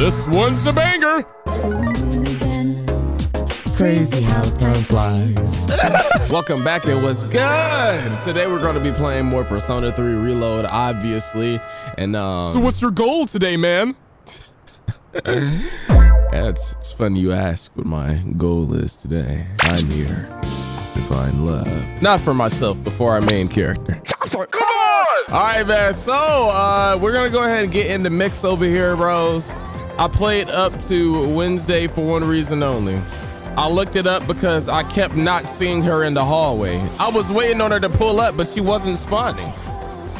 This one's a banger. Crazy how time flies. Welcome back and what's good? Today we're going to be playing more Persona 3 Reload, obviously. And um So what's your goal today, man? yeah, it's, it's funny you ask what my goal is today. I'm here to find love. Not for myself, but for our main character. Come on! All right, man. So uh, we're gonna go ahead and get in the mix over here, bros. I played up to Wednesday for one reason only. I looked it up because I kept not seeing her in the hallway. I was waiting on her to pull up, but she wasn't spawning.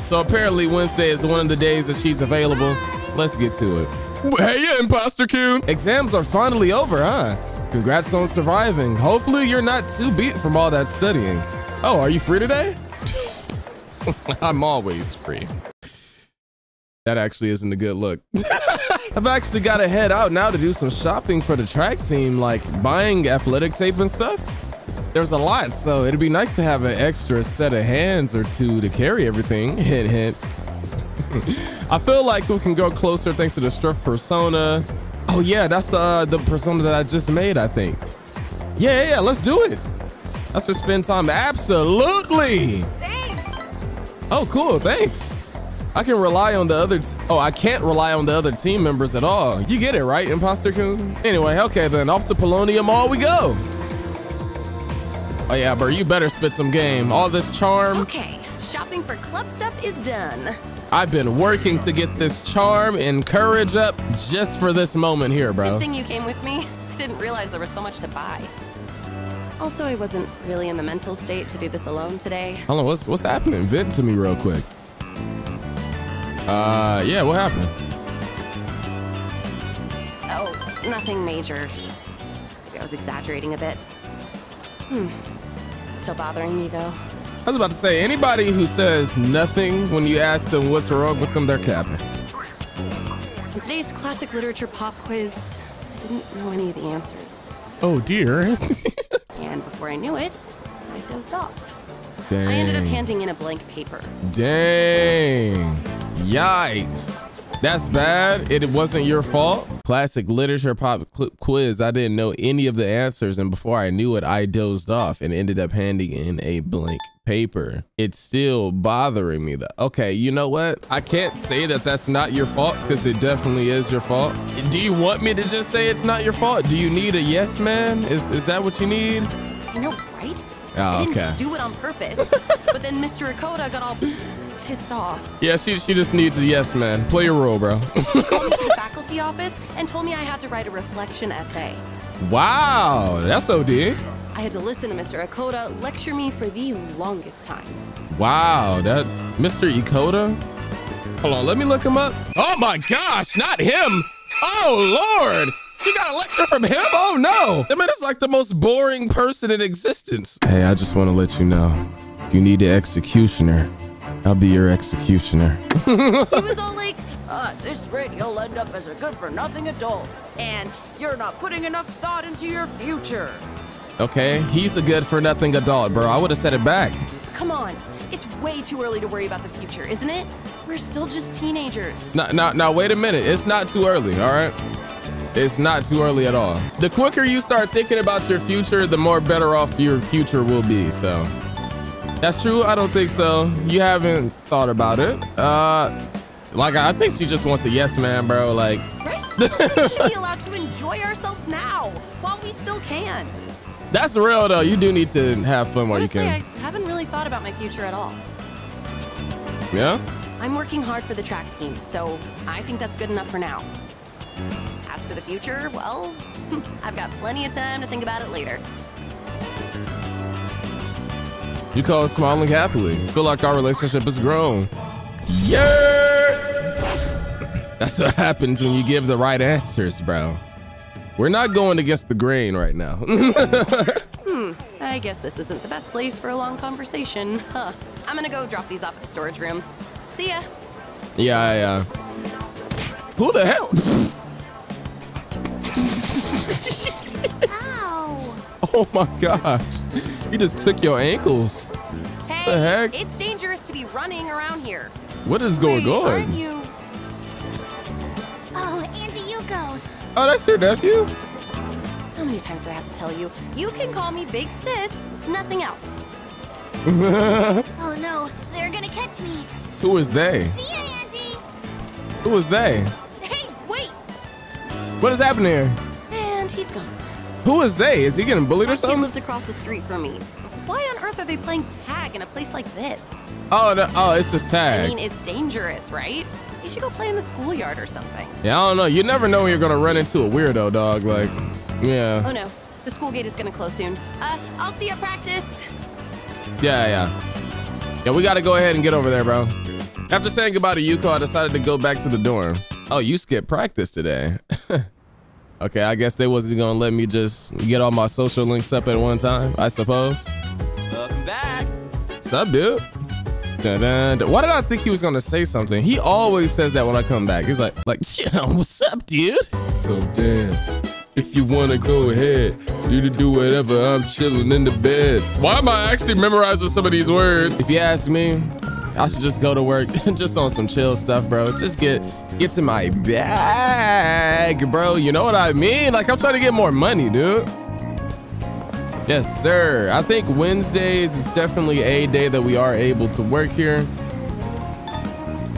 So apparently Wednesday is one of the days that she's available. Let's get to it. Hey, imposter Q. Exams are finally over, huh? Congrats on surviving. Hopefully you're not too beat from all that studying. Oh, are you free today? I'm always free. That actually isn't a good look. I've actually got to head out now to do some shopping for the track team, like buying athletic tape and stuff. There's a lot, so it'd be nice to have an extra set of hands or two to carry everything. Hint, hint. I feel like we can go closer thanks to the Strift persona. Oh yeah, that's the uh, the persona that I just made, I think. Yeah, yeah, yeah, let's do it. Let's just spend time. Absolutely. Thanks. Oh, cool. Thanks. I can rely on the other. oh, I can't rely on the other team members at all. You get it, right, Imposter Coon? Anyway, okay, then off to Paulownia Mall we go. Oh yeah, bro, you better spit some game. All this charm. Okay, shopping for club stuff is done. I've been working to get this charm and courage up just for this moment here, bro. Good thing you came with me. I didn't realize there was so much to buy. Also, I wasn't really in the mental state to do this alone today. Hold on, what's what's happening? Vent to me real quick. Uh, yeah, what happened? Oh, nothing major. Maybe I was exaggerating a bit. Hmm. Still bothering me though. I was about to say, anybody who says nothing when you ask them what's wrong with them, they're capping. In today's classic literature pop quiz, I didn't know any of the answers. Oh dear. and before I knew it, I dozed off. Dang. I ended up handing in a blank paper. Dang. Yikes. That's bad. It wasn't your fault. Classic literature pop quiz. I didn't know any of the answers. And before I knew it, I dozed off and ended up handing in a blank paper. It's still bothering me though. Okay, you know what? I can't say that that's not your fault because it definitely is your fault. Do you want me to just say it's not your fault? Do you need a yes man? Is, is that what you need? I know, right? Oh, I didn't okay. do it on purpose. but then Mr. Ekoda got all pissed off. Yeah, she, she just needs a yes man. Play your role, bro. called me to the faculty office and told me I had to write a reflection essay. Wow, that's OD. I had to listen to Mr. Ekoda lecture me for the longest time. Wow, that Mr. Ekoda? Hold on, let me look him up. Oh my gosh, not him. Oh Lord. She got a lecture from him? Oh no. That man is like the most boring person in existence. Hey, I just want to let you know, you need an executioner. I'll be your executioner. he was all like, uh, this rate you'll end up as a good-for-nothing adult. And you're not putting enough thought into your future. Okay, he's a good-for-nothing adult, bro. I would have said it back. Come on. It's way too early to worry about the future, isn't it? We're still just teenagers. Now, now, now, wait a minute. It's not too early, all right? It's not too early at all. The quicker you start thinking about your future, the more better off your future will be, so. That's true? I don't think so. You haven't thought about it. Uh, like, I think she just wants a yes man, bro. Like, right? we should be allowed to enjoy ourselves now while we still can. That's real, though. You do need to have fun while Honestly, you can. I haven't really thought about my future at all. Yeah? I'm working hard for the track team, so I think that's good enough for now. As for the future, well, I've got plenty of time to think about it later. You call it smiling happily. Feel like our relationship has grown. Yeah! That's what happens when you give the right answers, bro. We're not going against the grain right now. hmm, I guess this isn't the best place for a long conversation, huh? I'm gonna go drop these off at the storage room. See ya. Yeah, yeah. Who the hell? Ow! Oh my gosh. You just took your ankles. Hey, the heck? it's dangerous to be running around here. What is going Wait, on? Aren't you? Oh, Auntie Yuko. Oh, that's your nephew? How many times do I have to tell you? You can call me Big Sis, nothing else. Oh no, they're gonna catch me. Who is they? See ya, Auntie. Who is they? Hey, wait! What is happening here? And he's gone. Who is they? Is he getting bullied or kid something? lives across the street from me. Why on earth are they playing tag in a place like this? Oh, no, oh, it's just tag. I mean, it's dangerous, right? You should go play in the schoolyard or something. Yeah, I don't know. You never know when you're gonna run into a weirdo, dog. Like, yeah, Oh no, the school gate is gonna close soon. Uh, I'll see you at practice. yeah, yeah. Yeah, we gotta go ahead and get over there, bro. After saying goodbye to Yuko, I decided to go back to the dorm. Oh, you skipped practice today. okay, I guess they wasn't gonna let me just get all my social links up at one time, I suppose. Welcome back. What's up, dude? Dun, dun, dun. Why did I think he was gonna say something? He always says that when I come back. He's like, like, yeah, what's up, dude? So dance. If you wanna go ahead, you to do whatever. I'm chilling in the bed. Why am I actually memorizing some of these words? If you ask me, I should just go to work, just on some chill stuff, bro. Just get get to my bag, bro. You know what I mean? Like I'm trying to get more money, dude. Yes, sir. I think Wednesdays is definitely a day that we are able to work here.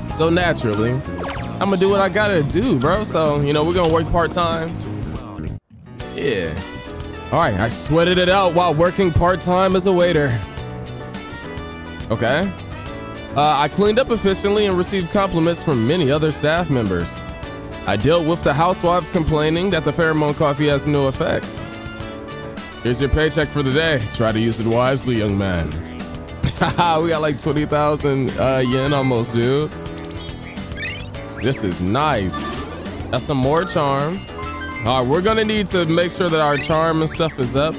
So naturally, I'm gonna do what I gotta do, bro. So, you know, we're gonna work part-time. Yeah. All right, I sweated it out while working part-time as a waiter. Okay. Uh, I cleaned up efficiently and received compliments from many other staff members. I dealt with the housewives complaining that the pheromone coffee has no effect. Here's your paycheck for the day. Try to use it wisely, young man. we got like 20,000 uh, yen almost, dude. This is nice. That's some more charm. All right, we're gonna need to make sure that our charm and stuff is up.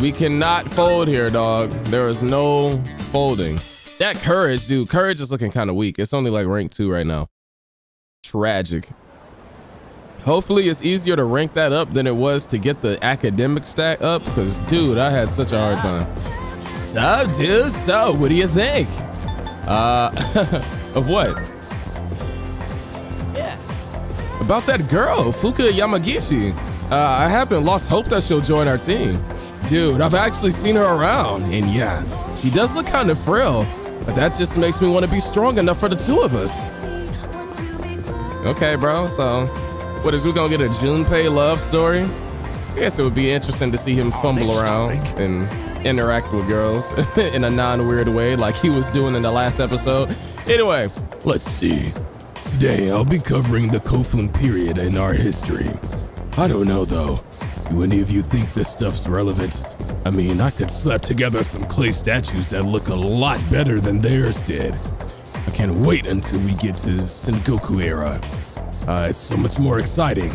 We cannot fold here, dog. There is no folding. That courage, dude. Courage is looking kind of weak. It's only like rank two right now. Tragic. Hopefully it's easier to rank that up than it was to get the academic stat up because dude, I had such a hard time. So dude, so what do you think? Uh, of what? Yeah. About that girl, Fuuka Yamagishi. Uh, I haven't lost hope that she'll join our team. Dude, I've actually seen her around and yeah, she does look kind of frail, but that just makes me want to be strong enough for the two of us. Okay, bro, so what is we gonna get a Junpei love story? I guess it would be interesting to see him oh, fumble around topic. and interact with girls in a non-weird way like he was doing in the last episode. Anyway, let's see. Today I'll be covering the Kofun period in our history. I don't know though. Do any of you think this stuff's relevant? I mean, I could slap together some clay statues that look a lot better than theirs did. I can't wait until we get to Sengoku era. Uh, it's so much more exciting.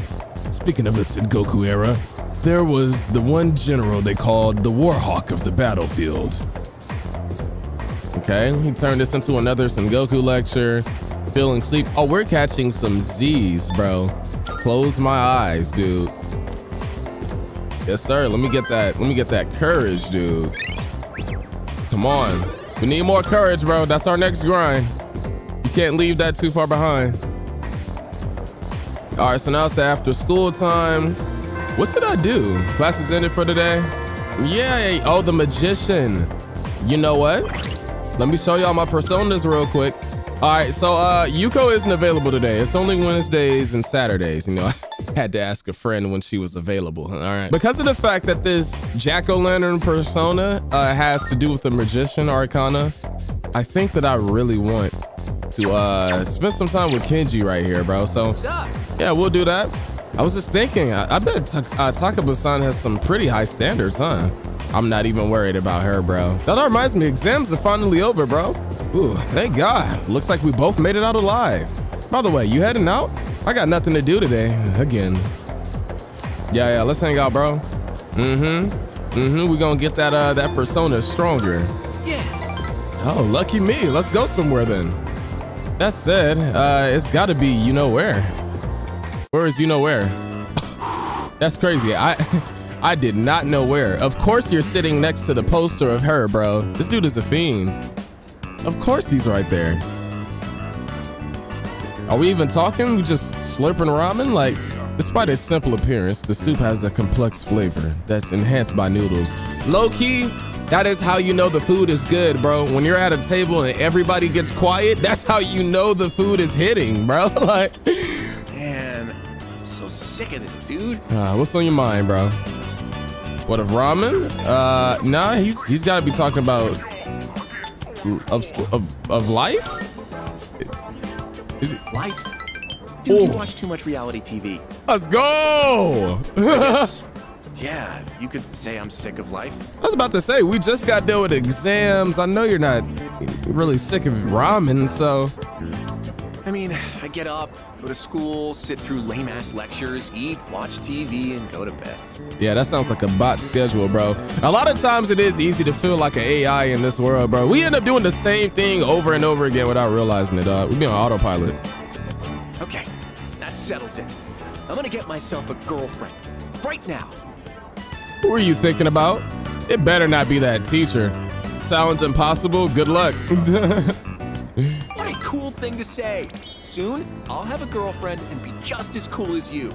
Speaking of the Sengoku era, there was the one general they called the Warhawk of the battlefield. Okay, he turned this into another Sengoku lecture. Feeling sleep. Oh, we're catching some Z's, bro. Close my eyes, dude. Yes, sir. Let me get that. Let me get that courage, dude. Come on. We need more courage, bro. That's our next grind. You can't leave that too far behind. All right, so now it's the after school time. What should I do? Classes ended for today? Yay. Oh, the magician. You know what? Let me show y'all my personas real quick. All right, so uh, Yuko isn't available today. It's only Wednesdays and Saturdays. You know, had to ask a friend when she was available. All right. Because of the fact that this jack-o'-lantern persona uh, has to do with the magician arcana, I think that I really want to uh, spend some time with Kenji right here, bro. So yeah, we'll do that. I was just thinking, I, I bet uh, Takeba-san has some pretty high standards, huh? I'm not even worried about her, bro. That reminds me, exams are finally over, bro. Ooh, thank God. Looks like we both made it out alive. By the way, you heading out? I got nothing to do today. Again. Yeah, yeah, let's hang out, bro. Mm-hmm. Mm-hmm. we gonna get that uh that persona stronger. Yeah. Oh, lucky me. Let's go somewhere then. That said, uh, it's gotta be you know where. Where is you know where? That's crazy. I I did not know where. Of course you're sitting next to the poster of her, bro. This dude is a fiend. Of course he's right there. Are we even talking? We just slurping ramen? Like, despite its simple appearance, the soup has a complex flavor that's enhanced by noodles. Low key, that is how you know the food is good, bro. When you're at a table and everybody gets quiet, that's how you know the food is hitting, bro. like, man, I'm so sick of this, dude. Uh, what's on your mind, bro? What of ramen? Uh, nah, he's he's got to be talking about of of of life. Is it life? Dude, you oh. watch too much reality TV. Let's go. Yeah, you could say I'm sick of life. I was about to say, we just got done with exams. I know you're not really sick of ramen, so. I mean, I get up, go to school, sit through lame ass lectures, eat, watch TV, and go to bed. Yeah, that sounds like a bot schedule, bro. A lot of times it is easy to feel like an AI in this world, bro. We end up doing the same thing over and over again without realizing it, dog. We be on autopilot. Okay, that settles it. I'm gonna get myself a girlfriend right now. Who are you thinking about? It better not be that teacher. Sounds impossible. Good luck. what a cool thing to say. Soon, I'll have a girlfriend and be just as cool as you.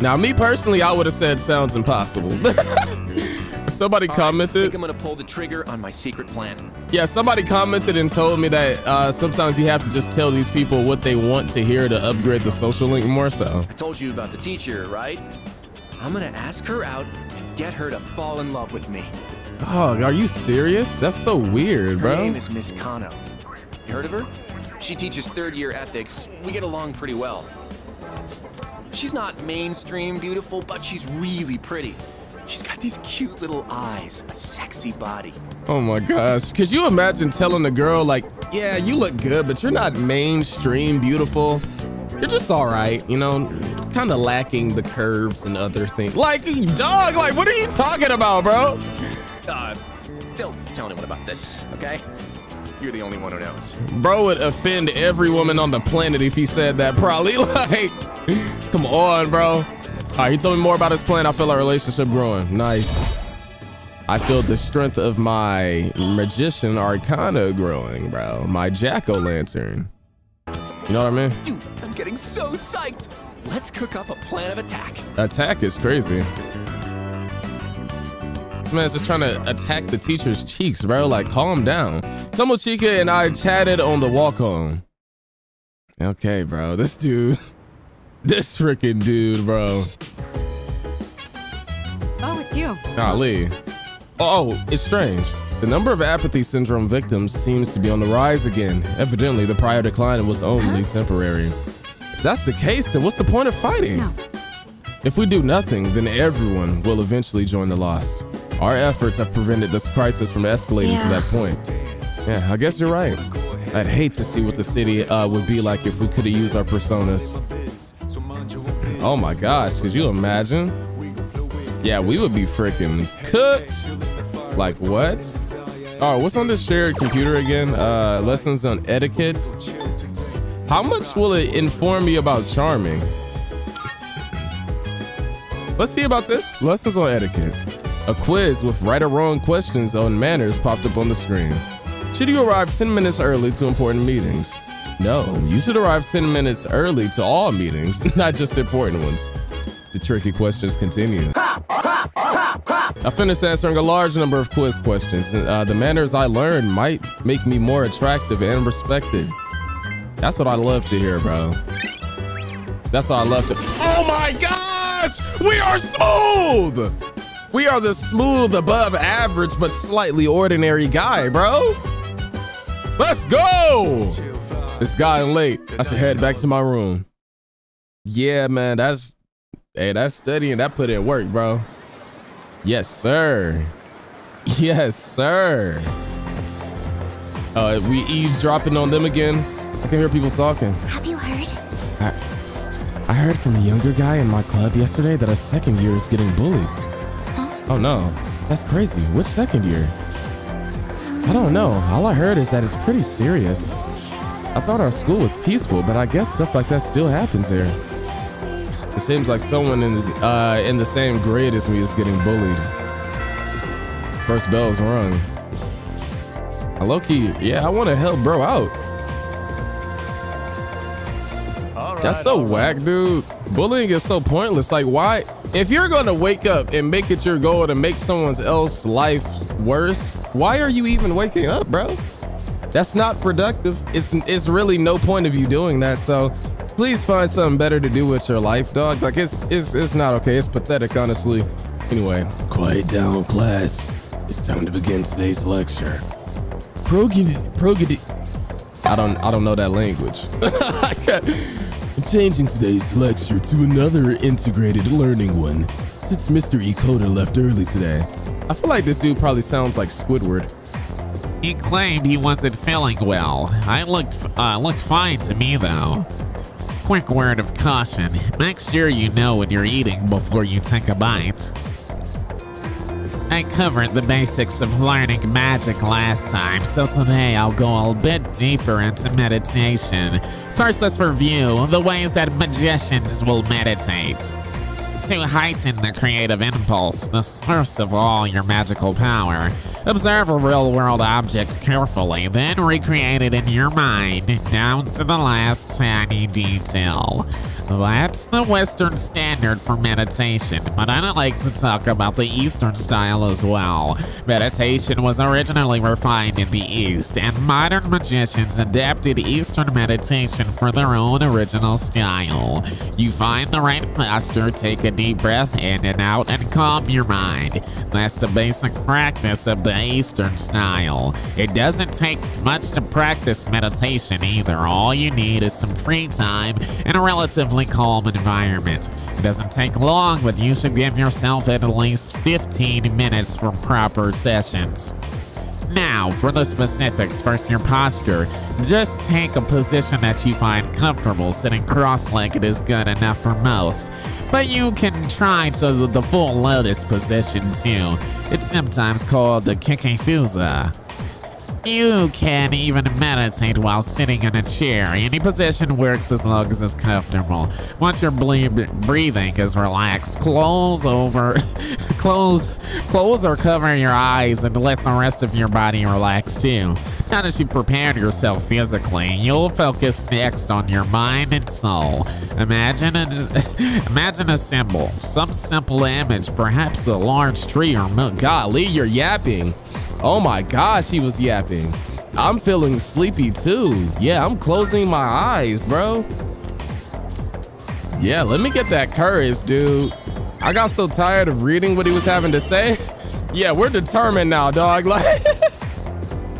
Now, me personally, I would have said sounds impossible. somebody All commented. Right, I think I'm gonna pull the trigger on my secret plan. Yeah, somebody commented and told me that uh, sometimes you have to just tell these people what they want to hear to upgrade the social link more so. I told you about the teacher, right? I'm gonna ask her out and get her to fall in love with me. Oh, are you serious? That's so weird, her bro. Her name is Miss Kano. You heard of her? She teaches third year ethics. We get along pretty well. She's not mainstream beautiful, but she's really pretty. She's got these cute little eyes, a sexy body. Oh my gosh. Could you imagine telling a girl, like, yeah, you look good, but you're not mainstream beautiful? You're just all right, you know, kind of lacking the curves and other things. Like, dog, like, what are you talking about, bro? Uh, don't tell anyone about this, okay? You're the only one who knows. Bro would offend every woman on the planet if he said that, probably. Like, come on, bro. All right, he told me more about his plan. I feel our relationship growing. Nice. I feel the strength of my magician arcana growing, bro. My jack-o'-lantern. You know what I mean? Dude, I'm getting so psyched. Let's cook up a plan of attack. Attack is crazy. This man's just trying to attack the teacher's cheeks, bro. Like, calm down. Tomochika and I chatted on the walk home. Okay, bro. This dude. This freaking dude, bro. Oh, it's you. Golly. Oh, oh, it's strange. The number of apathy syndrome victims seems to be on the rise again. Evidently, the prior decline was only temporary. If that's the case, then what's the point of fighting? No. If we do nothing, then everyone will eventually join the lost. Our efforts have prevented this crisis from escalating yeah. to that point. Yeah, I guess you're right. I'd hate to see what the city uh, would be like if we could have used our personas. Oh my gosh, could you imagine? Yeah, we would be freaking cooked. Like what? All right, what's on this shared computer again? Uh, lessons on etiquette. How much will it inform me about charming? Let's see about this. Lessons on etiquette. A quiz with right or wrong questions on manners popped up on the screen. Should you arrive 10 minutes early to important meetings? No, you should arrive 10 minutes early to all meetings, not just important ones. The tricky questions continue. I finished answering a large number of quiz questions. Uh, the manners I learned might make me more attractive and respected. That's what I love to hear, bro. That's what I love to. Oh my gosh! We are smooth! We are the smooth above average but slightly ordinary guy, bro. Let's go! It's gotten late. I should head back to my room. Yeah, man, that's hey, that's studying. That put in work, bro. Yes, sir. Yes, sir. Uh, we eavesdropping on them again. I can hear people talking. Have you heard? I, psst, I heard from a younger guy in my club yesterday that a second year is getting bullied. Huh? Oh no, that's crazy. Which second year? I don't know. All I heard is that it's pretty serious. I thought our school was peaceful, but I guess stuff like that still happens here. It seems like someone in, uh, in the same grade as me is getting bullied. First bell's rung. I low key, yeah, I want to help bro out. That's so whack, dude. Bullying is so pointless. Like, why? If you're gonna wake up and make it your goal to make someone else's life worse, why are you even waking up, bro? That's not productive. It's it's really no point of you doing that. So please find something better to do with your life, dog. Like it's it's it's not okay. It's pathetic, honestly. Anyway, quiet down, class. It's time to begin today's lecture. Progity, progity. I don't I don't know that language. I'm changing today's lecture to another integrated learning one since Mr. Ekoda left early today. I feel like this dude probably sounds like Squidward. He claimed he wasn't feeling well. I looked uh, looked fine to me though. Quick word of caution: make sure you know what you're eating before you take a bite. I covered the basics of learning magic last time, so today I'll go a bit deeper into meditation. First, let's review the ways that magicians will meditate. To heighten the creative impulse, the source of all your magical power, observe a real world object carefully, then recreate it in your mind down to the last tiny detail. That's the Western standard for meditation, but I don't like to talk about the Eastern style as well. Meditation was originally refined in the East, and modern magicians adapted Eastern meditation for their own original style. You find the right posture, take a deep breath in and out, and calm your mind. That's the basic practice of the Eastern style. It doesn't take much to practice meditation either. All you need is some free time and a relatively calm environment. It doesn't take long, but you should give yourself at least 15 minutes for proper sessions. Now, for the specifics, first your posture. Just take a position that you find comfortable. Sitting cross-legged is good enough for most, but you can try to the, full lotus position too. It's sometimes called the kekka fuza. You can even meditate while sitting in a chair. Any position works as long as it's comfortable. Once your breathing is relaxed, close over, close, close or cover your eyes and let the rest of your body relax too. Now that you've prepared yourself physically, you'll focus next on your mind and soul. Imagine a, imagine a symbol, some simple image, perhaps a large tree or. Golly, you're yapping. Oh my gosh, he was yapping. I'm feeling sleepy too. Yeah, I'm closing my eyes, bro. Yeah, let me get that courage, dude. I got so tired of reading what he was having to say. Yeah, we're determined now, dog. Like,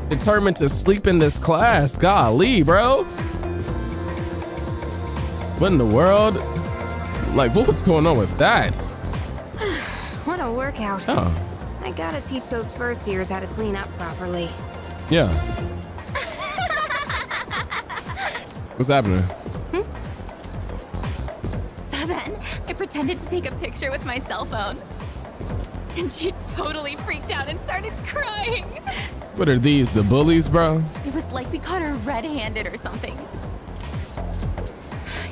determined to sleep in this class. Golly, bro. What in the world? Like, what was going on with that? what a workout. Oh. I gotta teach those first years how to clean up properly. Yeah. What's happening? Hmm? So then, I pretended to take a picture with my cell phone. And she totally freaked out and started crying. What are these, the bullies, bro? It was like we caught her red-handed or something.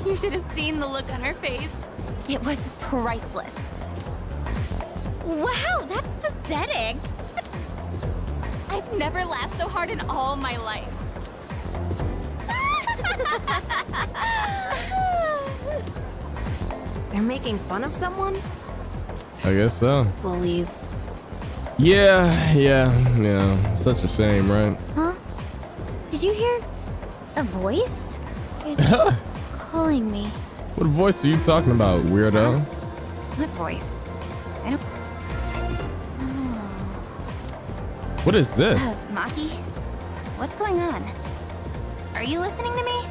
You should have seen the look on her face. It was priceless. Wow, that's pathetic. I've never laughed so hard in all my life. They're making fun of someone? I guess so. Bullies. Yeah, yeah, yeah. Such a shame, right? Huh? Did you hear a voice? It's calling me. What voice are you talking about, weirdo? What voice? I don't. What is this? Uh, Maki, what's going on? Are you listening to me?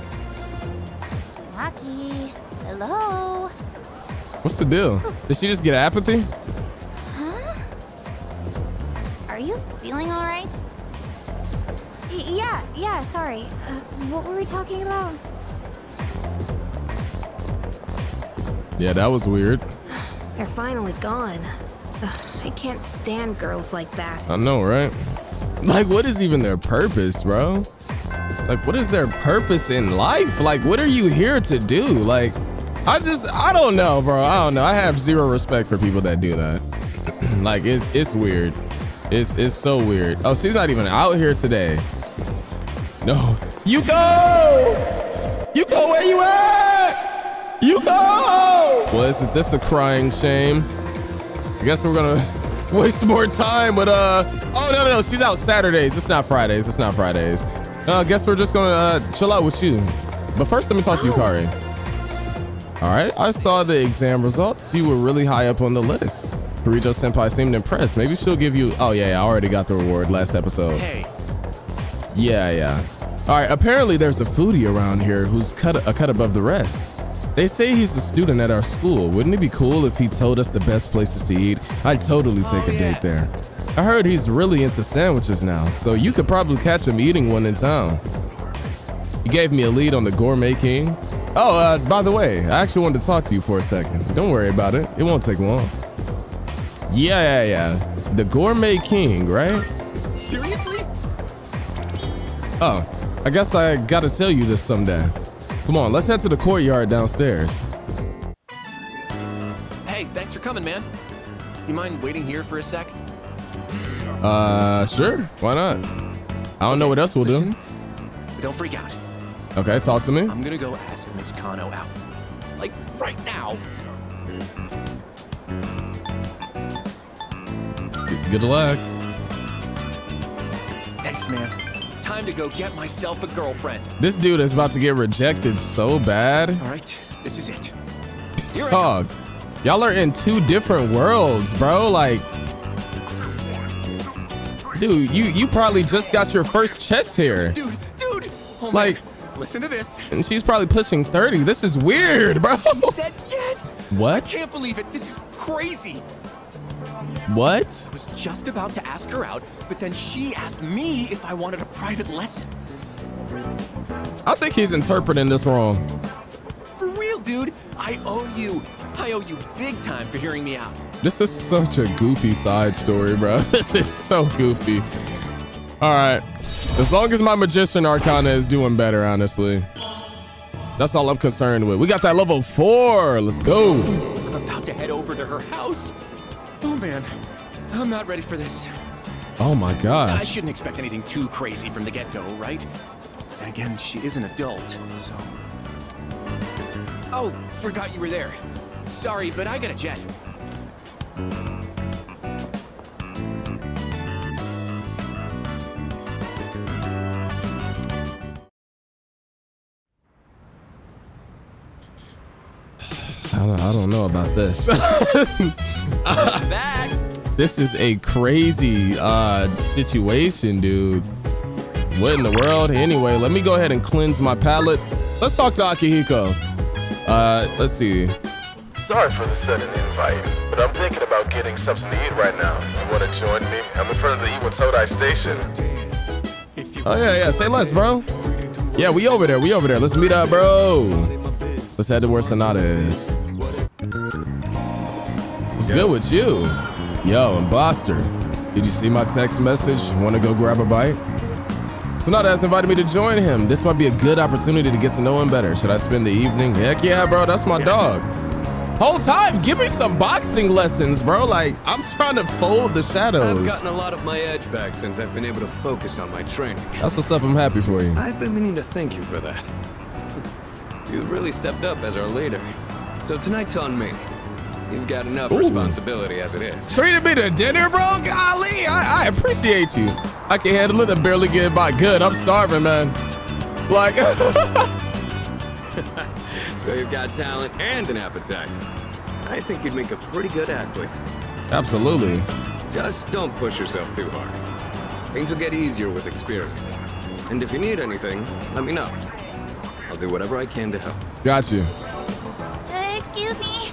Maki, hello? What's the deal? Did she just get apathy? Huh? Are you feeling all right? Y yeah, yeah, sorry. Uh, what were we talking about? Yeah, that was weird. They're finally gone. Ugh, I can't stand girls like that. I know, right? Like, what is even their purpose, bro? Like, what is their purpose in life? Like, what are you here to do? Like, I just, I don't know, bro. I don't know. I have zero respect for people that do that. like, it's, it's weird. It's, it's so weird. Oh, she's not even out here today. No. You go! You go where you at? You go! Well, isn't this a crying shame? I guess we're gonna waste more time with uh. Oh no no no, she's out Saturdays. It's not Fridays. It's not Fridays. Uh, I guess we're just gonna uh, chill out with you. But first, let me talk to you, Kari. All right, I saw the exam results. You were really high up on the list. Kirijo Senpai seemed impressed. Maybe she'll give you. Oh yeah, I already got the reward last episode. Hey, Yeah, yeah. All right. Apparently, there's a foodie around here who's cut a cut above the rest. They say he's a student at our school. Wouldn't it be cool if he told us the best places to eat? I'd totally take Oh, a yeah. date there. I heard he's really into sandwiches now, so you could probably catch him eating one in town. He gave me a lead on the Gourmet King. Oh, uh, by the way, I actually wanted to talk to you for a second. Don't worry about it. It won't take long. Yeah, yeah, yeah. The Gourmet King, right? seriously? Oh, I guess I gotta tell you this someday. Come on, let's head to the courtyard downstairs. Hey, thanks for coming, man. You mind waiting here for a sec? Uh, sure. Why not? I don't know what else we'll Listen, do. don't freak out. Okay, talk to me. I'm gonna go ask Miss Kano out. Like, right now. Good luck. Thanks, man. Time to go get myself a girlfriend. This dude is about to get rejected so bad. All right, this is it. Here Dog, y'all are in two different worlds, bro. Like, dude, you you probably just got your first chest hair, Dude, dude! Oh Like-. Listen to this. and she's probably pushing 30. This is weird, bro. He said yes! What? I can't believe it. This is crazy. What? I was just about to ask her out, but then she asked me if I wanted a private lesson. I think he's interpreting this wrong. For real, dude. I owe you. I owe you big time for hearing me out. This is such a goofy side story, bro. This is so goofy. All right. As long as my magician arcana is doing better, honestly. That's all I'm concerned with. We got that level four. Let's go. I'm about to head over to her house. Oh man, I'm not ready for this. Oh my gosh. I shouldn't expect anything too crazy from the get-go, right? Then again, she is an adult, so. Oh, forgot you were there. Sorry, but I got a jet. Know about this. Back. this is a crazy uh, situation, dude. What in the world? Anyway, let me go ahead and cleanse my palate. Let's talk to Akihiko. Uh, let's see. Sorry for the sudden invite, but I'm thinking about getting something to eat right now. You want to join me? I'm in front of the Iwatodai station. Oh yeah, yeah. Say less, bro. Yeah, we over there. We over there. Let's meet up, bro. Let's head to where Sanada is. What's good with you? Yo, and Boster. Did you see my text message? Want to go grab a bite? Sanada has invited me to join him. This might be a good opportunity to get to know him better. Should I spend the evening? Heck yeah, bro. That's my dog. Whole time, give me some boxing lessons, bro. Like, I'm trying to fold the shadows. I've gotten a lot of my edge back since I've been able to focus on my training. That's what's up. I'm happy for you. I've been meaning to thank you for that. You've really stepped up as our leader. So tonight's on me. You've got enough Ooh. responsibility as it is. treated me to dinner, bro. Golly, I, I appreciate you. I can handle it and barely get by. Good, I'm starving, man. Like, So you've got talent and an appetite. I think you'd make a pretty good athlete. absolutely. Just don't push yourself too hard. Things will get easier with experience. And if you need anything, let me know. I'll do whatever I can to help. Got you. Excuse me.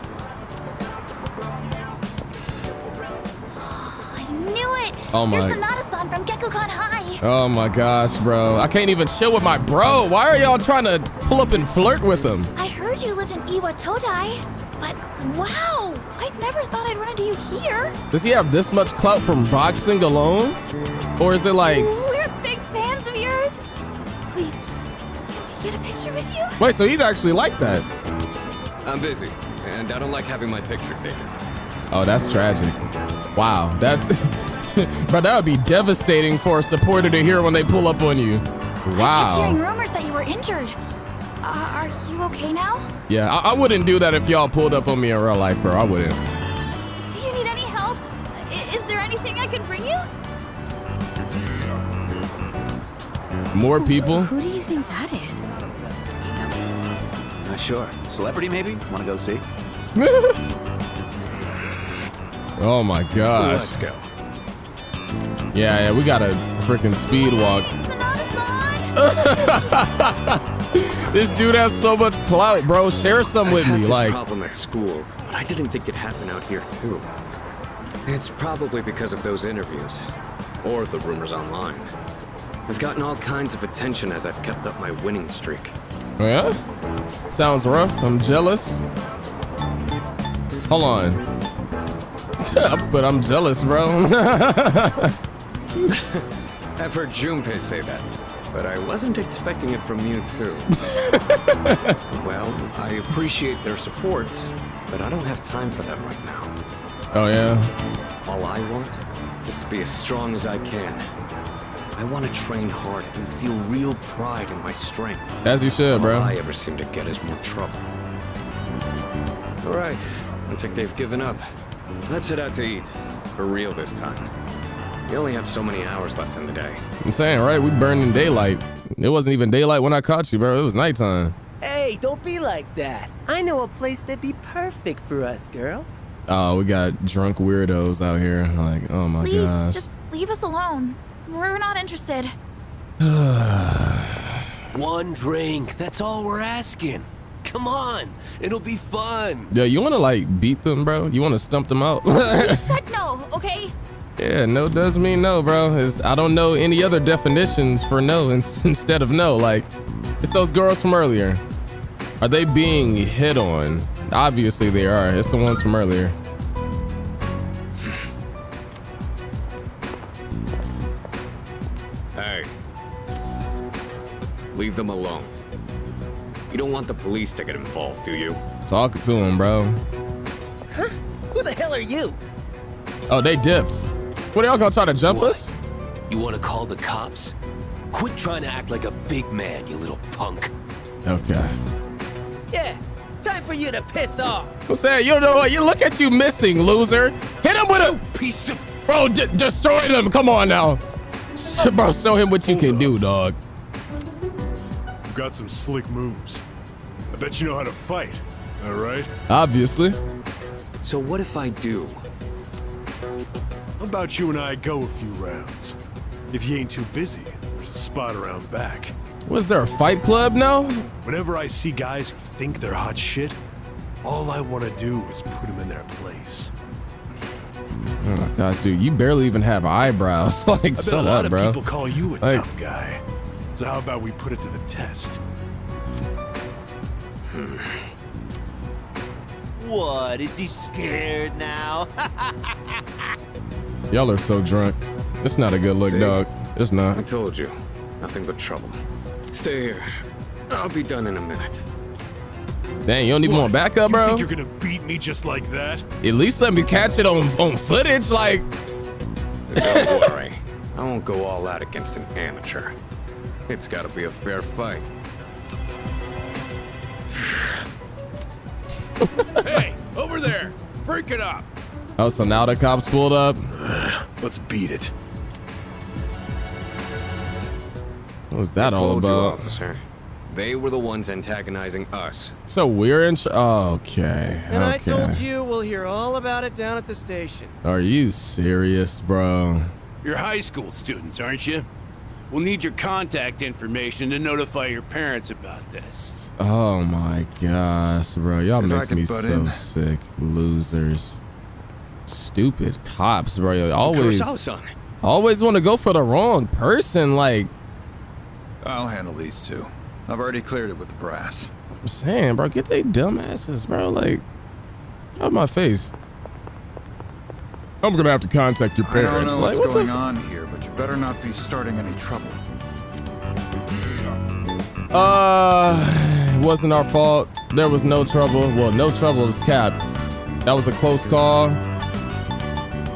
Oh, I knew it. Oh my- You're Sanada-san from Gekkoukan High. Oh my gosh, bro. I can't even chill with my bro. Why are y'all trying to pull up and flirt with him? I heard you lived in Iwatodai, but wow, I never thought I'd run into you here. Does he have this much clout from boxing alone? Or is it like, We're big fans of yours. Please, can we get a picture with you? wait, so he's actually like that? I'm busy, and I don't like having my picture taken. Oh, that's tragic. Wow, that's, bro, that would be devastating for a supporter to hear when they pull up on you. Wow. I kept hearing rumors that you were injured. Uh, are you okay now? Yeah, I, I wouldn't do that if y'all pulled up on me in real life, bro. I wouldn't. Do you need any help? I- is there anything I can bring you? More people? Who do you think that is? Not sure. Celebrity, maybe? Want to go see? Oh my gosh. Let's go. Yeah, yeah, we got a freaking speed walk. this dude has so much clout, bro. Share some with I had me. Like, problem at school, but I didn't think it'd happen out here too. It's probably because of those interviews, or the rumors online. I've gotten all kinds of attention as I've kept up my winning streak. Oh, yeah? Sounds rough. I'm jealous. Hold on. but I'm jealous, bro. I've heard Junpei say that, but I wasn't expecting it from you too. well, I appreciate their support, but I don't have time for them right now. oh, yeah. All I want is to be as strong as I can. I want to train hard and feel real pride in my strength. As you should, bro. All I ever seem to get is more trouble. All right, looks like they've given up. Let's head out to eat. For real this time. We only have so many hours left in the day. I'm saying, right? We burned in daylight. It wasn't even daylight when I caught you, bro. It was nighttime. Hey, don't be like that. I know a place that'd be perfect for us, girl. Oh, we got drunk weirdos out here. Like, oh my Please, gosh. just leave us alone. We're not interested. One drink, that's all we're asking. Come on, it'll be fun. Yo, you wanna like beat them, bro? You wanna stump them out? Said no, okay? yeah, no does mean no, bro. It's, I don't know any other definitions for no in, instead of no. Like, it's those girls from earlier. Are they being hit on? Obviously they are. It's the ones from earlier. Leave them alone. You don't want the police to get involved, do you? Talking to him, bro. Huh? Who the hell are you? Oh, they dipped. What, y'all gonna try to jump What? us? You want to call the cops? Quit trying to act like a big man, you little punk. Okay. Yeah, time for you to piss off. I'm saying, you don't know what? You look at you missing, loser. Hit him with a Piece of. bro. Destroy them. Come on now, bro. Show him what you can do, dog. You've got some slick moves. I bet you know how to fight. All right. Obviously. So what if I do? How about you and I go a few rounds? If you ain't too busy, there's a spot around back. Was there a fight club now? Whenever I see guys who think they're hot shit, all I want to do is put them in their place. Oh my gosh, dude, you barely even have eyebrows. like, I bet a shut lot up, of bro. people call you a Like- tough guy. So how about we put it to the test? What? Is he scared now? Y'all are so drunk. It's not a good look, See? dog. It's not. I told you. Nothing but trouble. Stay here. I'll be done in a minute. Dang, you don't even want backup, bro? You bro? think you're gonna beat me just like that? At least let me catch it on on footage. Like, Don't worry. I won't go all out against an amateur. It's gotta be a fair fight. Hey, over there! Break it up! oh, so now the cops pulled up. Let's beat it. What was that all Told you, about? officer. They were the ones antagonizing us. So we're in. Tr- okay. And I told you we'll hear all about it down at the station. Are you serious, bro? You're high school students, aren't you? We'll need your contact information to notify your parents about this. Oh my gosh, bro. Y'all If make me so in. sick. Losers. Stupid cops, bro. Always, Kurosawa-san. always want to go for the wrong person. Like I'll handle these two. I've already cleared it with the brass. I'm saying, bro, get they dumbasses, bro. Like, out of my face. I'm gonna have to contact your parents. I don't parents. know like, what's what going on here, but you better not be starting any trouble. Uh, it wasn't our fault. There was no trouble. Well, no trouble is cap. That was a close call.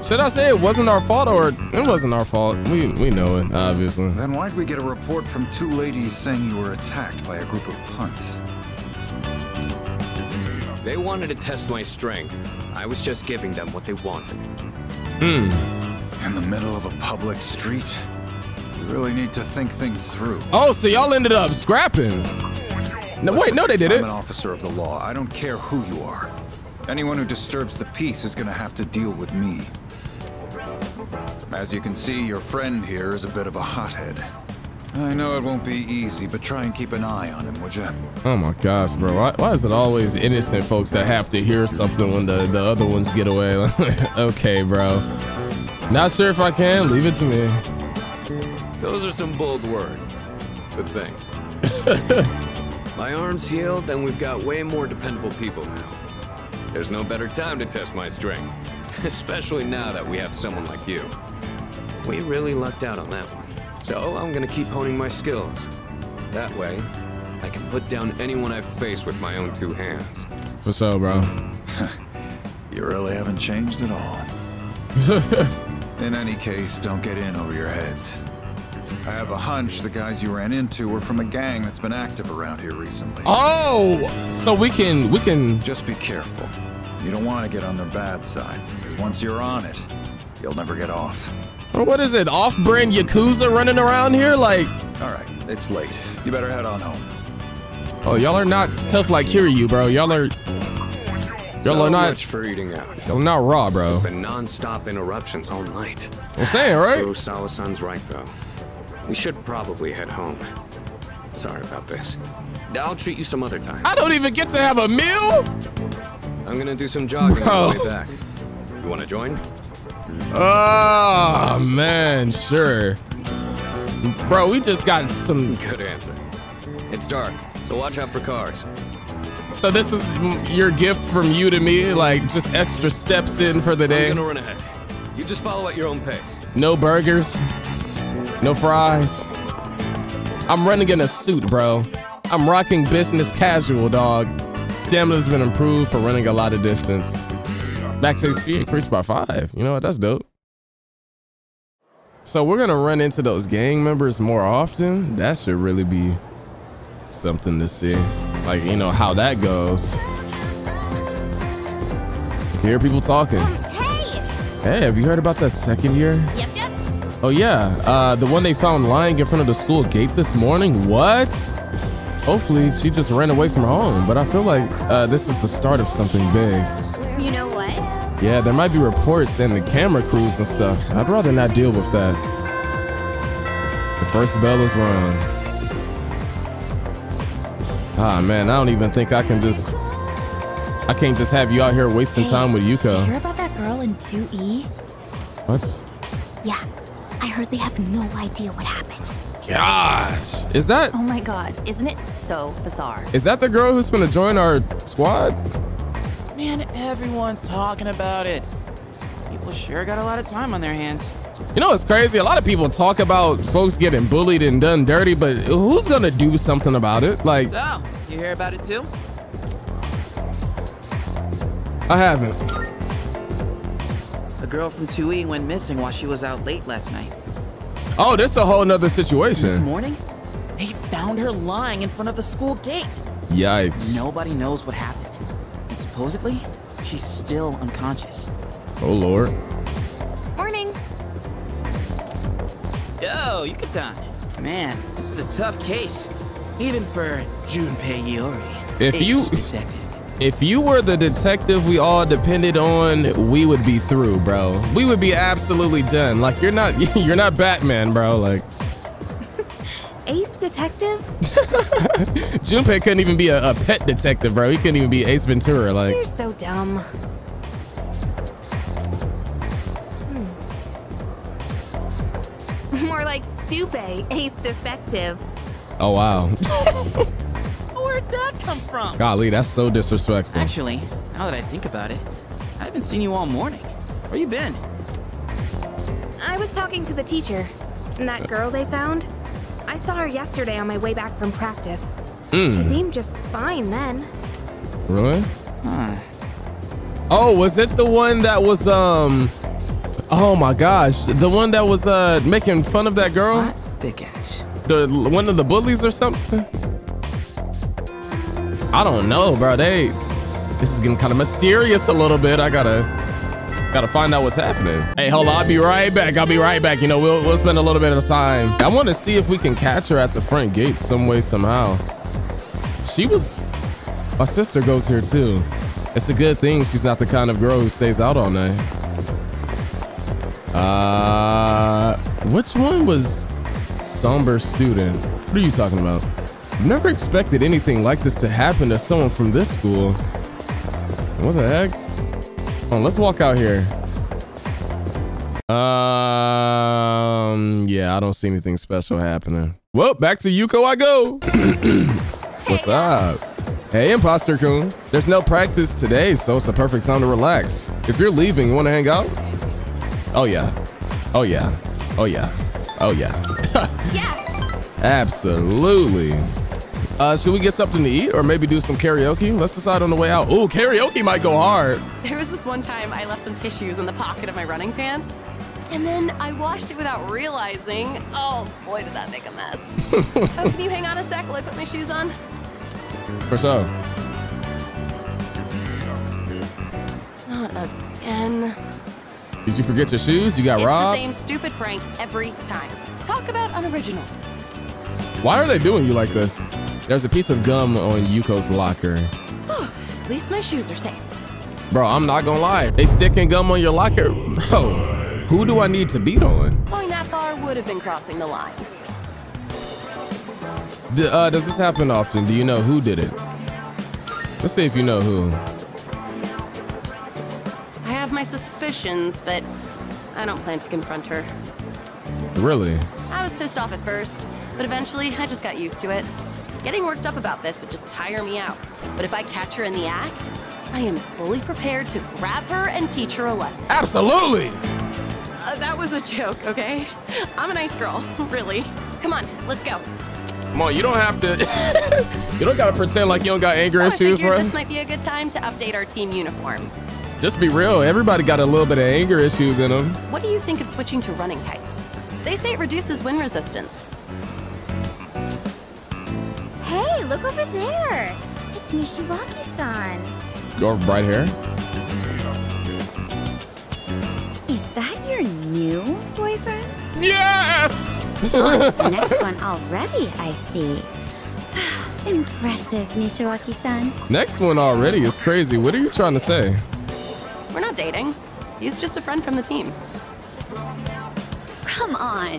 Should I say it wasn't our fault or it wasn't our fault? We we know it, obviously. Then why'd we get a report from two ladies saying you were attacked by a group of punks? They wanted to test my strength. I was just giving them what they wanted. Hmm. In the middle of a public street? You really need to think things through. Oh, so y'all ended up scrapping. No, wait, no, they didn't. I'm an officer of the law. I don't care who you are. Anyone who disturbs the peace is gonna have to deal with me. As you can see, your friend here is a bit of a hothead. I know it won't be easy, but try and keep an eye on him, would you? Oh my gosh, bro. Why, why is it always innocent folks that have to hear something when the, the other ones get away? okay, bro. Not sure if I can. Leave it to me. Those are some bold words. Good thing. my arm's healed, and we've got way more dependable people now. There's no better time to test my strength, especially now that we have someone like you. We really lucked out on that one. So I'm gonna keep honing my skills. That way, I can put down anyone I face with my own two hands. For sure, bro. You really haven't changed at all. In any case, don't get in over your heads. I have a hunch the guys you ran into were from a gang that's been active around here recently. Oh, so we can we can just be careful. You don't want to get on their bad side, once you're on it, you'll never get off. What is it? Off-brand yakuza running around here? Like, All right, it's late. You better head on home. oh, y'all are not tough like Kiryu, bro. Y'all are y'all are not much for eating out. y'all not raw, bro. Been non-stop interruptions all night. I'm saying, right? Kurosawa-san's right, though. We should probably head home. Sorry about this. I'll treat you some other time. I don't even get to have a meal. I'm gonna do some jogging Bro. on the way back. You wanna join? Oh man, sure. Bro, we just got some. Good answer. It's dark, so watch out for cars. So this is your gift from you to me, like just extra steps in for the I'm day. gonna run ahead. You just follow at your own pace. No burgers, no fries. I'm running in a suit, bro. I'm rocking business casual, dog. Stamina's been improved for running a lot of distance. Max HP increased by five. You know what? That's dope. So we're gonna run into those gang members more often. That should really be something to see. Like, you know, how that goes. Hear people talking. Hey! Hey, have you heard about that second year? Yep, yep. Oh yeah, uh, the one they found lying in front of the school gate this morning. What? Hopefully she just ran away from home, but I feel like uh, this is the start of something big. You know what? Yeah, there might be reports and the camera crews and stuff. I'd rather not deal with that. The first bell is rung. Ah man, I don't even think I can just. I can't just have you out here wasting time with Yuko. Did you hear Yuko. about that girl in 2E? What? Yeah, I heard they have no idea what happened. Gosh, is that Oh my god, isn't it so bizarre? is that the girl who's gonna join our squad? Man, everyone's talking about it. People sure got a lot of time on their hands. You know what's crazy? A lot of people talk about folks getting bullied and done dirty, but who's gonna do something about it? Like, So, you hear about it too? I haven't. A girl from 2E went missing while she was out late last night. Oh, this is a whole nother situation. This morning, they found her lying in front of the school gate. Yikes. Nobody knows what happened. And supposedly, she's still unconscious. Oh Lord. Oh, Yo, Yuka-tan. Man, this is a tough case. Even for Junpei Iori. If you- ace detective. If you were the detective we all depended on, we would be through, bro. We would be absolutely done. Like you're not you're not Batman, bro. Like Ace detective? Junpei couldn't even be a, a pet detective, bro. He couldn't even be Ace Ventura. Like You're so dumb. Stupe, ace defective. Oh wow. Where'd that come from? Golly, that's so disrespectful. Actually, now that I think about it, I haven't seen you all morning. Where you been? I was talking to the teacher. And that girl they found? I saw her yesterday on my way back from practice. She Mm. seemed just fine then. Really? Huh. Oh, was it the one that was um Oh my gosh, the one that was uh making fun of that girl. Thickens? The one of the bullies or something. I don't know, bro. They this is getting kind of mysterious a little bit. I gotta gotta find out what's happening. Hey, hold on. I'll be right back. I'll be right back. You know, we'll we'll spend a little bit of time. I want to see if we can catch her at the front gate some way somehow. She was. My sister goes here too. It's a good thing she's not the kind of girl who stays out all night. Uh, which one was somber student? What are you talking about? Never expected anything like this to happen to someone from this school. What the heck? Oh, let's walk out here. Um, yeah, I don't see anything special happening. Well, back to Yuko I go. What's up? Hey, Imposter Kun. There's no practice today, so it's a perfect time to relax. If you're leaving, you want to hang out? Oh, yeah. Oh, yeah. Oh, yeah. Oh, yeah. yeah. Absolutely. Uh, should we get something to eat or maybe do some karaoke? Let's decide on the way out. Ooh, karaoke might go hard. There was this one time I left some tissues in the pocket of my running pants. And then I washed it without realizing. Oh boy, did that make a mess. oh, can you hang on a sec while I put my shoes on? For so. Not again. Did you forget your shoes? You got it's robbed? the same stupid prank every time. Talk about unoriginal. Why are they doing you like this? There's a piece of gum on Yuko's locker. At least my shoes are safe. Bro, I'm not gonna lie. They sticking gum on your locker? Bro, who do I need to beat on? Going that far would have been crossing the line. D uh, does this happen often? Do you know who did it? Let's see if you know who. I have my suspicions, but I don't plan to confront her. Really? I was pissed off at first, but eventually I just got used to it. Getting worked up about this would just tire me out. But if I catch her in the act, I am fully prepared to grab her and teach her a lesson. Absolutely! Uh, that was a joke, okay? I'm a nice girl, really. Come on, let's go. Come on, you don't have to. you don't gotta pretend like you don't got anger so issues, bro. this might be a good time to update our team uniform. Just be real. Everybody got a little bit of anger issues in them. What do you think of switching to running tights? They say it reduces wind resistance. Hey, look over there. It's Nishiwaki-san. Your bright hair? Is that your new boyfriend? Yes! On the next one already, I see. Impressive, Nishiwaki-san. Next one already is crazy. What are you trying to say? We're not dating. He's just a friend from the team. Come on.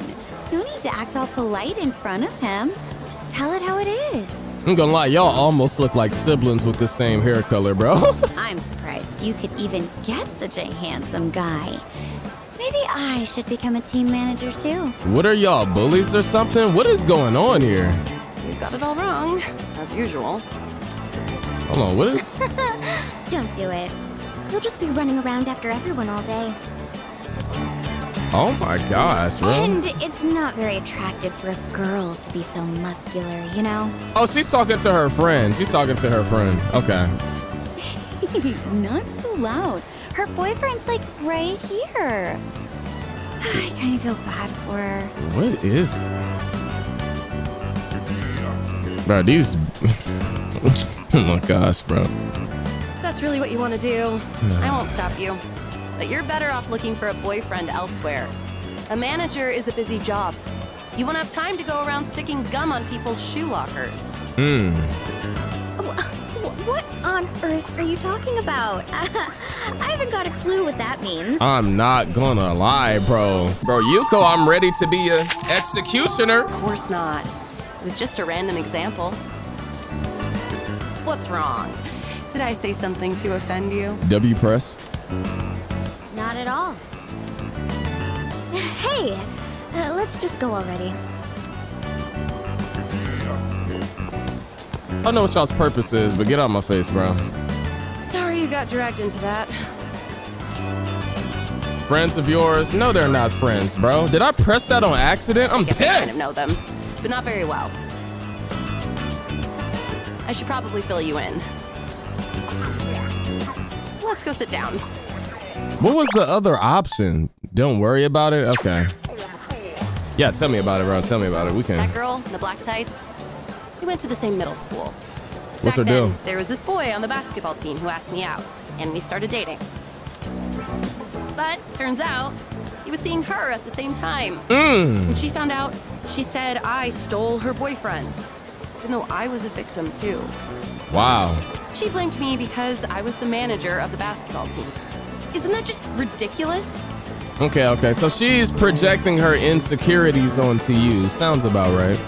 No need to act all polite in front of him. Just tell it how it is. I'm gonna lie, y'all almost look like siblings with the same hair color, bro. I'm surprised you could even get such a handsome guy. Maybe I should become a team manager too. what are y'all, bullies or something? What is going on here? You've got it all wrong, as usual. Hold on, what is. Don't do it. You'll just be running around after everyone all day. Oh my gosh, bro. And it's not very attractive for a girl to be so muscular, you know? Oh, she's talking to her friend. She's talking to her friend. Okay. not so loud. Her boyfriend's like right here. I kind of feel bad for her. What is. Bro, these. oh my gosh, bro. That's really what you want to do. I won't stop you. But you're better off looking for a boyfriend elsewhere. A manager is a busy job. You won't have time to go around sticking gum on people's shoe lockers. Hmm. What on earth are you talking about? I haven't got a clue what that means. I'm not gonna lie, bro. Bro, Yuko, I'm ready to be a executioner. Of course not. It was just a random example. What's wrong? Did I say something to offend you? W press. Not at all. Hey, uh, let's just go already. I don't know what y'all's purpose is, but get out my face, bro. Sorry you got dragged into that. Friends of yours? No, they're not friends, bro. Did I press that on accident? I'm Guess pissed. I kind of know them, but not very well. I should probably fill you in. Let's go sit down. What was the other option? Don't worry about it. Okay. Yeah, tell me about it, bro. Tell me about it. We can. That girl in the black tights, she went to the same middle school. What's Back her then, deal? There was this boy on the basketball team who asked me out, and we started dating. But turns out he was seeing her at the same time. Mm. When she found out, she said I stole her boyfriend, even though I was a victim too. Wow. She blamed me because I was the manager of the basketball team. Isn't that just ridiculous? Okay, okay. So she's projecting her insecurities onto you. Sounds about right.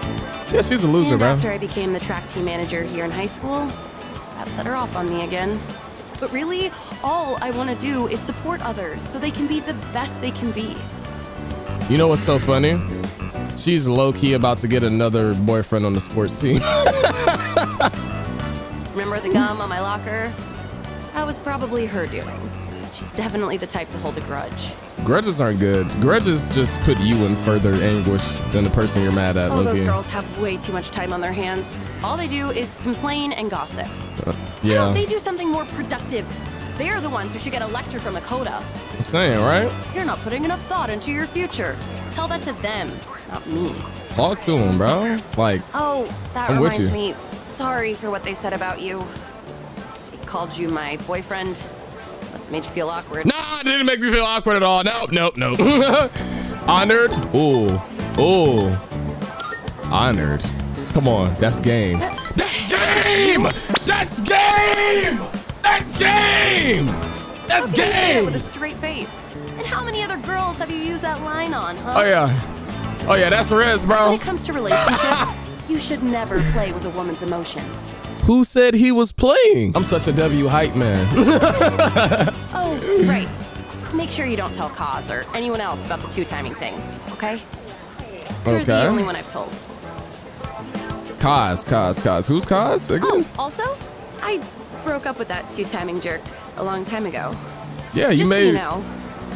Yeah, she's a loser, and bro. after I became the track team manager here in high school, that set her off on me again. But really, all I want to do is support others so they can be the best they can be. You know what's so funny? She's low key about to get another boyfriend on the sports team. Remember the gum on my locker? That was probably her doing. She's definitely the type to hold a grudge. Grudges aren't good. Grudges just put you in further anguish than the person you're mad at. Oh, those girls have way too much time on their hands. All they do is complain and gossip. Uh, yeah, they do something more productive? They're the ones who should get a lecture from Ekoda. I'm saying, right? You're not putting enough thought into your future. Tell that to them, not me. Talk to him, bro. Like, Oh, that I'm with reminds you. me. Sorry for what they said about you. They called you my boyfriend. Must have made you feel awkward. Nah, it didn't make me feel awkward at all. Nope, nope, nope. Honored? Ooh, ooh. Honored. Come on, that's game. That's game! That's game! That's game! That's you with a straight face. And how many other girls have you used that line on, huh? Oh yeah. Oh yeah, that's Riz, bro. When it comes to relationships, you should never play with a woman's emotions. Who said he was playing? I'm such a W hype man. Oh, right. Make sure you don't tell Kaz or anyone else about the two timing thing, okay? You're the only one I've told. Kaz, Kaz, Kaz. Who's Kaz again? Oh, also, I broke up with that two timing jerk a long time ago. yeah, you Just so made you know.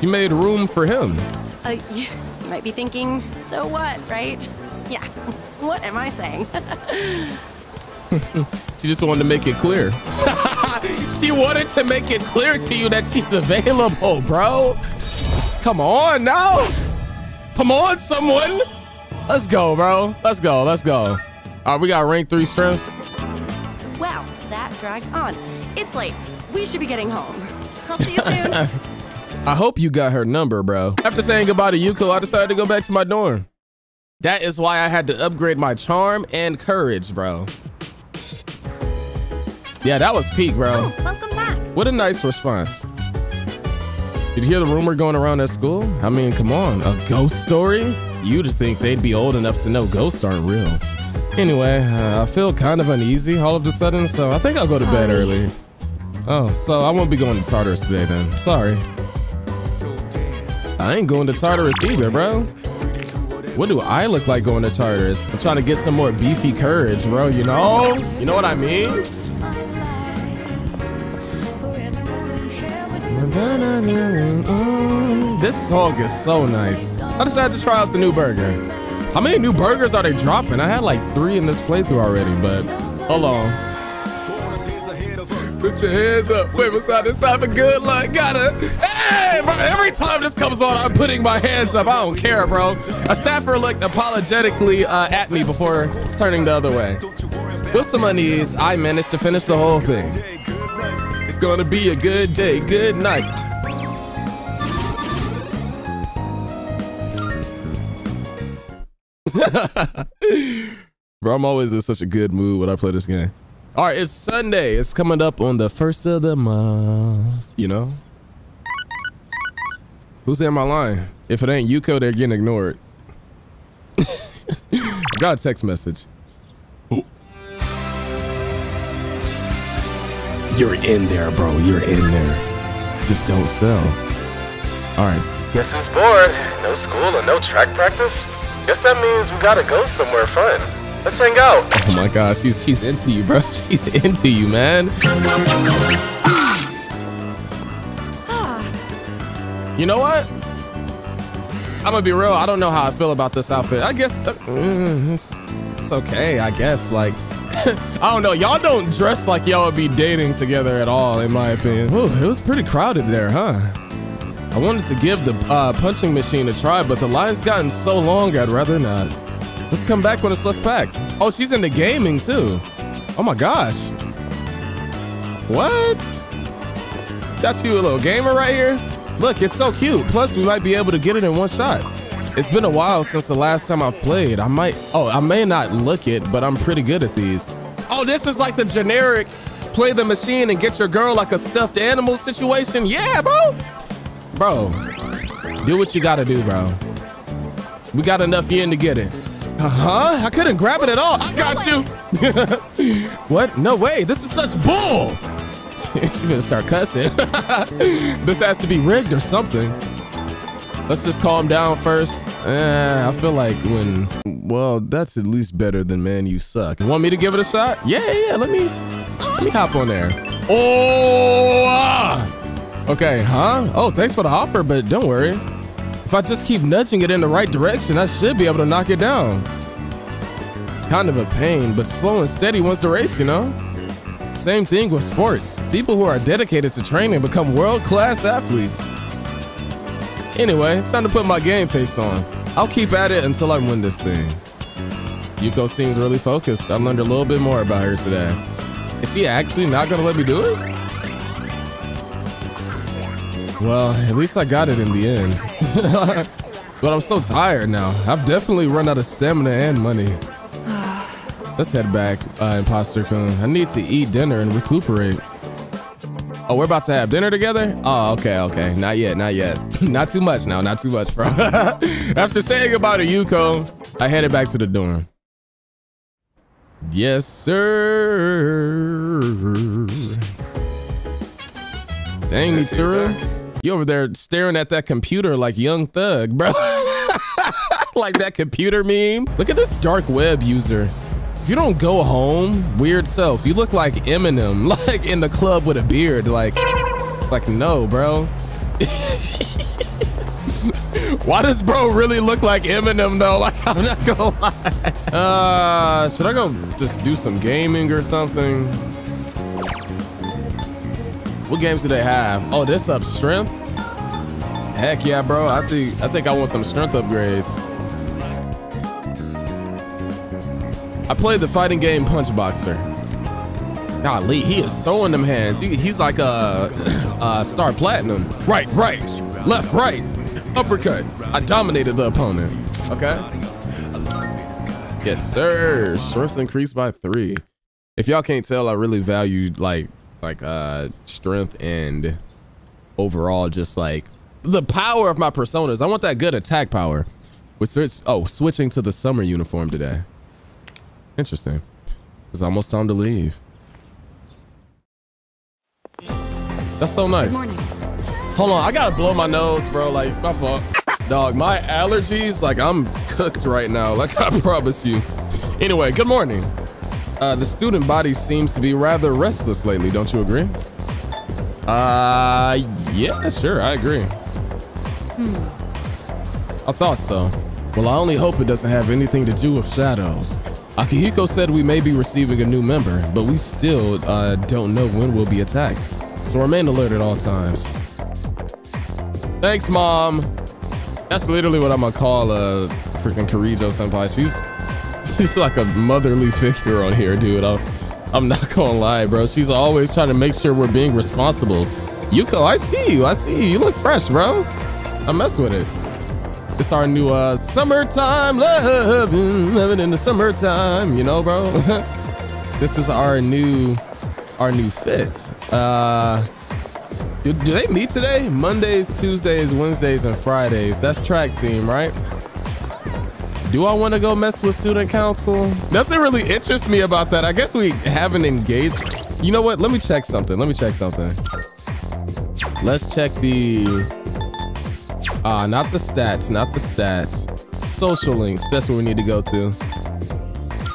you made room for him. Uh, you might be thinking, so what, right? Yeah, what am I saying? She just wanted to make it clear. she wanted to make it clear to you that she's available, bro. Come on now. Come on, someone. Let's go, bro. Let's go. Let's go. All right, we got rank three strength. wow, that dragged on. It's late. We should be getting home. I'll see you soon. I hope you got her number, bro. After saying goodbye to Yuko, I decided to go back to my dorm. That is why I had to upgrade my charm and courage, bro. Yeah, that was peak, bro. Welcome back. What a nice response. Did you hear the rumor going around at school? I mean, come on, a ghost story? You'd think they'd be old enough to know ghosts aren't real. Anyway, uh, I feel kind of uneasy all of a sudden, so I think I'll go to bed early. Oh, so I won't be going to Tartarus today then. Sorry. I ain't going to Tartarus either, bro. What do I look like going to Tartarus? I'm trying to get some more beefy courage, bro, you know? You know what I mean? This song is so nice. I decided to try out the new burger. How many new burgers are they dropping? I had like three in this playthrough already, but hold on. Put your hands up, wave beside the side for good luck. Gotta, hey, bro, every time this comes on, I'm putting my hands up. I don't care, bro. A staffer looked apologetically uh, at me before turning the other way. With some unease, I managed to finish the whole thing. It's gonna be a good day. Good night. Bro, I'm always in such a good mood when I play this game. All right, it's Sunday. It's coming up on the first of the month. You know? Who's in my line? If it ain't Yuko, they're getting ignored. Got a text message. You're in there, bro. You're in there. Just don't sell. All right. Guess who's bored? No school and no track practice? Guess that means we gotta go somewhere fun. Let's hang out. Oh my gosh, she's she's into you, bro. She's into you, man. You know what? I'm gonna be real. I don't know how I feel about this outfit. I guess uh, mm, it's, it's okay. I guess like I don't know. Y'all don't dress like y'all would be dating together at all, in my opinion. Ooh, it was pretty crowded there, huh? I wanted to give the uh, punching machine a try, but the line's gotten so long, I'd rather not. Let's come back when it's less packed. Oh, she's into gaming too. Oh my gosh. What? That's you a little gamer right here? Look, it's so cute. Plus, we might be able to get it in one shot. It's been a while since the last time I've played. I might, oh, I may not look it, but I'm pretty good at these. Oh, this is like the generic play the machine and get your girl like a stuffed animal situation. Yeah, bro. Bro, do what you gotta do, bro. We got enough yen to get it. Uh-huh, I couldn't grab it at all. I got you. what? No way, this is such bull. She's gonna start cussing. this has to be rigged or something. Let's just calm down first. Eh, I feel like when, well, that's at least better than man, you suck. You want me to give it a shot? Yeah, yeah, let me, let me hop on there. Oh, ah. okay, huh? Oh, thanks for the offer, but don't worry. If I just keep nudging it in the right direction, I should be able to knock it down. Kind of a pain, but slow and steady wins the race, you know? Same thing with sports. People who are dedicated to training become world-class athletes. Anyway, it's time to put my game face on. I'll keep at it until I win this thing. Yuko seems really focused. I learned a little bit more about her today. Is she actually not gonna let me do it? Well, at least I got it in the end. but I'm so tired now. I've definitely run out of stamina and money. Let's head back, uh, Imposter Kun. I need to eat dinner and recuperate. Oh, we're about to have dinner together? Oh, okay, okay. Not yet, not yet. not too much now, not too much, bro. After saying goodbye to Yuko, I headed back to the dorm. Yes, sir. Dang, Mitsuru. You over there staring at that computer like young thug, bro. like that computer meme. Look at this dark web user. If you don't go home, weird self, you look like Eminem, like in the club with a beard. Like, like no, bro. Why does bro really look like Eminem though? Like, I'm not gonna lie. Uh, should I go just do some gaming or something? What games do they have? Oh, this up strength? Heck yeah, bro. I think I think I want them strength upgrades. I played the fighting game Punch Boxer. Golly, he is throwing them hands. He, he's like a, a star platinum. Right, right, left, right, uppercut. I dominated the opponent. Okay. Yes, sir. Strength increased by three. If y'all can't tell, I really value like like uh strength and overall just like the power of my personas. I want that good attack power. With switch, oh, switching to the summer uniform today. Interesting. It's almost time to leave. That's so nice. Hold on, I gotta blow my nose, bro. Like, my fault. Dog, my allergies, like I'm cooked right now. Like I promise you. Anyway, good morning. Uh, the student body seems to be rather restless lately, don't you agree? Uh, yeah, sure, I agree. Hmm. I thought so. Well, I only hope it doesn't have anything to do with shadows. Akihiko said we may be receiving a new member, but we still uh, don't know when we'll be attacked. So remain alert at all times. Thanks, Mom. That's literally what I'm gonna call a uh, freaking Kirijo senpai. She's she's like a motherly figure on here, dude. I'm, I'm not gonna lie, bro. She's always trying to make sure we're being responsible. Yuko, I see you. I see you. You look fresh, bro. I mess with it. It's our new uh, summertime loving, loving in the summertime, you know, bro. this is our new, our new fit. Uh, do, do they meet today? Mondays, Tuesdays, Wednesdays, and Fridays. That's track team, right? Do I want to go mess with student council? Nothing really interests me about that. I guess we haven't engaged. You know what? Let me check something. Let me check something. Let's check the Ah, uh, not the stats, not the stats. Social links, that's where we need to go to.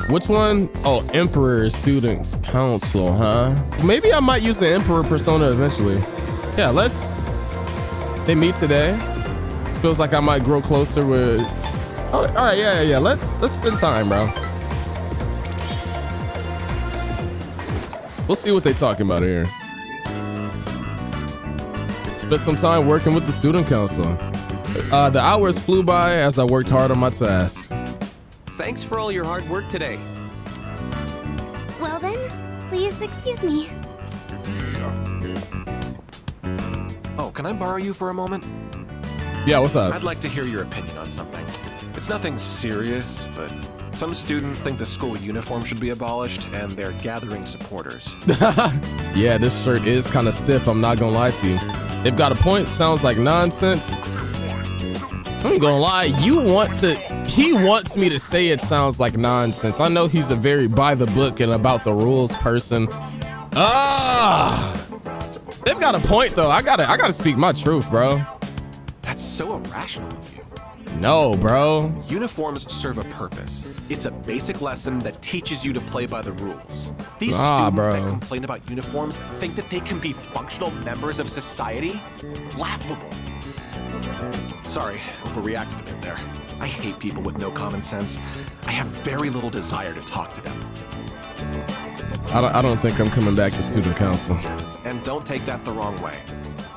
Which one? Oh, Emperor Student Council, huh? Maybe I might use the Emperor persona eventually. Yeah, let's. They meet today. Feels like I might grow closer with. Oh, all right, yeah, yeah, yeah. Let's let's spend time, bro. We'll see what they talking about here. spent some time working with the student council. Uh, the hours flew by as I worked hard on my tasks. Thanks for all your hard work today. Well then, please excuse me. Oh, can I borrow you for a moment? Yeah, what's up? I'd like to hear your opinion on something. It's nothing serious, but some students think the school uniform should be abolished, and they're gathering supporters. yeah, this shirt is kind of stiff, I'm not gonna lie to you. They've got a point, sounds like nonsense. I'm gonna lie, you want to, he wants me to say it sounds like nonsense. I know he's a very by the book and about the rules person. Ah! They've got a point though. I gotta, I gotta speak my truth, bro. That's so irrational of you. No, bro. Uniforms serve a purpose. It's a basic lesson that teaches you to play by the rules. These Ah, students bro. that complain about uniforms think that they can be functional members of society? Laughable. Sorry, overreacted a bit there. I hate people with no common sense. I have very little desire to talk to them. I don't, I don't think I'm coming back to student council. And don't take that the wrong way.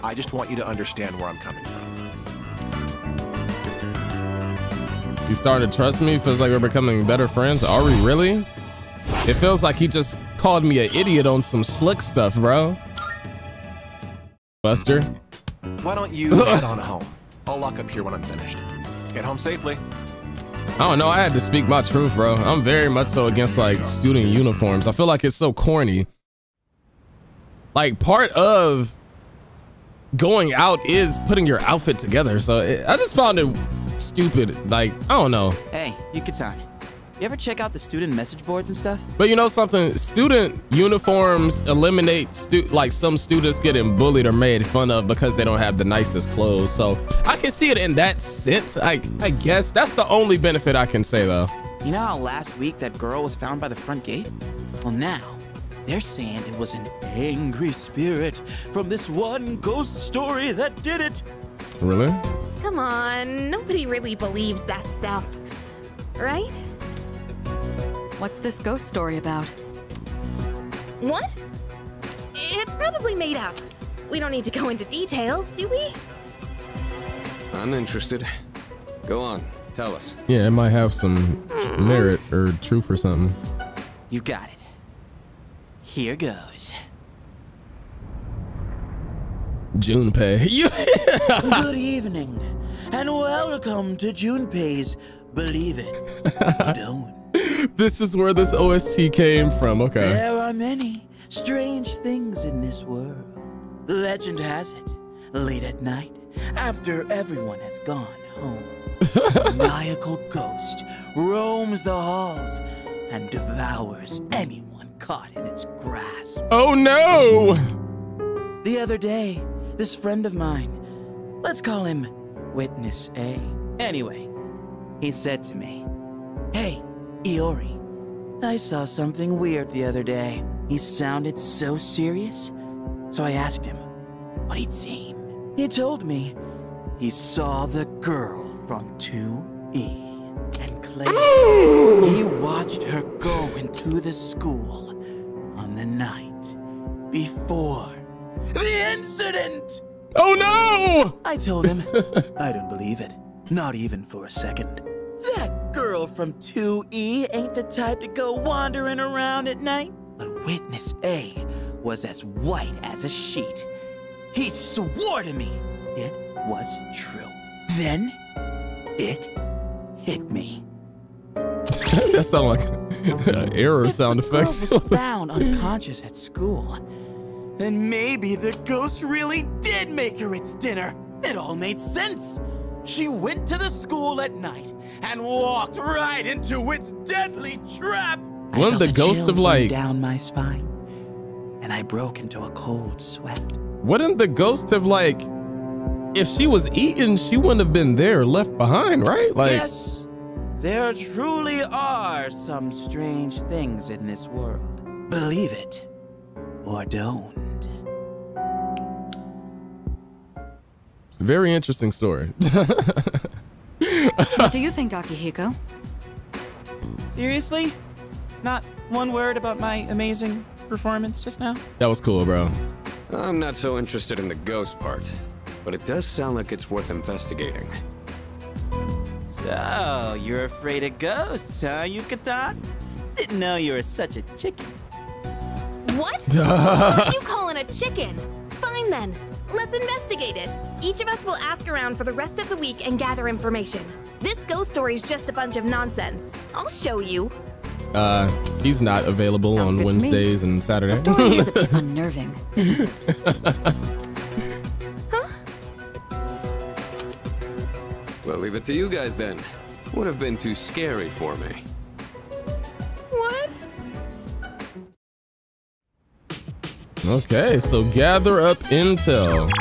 I just want you to understand where I'm coming from. You starting to trust me? Feels like we're becoming better friends. Are we really? It feels like he just called me an idiot on some slick stuff, bro. Buster. Why don't you head on home? I'll lock up here when I'm finished. Get home safely. I don't know. I had to speak my truth, bro. I'm very much so against like student uniforms. I feel like it's so corny. Like part of going out is putting your outfit together. So it, I just found it stupid. Like, I don't know. Hey, Yuka-tan. You ever check out the student message boards and stuff? But you know something? Student uniforms eliminate stu- like some students getting bullied or made fun of because they don't have the nicest clothes. So I can see it in that sense. I I guess that's the only benefit I can say though. You know how last week that girl was found by the front gate? Well, now they're saying it was an angry spirit from this one ghost story that did it. Really? Come on, nobody really believes that stuff. Right? What's this ghost story about? What? It's probably made up. We don't need to go into details, do we? I'm interested. Go on, tell us. Yeah, it might have some merit or truth or something. You got it. Here goes. Junpei. Good evening, and welcome to Junpei's Believe It Don't. this is where this OST came from. Okay. There are many strange things in this world. Legend has it, late at night, after everyone has gone home, a maniacal ghost roams the halls and devours anyone caught in its grasp. Oh no! The other day, this friend of mine, let's call him Witness A. Anyway, he said to me, Hey, Iori, I saw something weird the other day. He sounded so serious, so I asked him what he'd seen. He told me he saw the girl from 2E and claims oh! he watched her go into the school on the night before the incident! Oh no! I told him, I don't believe it. Not even for a second. That girl from 2E ain't the type to go wandering around at night. But Witness A was as white as a sheet. He swore to me it was true. Then, it hit me. that sounded like an error sound Girl effects. was found unconscious at school. Then maybe the ghost really did make her its dinner. It all made sense. She went to the school at night and walked right into its deadly trap. Wouldn't felt the a ghost chill of, like- down my spine, and I broke into a cold sweat. Wouldn't the ghost have like, if she was eaten, she wouldn't have been there left behind, right? Like, yes, there truly are some strange things in this world. Believe it or don't. very interesting story. what do you think, Akihiko? Seriously? Not one word about my amazing performance just now? that was cool, bro. I'm not so interested in the ghost part. but it does sound like it's worth investigating. So, you're afraid of ghosts, huh, Yuka-tan? Didn't know you were such a chicken. What? what are you calling a chicken? Fine then. Let's investigate it. Each of us will ask around for the rest of the week and gather information. This ghost story's just a bunch of nonsense. I'll show you. Uh, he's not available Sounds on good to me. Wednesdays and Saturdays. The story is a bit unnerving, isn't it? Well, leave it to you guys then. Would have been too scary for me. Okay, so gather up intel.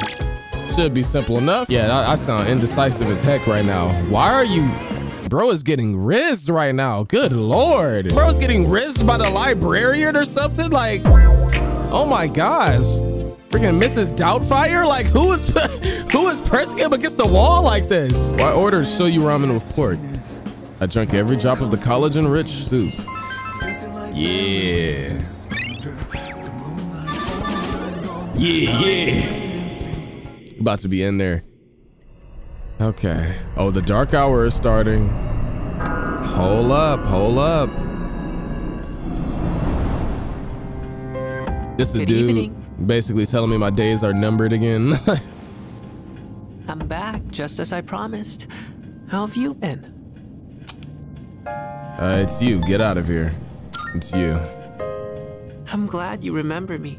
Should be simple enough. Yeah, I, I sound indecisive as heck right now. Why are you... Bro is getting rizzed right now. Good lord. Bro is getting rizzed by the librarian or something? Like, oh my gosh. Freaking Mrs. Doubtfire? Like, who is who is pressing him against the wall like this? Why order show you ramen with pork? I drank every drop of the collagen rich soup. Yeah. Yeah, yeah. About to be in there. Okay. Oh, the dark hour is starting. Hold up, hold up. This is Good dude evening. basically telling me my days are numbered again. I'm back, just as I promised. How have you been? uh, it's you. Get out of here. It's you. I'm glad you remember me.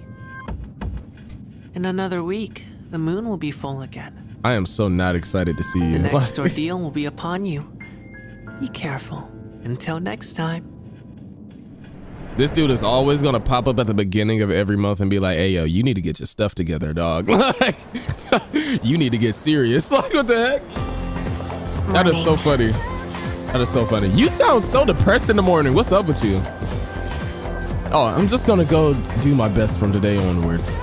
In another week, the moon will be full again. I am so not excited to see you. The next ordeal will be upon you. Be careful. Until next time. This dude is always gonna pop up at the beginning of every month and be like, "Hey, yo, you need to get your stuff together, dog. Like, you need to get serious. Like, what the heck? That is so funny. That is so funny. You sound so depressed in the morning. What's up with you? Oh, I'm just gonna go do my best from today onwards.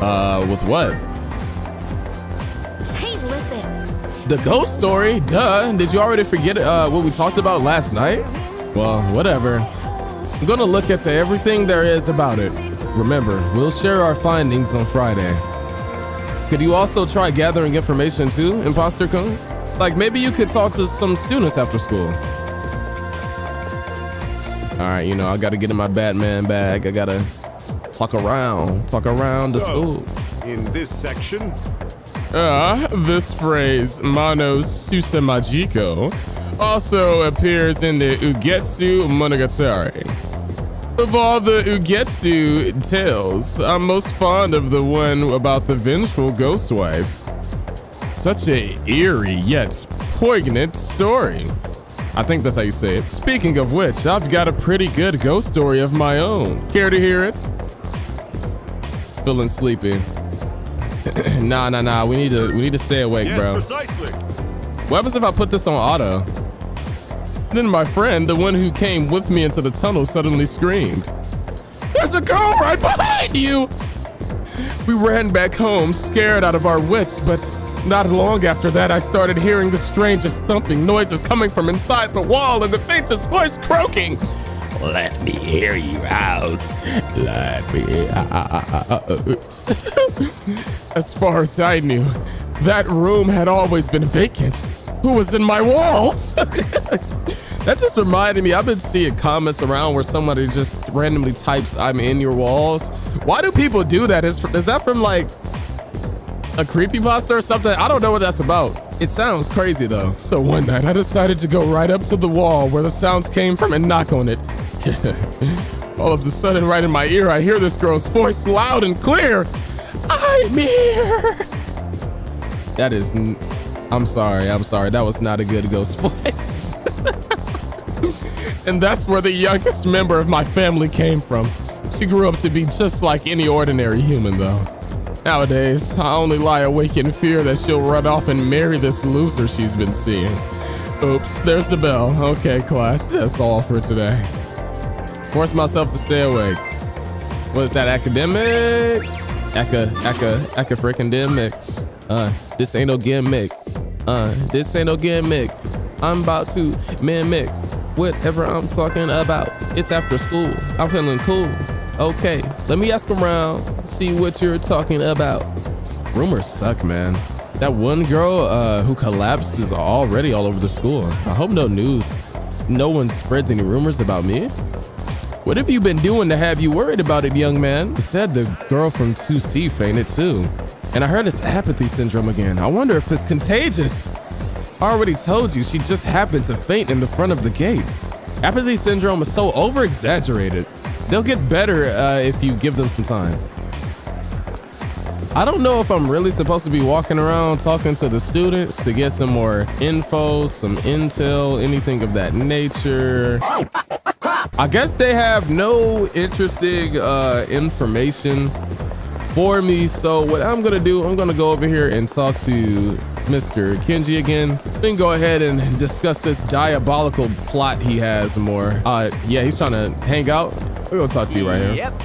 Uh, with what? Hey, listen. The ghost story? Duh. Did you already forget uh, what we talked about last night? Well, whatever. I'm gonna look into everything there is about it. Remember, we'll share our findings on Friday. Could you also try gathering information too, Imposter Kun? Like maybe you could talk to some students after school. All right, you know, I gotta get in my Batman bag. I gotta talk around, talk around the So, school. in this section, Uh, this phrase, Mano Susamajiko, also appears in the Ugetsu Monogatari. Of all the Ugetsu tales, I'm most fond of the one about the vengeful ghost wife. Such a eerie yet poignant story. I think that's how you say it. Speaking of which, I've got a pretty good ghost story of my own. Care to hear it? Feeling sleepy. nah, nah, nah. We need to we need to stay awake, yes, bro. precisely. What happens if I put this on auto? Then my friend, the one who came with me into the tunnel, suddenly screamed. There's a girl right behind you! We ran back home, scared out of our wits, but not long after that, I started hearing the strangest thumping noises coming from inside the wall and the faintest voice croaking. Me hear you out. Let me out. as far as I knew, that room had always been vacant. Who was in my walls? that just reminded me. I've been seeing comments around where somebody just randomly types, I'm in your walls. Why do people do that? Is, is that from like a creepy creepypasta or something? I don't know what that's about. It sounds crazy though. So one night I decided to go right up to the wall where the sounds came from and knock on it. All of a sudden, right in my ear, I hear this girl's voice loud and clear. I'm here. That is, I'm sorry, I'm sorry. That was not a good ghost voice. and that's where the youngest member of my family came from. She grew up to be just like any ordinary human, though. Nowadays, I only lie awake in fear that she'll run off and marry this loser she's been seeing. Oops, there's the bell. Okay, class, that's all for today. Force myself to stay awake. What is that, academics? Aka, aka, aka demics. Uh, this ain't no gimmick. Uh, this ain't no gimmick. I'm about to mimic whatever I'm talking about. It's after school. I'm feeling cool. Okay, let me ask around, see what you're talking about. Rumors suck, man. That one girl uh, who collapsed is already all over the school. I hope no news, no one spreads any rumors about me. What have you been doing to have you worried about it, young man? He said the girl from 2C fainted too. And I heard it's apathy syndrome again. I wonder if it's contagious. I already told you she just happened to faint in the front of the gate. Apathy syndrome is so over exaggerated. They'll get better uh, if you give them some time. I don't know if I'm really supposed to be walking around talking to the students to get some more info, some intel, anything of that nature. I guess they have no interesting uh, information for me. So what I'm gonna do, I'm gonna go over here and talk to Mr. Kenji again. Then go ahead and discuss this diabolical plot he has more. Uh, yeah, he's trying to hang out. We're gonna talk to you right here. Yep.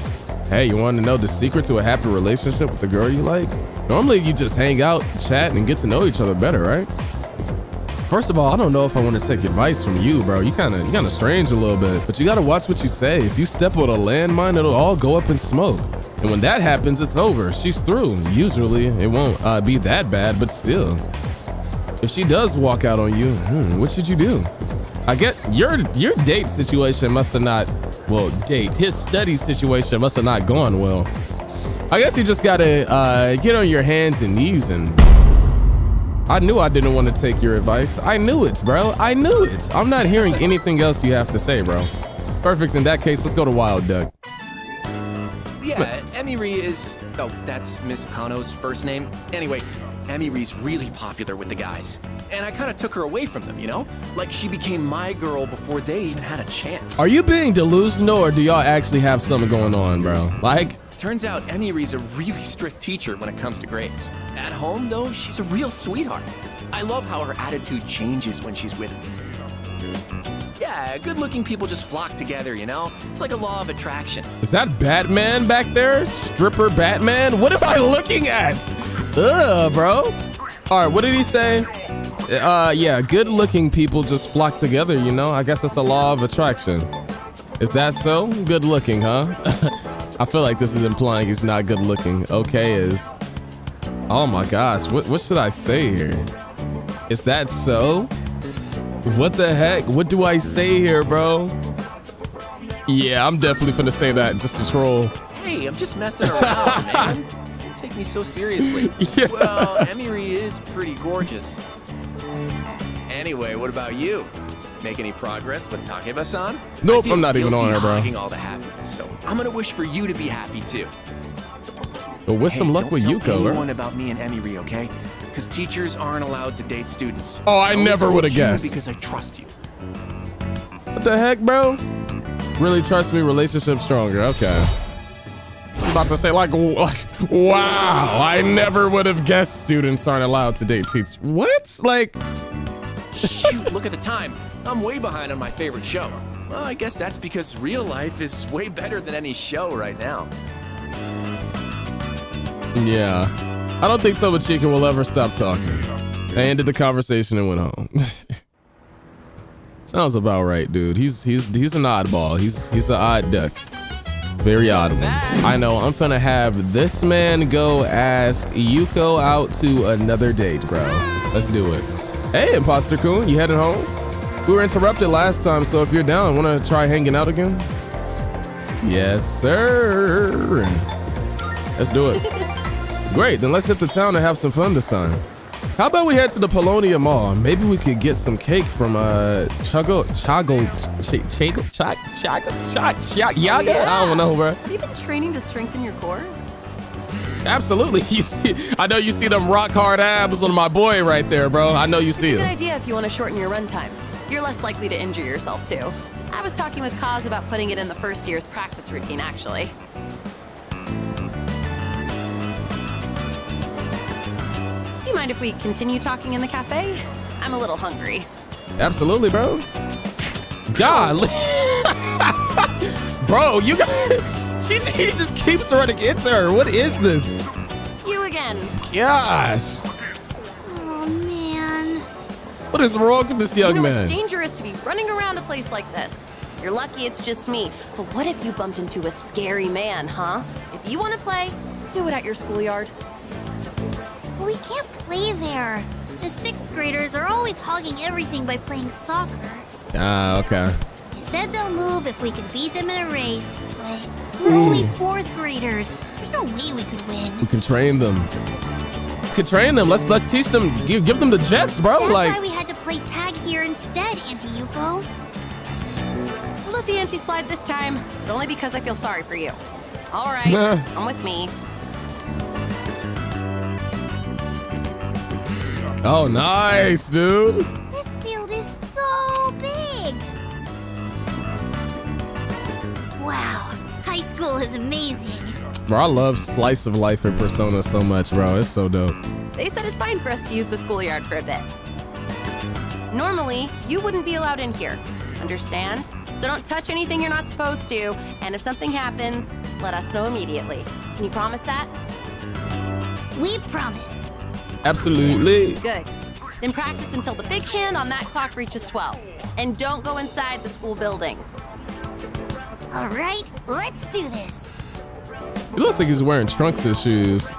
Hey, you want to know the secret to a happy relationship with the girl you like? Normally, you just hang out, chat, and get to know each other better, right? First of all, I don't know if I want to take advice from you, bro. You kind of, you kind of strange a little bit, but you got to watch what you say. If you step on a landmine, it'll all go up in smoke. And when that happens, it's over. She's through. Usually, it won't uh, be that bad, but still. If she does walk out on you, hmm, what should you do? I get your your date situation must have not, well, date his study situation must have not gone well. I guess you just gotta uh, get on your hands and knees and. I knew I didn't want to take your advice. I knew it, bro. I knew it. I'm not hearing anything else you have to say, bro. Perfect. In that case, let's go to Wild Duck. Yeah, Emiri is. Oh, that's Miss Kano's first name. Anyway, Emiri's really popular with the guys. And I kind of took her away from them, you know? Like she became my girl before they even had a chance. Are you being delusional or do y'all actually have something going on, bro? Like, Turns out Emiri's a really strict teacher when it comes to grades. At home, though, she's a real sweetheart. I love how her attitude changes when she's with me. Yeah, good looking people just flock together, you know? It's like a law of attraction. is that Batman back there? Stripper Batman? What am I looking at? Ugh, bro. All right, what did he say? Uh, yeah, good looking people just flock together, you know? I guess it's a law of attraction. Is that so? Good looking, huh? I feel like this is implying he's not good looking. Okay, is. Oh my gosh, what, what should I say here? Is that so? What the heck? What do I say here, bro? Yeah, I'm definitely gonna say that just to troll. Hey, I'm just messing around, man. Don't take me so seriously. Well, Emiri is pretty gorgeous. Anyway, what about you? Make any progress with Takeba-san? Nope, I'm not even on her, bro. all the happiness, so I'm gonna wish for you to be happy too. But wish Hey, some luck don't with tell Yuko, bro. anyone about me and Emiri, okay? Because teachers aren't allowed to date students. Oh, I only never would've guessed. Because I trust you. What the heck, bro? Really trust me, relationship stronger. Okay. I'm about to say, like, like, wow, I never would have guessed students aren't allowed to date teach. What? Like, Shoot, look at the time. I'm way behind on my favorite show. Well, I guess that's because real life is way better than any show right now. yeah. I don't think Tomochika will ever stop talking. They ended the conversation and went home. Sounds about right, dude. He's he's he's an oddball. He's he's an odd duck. Very odd one. I know. I'm gonna have this man go ask Yuko out to another date, bro. Let's do it. Hey, Imposter Kun, you headed home? We were interrupted last time, so if you're down, wanna try hanging out again? Yes, sir. Let's do it. Great, then let's hit the town and have some fun this time. How about we head to the Paulownia Mall? Maybe we could get some cake from uh Chago Chago Ch- Chago Chag Chago Chag Chag Yaga? I don't know, bro. Have you been training to strengthen your core? Absolutely. You see, I know you see them rock hard abs on my boy right there, bro. I know you see it. good idea if you want to shorten your run time. You're less likely to injure yourself too. I was talking with Kaz about putting it in the first year's practice routine, actually. Do you mind if we continue talking in the cafe? I'm a little hungry. Absolutely, bro. God, bro, you got. She he just keeps running into her. What is this? You again. Gosh, Oh man. what is wrong with this young you know, man? it's dangerous to be running around a place like this. You're lucky it's just me. But what if you bumped into a scary man, huh? If you want to play, do it at your schoolyard. But we can't play there. The sixth graders are always hogging everything by playing soccer. Ah, okay. They said they'll move if we can beat them in a race, but we're only fourth graders. There's no way we could win. We can train them. We can train them. Let's let's teach them. Give, give them the jets, bro. That's like why we had to play tag here instead, Auntie Yuko. We'll let the ante slide this time, but only because I feel sorry for you. All right, Nah. come with me. Oh, nice, dude. This field is so big. Wow, high school is amazing. Bro, I love slice of life in Persona so much, bro. It's so dope. They said it's fine for us to use the schoolyard for a bit. Normally, you wouldn't be allowed in here. Understand? So don't touch anything you're not supposed to, and if something happens, let us know immediately. Can you promise that? We promise. Absolutely. Good. Then practice until the big hand on that clock reaches 12. And don't go inside the school building. All right, let's do this. He looks like he's wearing Trunks' and shoes.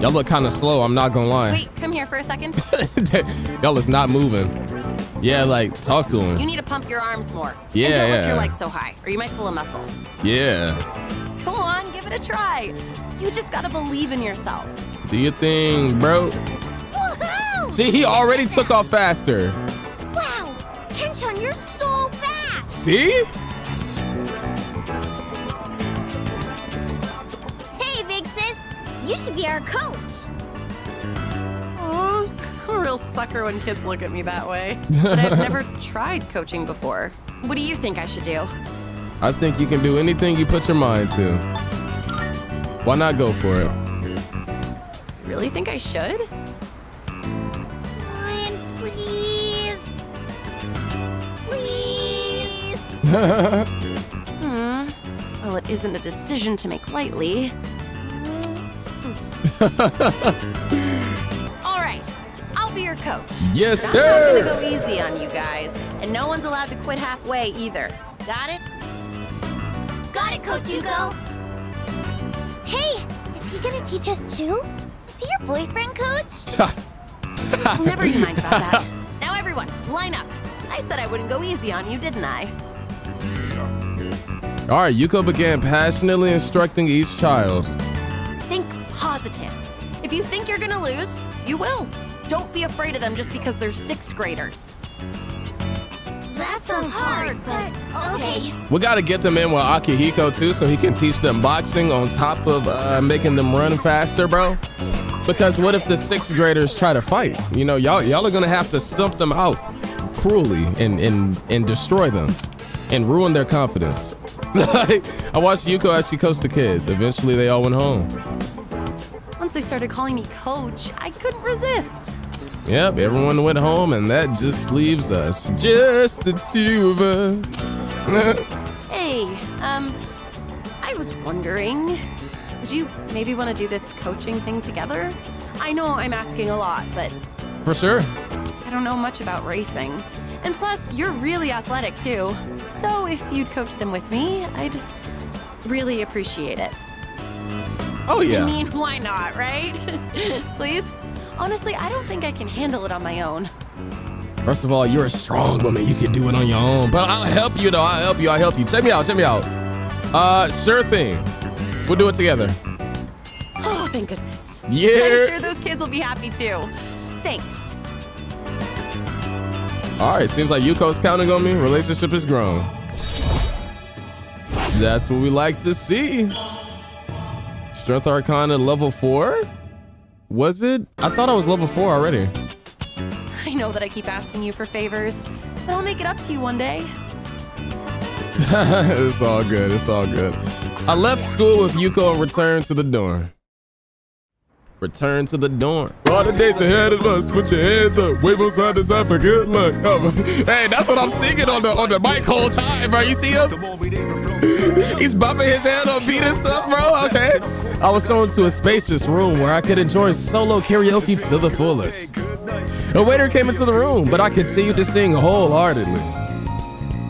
Y'all look kind of slow. I'm not gonna lie. Wait, come here for a second. Y'all is not moving. Yeah, like talk to him. You need to pump your arms more. Yeah, And don't lift your legs so high, or you might pull a muscle. Yeah. Come on, give it a try. You just gotta believe in yourself. Do your thing, bro. See, he already took off faster. Wow, Kenchon, you're so fast. See? Hey, big sis, you should be our coach. Aw, I'm a real sucker when kids look at me that way. But I've never tried coaching before. What do you think I should do? I think you can do anything you put your mind to. Why not go for it? You really think I should? Fine, please. Please. Hmm. Well, it isn't a decision to make lightly. All right, I'll be your coach. Yes, But sir. I'm not gonna go easy on you guys, and no one's allowed to quit halfway either. Got it? Got it, Coach Yuko. Hey, is he gonna teach us too? Is he your boyfriend, Coach? Well, never you mind about that. Now, everyone, line up. I said I wouldn't go easy on you, didn't I? All right, Yuko began passionately instructing each child. Think positive. If you think you're gonna lose, you will. Don't be afraid of them just because they're sixth graders. That sounds hard, but okay. We got to get them in with Akihiko too, so he can teach them boxing on top of uh, making them run faster, bro. Because what if the sixth graders try to fight? You know, y'all y'all are gonna have to stump them out cruelly and and and destroy them and ruin their confidence. I watched Yuko as she coached the kids. Eventually, they all went home. Once they started calling me coach, I couldn't resist. Yep, everyone went home, and that just leaves us, just the two of us. Hey, um, I was wondering, would you maybe want to do this coaching thing together? I know I'm asking a lot, but For sure. I don't know much about racing. And plus, you're really athletic too. So if you'd coach them with me, I'd really appreciate it. Oh yeah. I mean, why not, right? Please? Honestly, I don't think I can handle it on my own. First of all, you're a strong woman. You can do it on your own. But I'll help you though. I'll help you. I'll help you. Check me out. Check me out. Uh, sure thing. We'll do it together. Oh, thank goodness. Yeah. I'm sure those kids will be happy too. Thanks. All right. Seems like Yuko's counting on me. Relationship is grown. That's what we like to see. Strength Arcana level four. Was it? I thought I was level four already. I know that I keep asking you for favors, but I'll make it up to you one day. it's all good. It's all good. I left school with Yuko and returned to the dorm. Return to the dorm. All the days ahead of us, put your hands up, wave on side to side for good luck. Oh, hey, that's what I'm singing on the on the mic whole time, bro. You see him? He's bumping his head on beat and stuff, bro. Okay. I was thrown to a spacious room where I could enjoy solo karaoke to the fullest. A waiter came into the room, but I continued to sing wholeheartedly.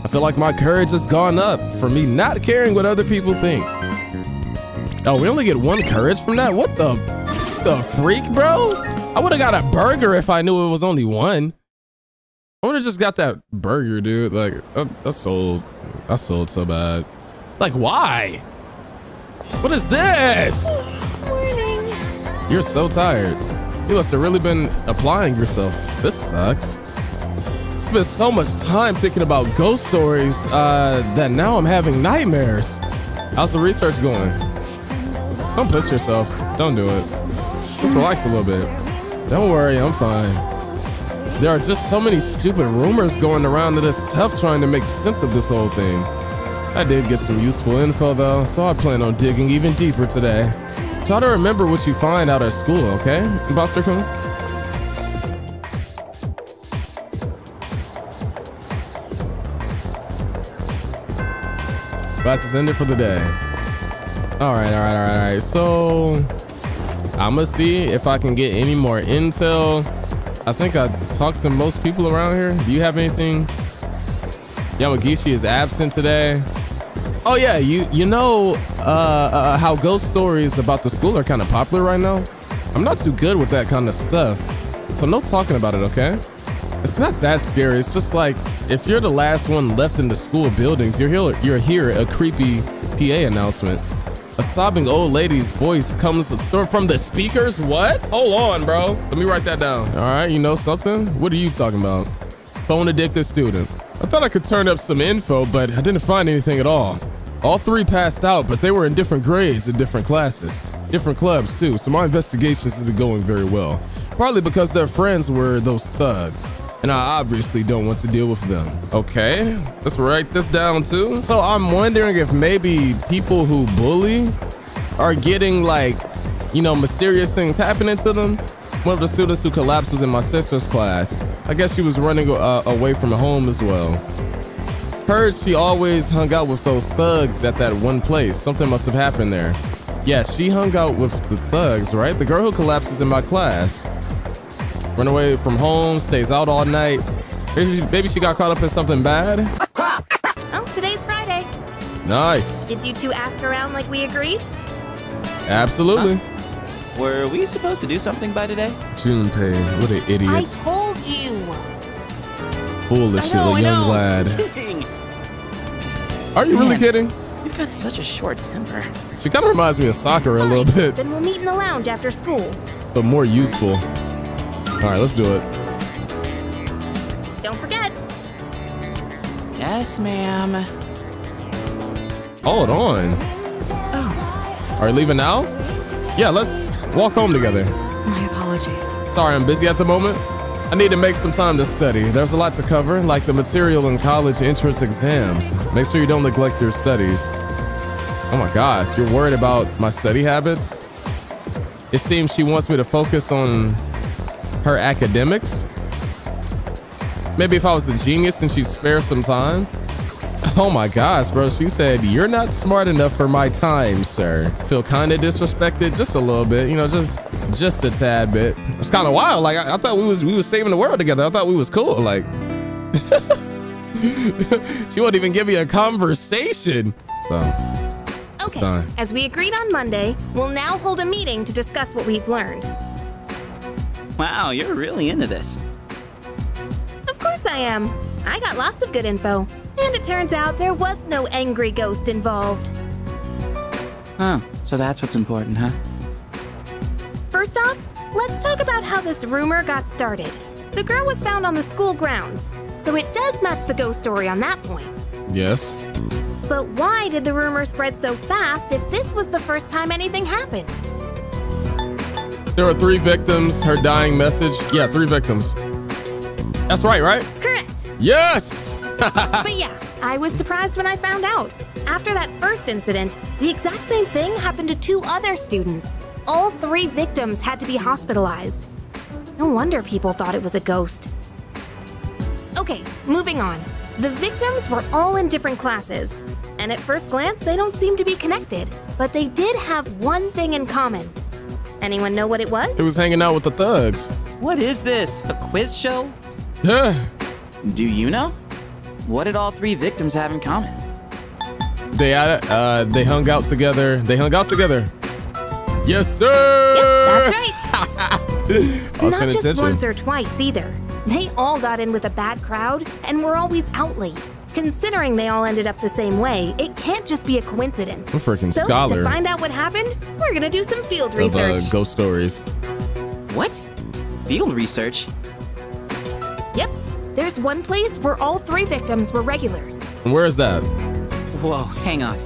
I feel like my courage has gone up for me not caring what other people think. Oh, we only get one courage from that? What the, the freak, bro? I would have got a burger if I knew it was only one. I would have just got that burger, dude. Like, I, sold. I sold so bad. Like, why? What is this? Morning. You're so tired. You must have really been applying yourself. This sucks. Spent so much time thinking about ghost stories uh, that now I'm having nightmares. How's the research going? Don't push yourself. Don't do it. Just relax a little bit. Don't worry, I'm fine. There are just so many stupid rumors going around that it's tough trying to make sense of this whole thing. I did get some useful info though, so I plan on digging even deeper today. Try to remember what you find out at school, okay, Buster Kun? Class is ended for the day. All right, all right, all right, all right. So I'm gonna see if I can get any more intel. I think I talked to most people around here. Do you have anything? Yamagishi is absent today. Oh yeah, you you know uh, uh, how ghost stories about the school are kind of popular right now. I'm not too good with that kind of stuff, so no talking about it, okay? It's not that scary. It's just like if you're the last one left in the school buildings, you're here, you're hear a creepy PA announcement. A sobbing old lady's voice comes from the speakers. What? Hold on, bro. Let me write that down. All right, you know something? What are you talking about? Phone addicted student. I thought I could turn up some info, but I didn't find anything at all. All three passed out, but they were in different grades in different classes, different clubs too, so my investigations isn't going very well. Partly because their friends were those thugs, and I obviously don't want to deal with them. Okay, let's write this down too. So I'm wondering if maybe people who bully are getting like, you know, mysterious things happening to them. One of the students who collapsed was in my sister's class. I guess she was running uh, away from home as well. Heard she always hung out with those thugs at that one place. Something must have happened there. Yeah, she hung out with the thugs, right? The girl who collapses in my class. Run away from home, stays out all night. Maybe, maybe she got caught up in something bad. Oh, today's Friday. Nice. Did you two ask around like we agreed? Absolutely. Huh? Were we supposed to do something by today? Junpei, what an idiot. I told you. Foolish little young lad. Are you Man, really kidding? You've got such a short temper. She kind of reminds me of soccer a little bit. Then we'll meet in the lounge after school. But more useful. All right, let's do it. Don't forget. Yes, ma'am. Hold on. Oh. Are you leaving now? Yeah, let's walk home together. My apologies. Sorry, I'm busy at the moment. I need to make some time to study. There's a lot to cover, like the material in college entrance exams. Make sure you don't neglect your studies. Oh my gosh, you're worried about my study habits? It seems she wants me to focus on her academics. Maybe if I was a genius, then she'd spare some time. Oh my gosh, bro. She said, You're not smart enough for my time, sir. Feel kind of disrespected just a little bit, you know, just just a tad bit. It's kind of wild. Like I, I, thought we was we was saving the world together. I thought we was cool. Like she won't even give me a conversation. So Okay. As we agreed on Monday, we'll now hold a meeting to discuss what we've learned. Wow, you're really into this. Of course I am. I got lots of good info. And it turns out there was no angry ghost involved. Huh, so that's what's important, huh? First off, let's talk about how this rumor got started. The girl was found on the school grounds, so it does match the ghost story on that point. Yes. But why did the rumor spread so fast if this was the first time anything happened? There were three victims, her dying message. Yeah, three victims. That's right, right? Correct. Yes! but yeah, I was surprised when I found out. After that first incident, the exact same thing happened to two other students. All three victims had to be hospitalized. No wonder people thought it was a ghost. Okay, moving on. The victims were all in different classes, and at first glance, they don't seem to be connected. But they did have one thing in common. Anyone know what it was? It was hanging out with the thugs. What is this? A quiz show? Yeah. Do you know? What did all three victims have in common? They uh, they hung out together. They hung out together. Yes, sir. That's right. I was Not just attention. once or twice either. They all got in with a bad crowd and were always out late. Considering they all ended up the same way, it can't just be a coincidence. I'm a freaking so, scholar. to find out what happened, we're gonna do some field of uh, research. ghost stories. What? Field research? Yep. There's one place where all three victims were regulars. Where is that? Whoa, hang on.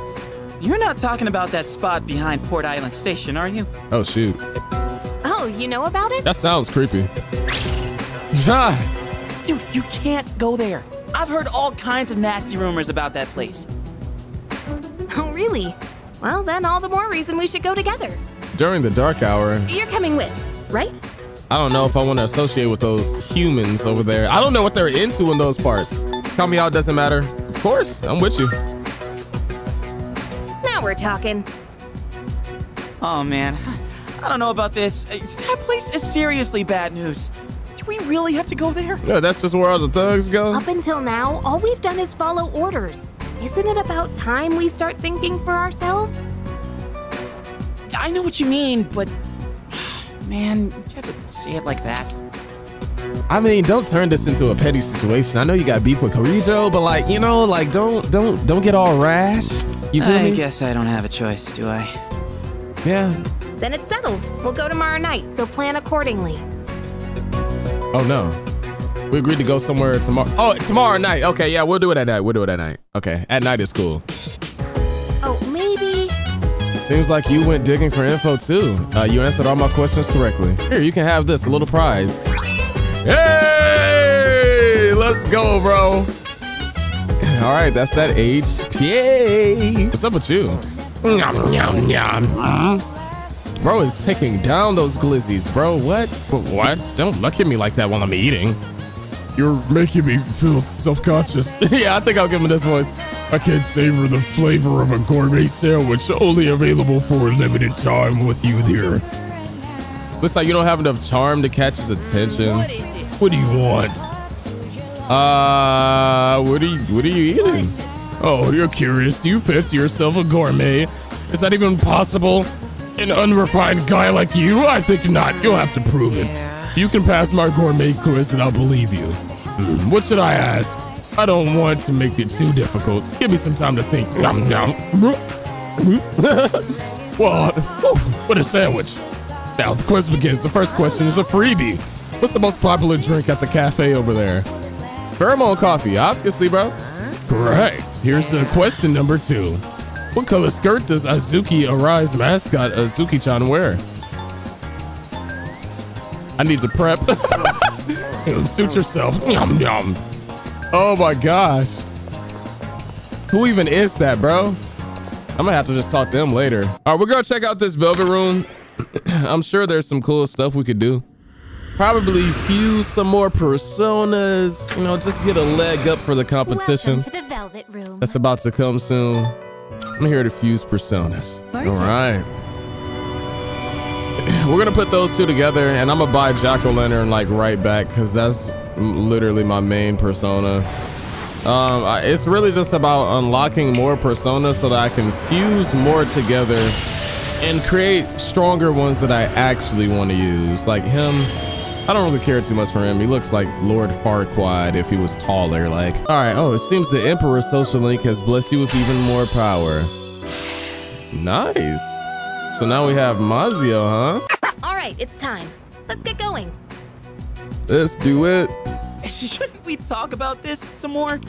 You're not talking about that spot behind Port Island Station, are you? Oh shoot, Oh, you know about it? that sounds creepy. Ah, Dude, you can't go there. I've heard all kinds of nasty rumors about that place. Oh, really? Well, then all the more reason we should go together. During the dark hour, You're coming with, right? I don't know if I want to associate with those humans over there. I don't know what they're into in those parts. Tell me out doesn't matter. Of course, I'm with you. Now we're talking. Oh man, I don't know about this. That place is seriously bad news. Do we really have to go there? Yeah, that's just where all the thugs go. Up until now, all we've done is follow orders. Isn't it about time we start thinking for ourselves? I know what you mean, but man, you have to say it like that. I mean, don't turn this into a petty situation. I know you got beef with Kirijo, but like, you know, like don't don't don't get all rash. You feel I me? guess I don't have a choice, do I? Yeah. Then it's settled. We'll go tomorrow night, so plan accordingly. Oh no. We agreed to go somewhere tomorrow. Oh, tomorrow night. Okay, yeah, we'll do it at night. We'll do it at night. Okay, at night is cool. Oh, maybe. Seems like you went digging for info too. Uh, you answered all my questions correctly. Here, you can have this, a little prize. Hey, let's go, bro. All right, that's that HPA. What's up with you? Yum, yum, yum. Bro is taking down those glizzies, bro. What? What? Don't look at me like that while I'm eating. You're making me feel self-conscious. yeah, I think I'll give him this voice. I can't savor the flavor of a gourmet sandwich only available for a limited time with you here. Looks like you don't have enough charm to catch his attention. What do you want? Uh, what are you, what are you eating? Oh, you're curious. Do you fancy yourself a gourmet? Is that even possible? An unrefined guy like you? I think not. You'll have to prove it. You can pass my gourmet quiz and I'll believe you. Hmm, what should I ask? I don't want to make it too difficult. Give me some time to think. Yum, yum. well, what a sandwich. Now the quiz begins. The first question is a freebie. What's the most popular drink at the cafe over there? Pheromone coffee, obviously, bro. Correct. Here's the question number two. What color skirt does Azuki Arise mascot Azuki-chan wear? I need to prep. Suit yourself. Yum yum. Oh my gosh. Who even is that, bro? I'm gonna have to just talk to him later. All right, we're gonna check out this velvet room. I'm sure there's some cool stuff we could do. Probably fuse some more personas. You know, just get a leg up for the competition. Welcome to the Velvet Room. That's about to come soon. I'm here to fuse personas. All right. We're gonna put those two together, and I'm gonna buy Jack O' Lantern like right back because that's literally my main persona. Um, I- it's really just about unlocking more personas so that I can fuse more together and create stronger ones that I actually want to use. Like him, I don't really care too much for him. He looks like Lord Farquaad if he was taller. Like, all right. Oh, it seems the Emperor Social Link has blessed you with even more power. Nice. So now we have Mazio, huh? All right, it's time. Let's get going. Let's do it. Shouldn't we talk about this some more?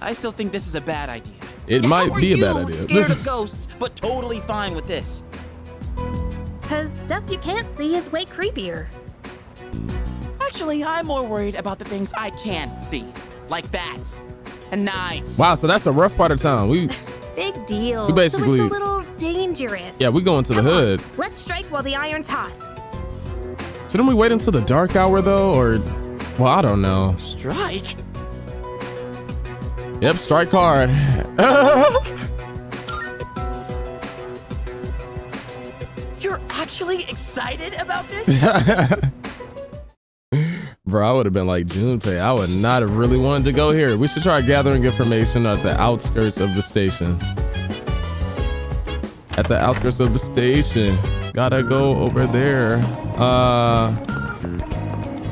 I still think this is a bad idea. It How might be a bad you idea. Scared of ghosts, but totally fine with this. Cause stuff you can't see is way creepier. Actually, I'm more worried about the things I can't see, like bats and knives. Wow, so that's a rough part of town. We Big deal. We basically- so it's a little dangerous. yeah, we going to the hood. Let's strike while the iron's hot. Shouldn't we wait until the dark hour though, or well, I don't know. Strike? Yep, strike hard. You're actually excited about this? Bro, I would have been like Junpei. I would not have really wanted to go here. We should try gathering information at the outskirts of the station. at the outskirts of the station. Gotta go over there. Uh,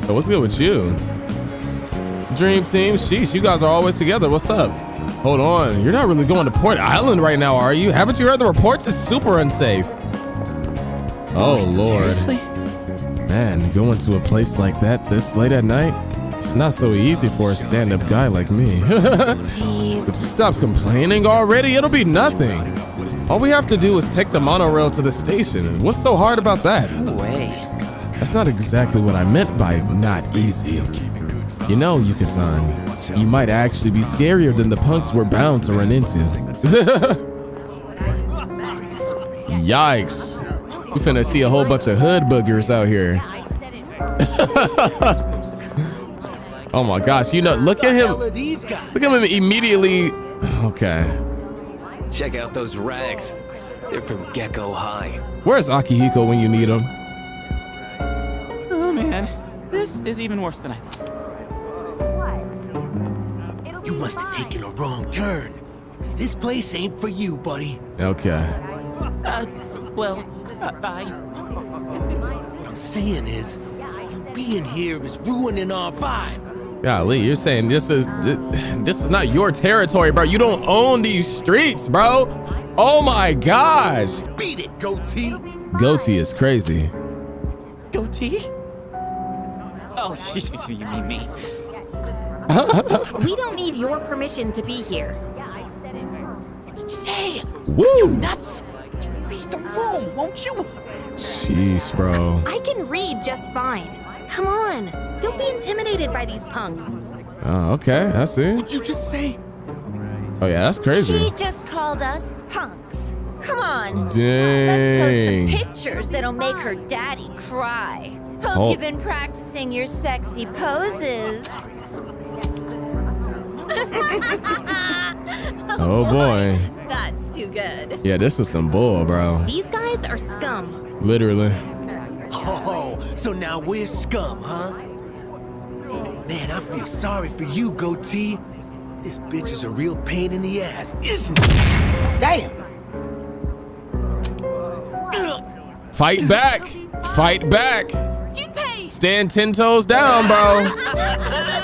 so what's good with you? Dream team, sheesh, you guys are always together. What's up? Hold on, you're not really going to Port Island right now, are you? Haven't you heard the reports? It's super unsafe. Oh, Lord. seriously? Man, going to a place like that this late at night, it's not so easy for a stand-up guy like me. You stop complaining already? It'll be nothing. All we have to do is take the monorail to the station. What's so hard about that? That's not exactly what I meant by not easy. You know, Yuka-tan, you might actually be scarier than the punks we're bound to run into. Yikes. We finna see a whole bunch of hood boogers out here. oh my gosh, you know, look at him. are these guys? Look at him immediately. Okay. Check out those rags. They're from Gecko High. Where's Akihiko when you need him? Oh man, this is even worse than I thought. You must have taken a wrong turn. 'cause this place ain't for you, buddy. Okay. Uh, well, I. What I'm saying is, you being here is ruining our vibe. Golly, you're saying this is this is not your territory, bro. You don't own these streets, bro. Oh my gosh. Beat it, goatee. Goatee is crazy. Goatee? Oh, you mean me? we don't need your permission to be here. Hey, Woo! you nuts? Read the room, won't you? Jeez, bro. I can read just fine. Come on, don't be intimidated by these punks. Oh, okay, I see. What'd you just say? Oh yeah, that's crazy. She just called us punks. Come on. Dang. Let's post some pictures that'll make her daddy cry. Hope Oh. you've been practicing your sexy poses. Oh boy. That's too good. Yeah, this is some bull, bro. These guys are scum. Literally. Oh, so now we're scum, huh? Man, I feel sorry for you, goatee. This bitch is a real pain in the ass, isn't she? Damn. Fight back. Fight back. Stand ten toes down, bro.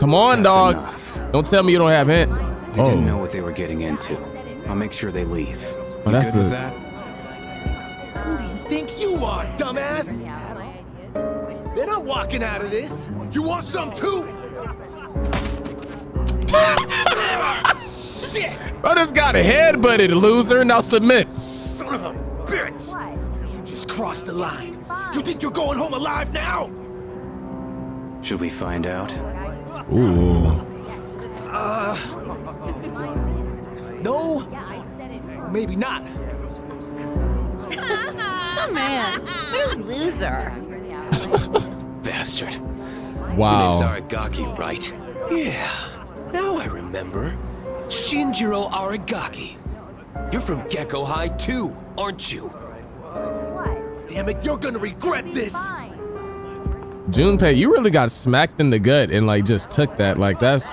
Come on, dog. Don't tell me you don't have hint. They Oh, didn't know what they were getting into. I'll make sure they leave. Oh, You that's good with the- that? Who do you think you are, dumbass? They're not walking out of this. You want some too? Shit! bro, just got a head butted, loser. Now submit. Son of a bitch! You just crossed the line. You think you're going home alive now? Should we find out? Ooh. Uh. No? Or maybe not. oh, Man, what a loser. Bastard. Wow. Your name's Aragaki, right? Yeah. Now I remember. Shinjiro Aragaki. You're from Gecko High too, aren't you? Damn it, you're gonna regret this! Junpei, you really got smacked in the gut and like just took that. Like that's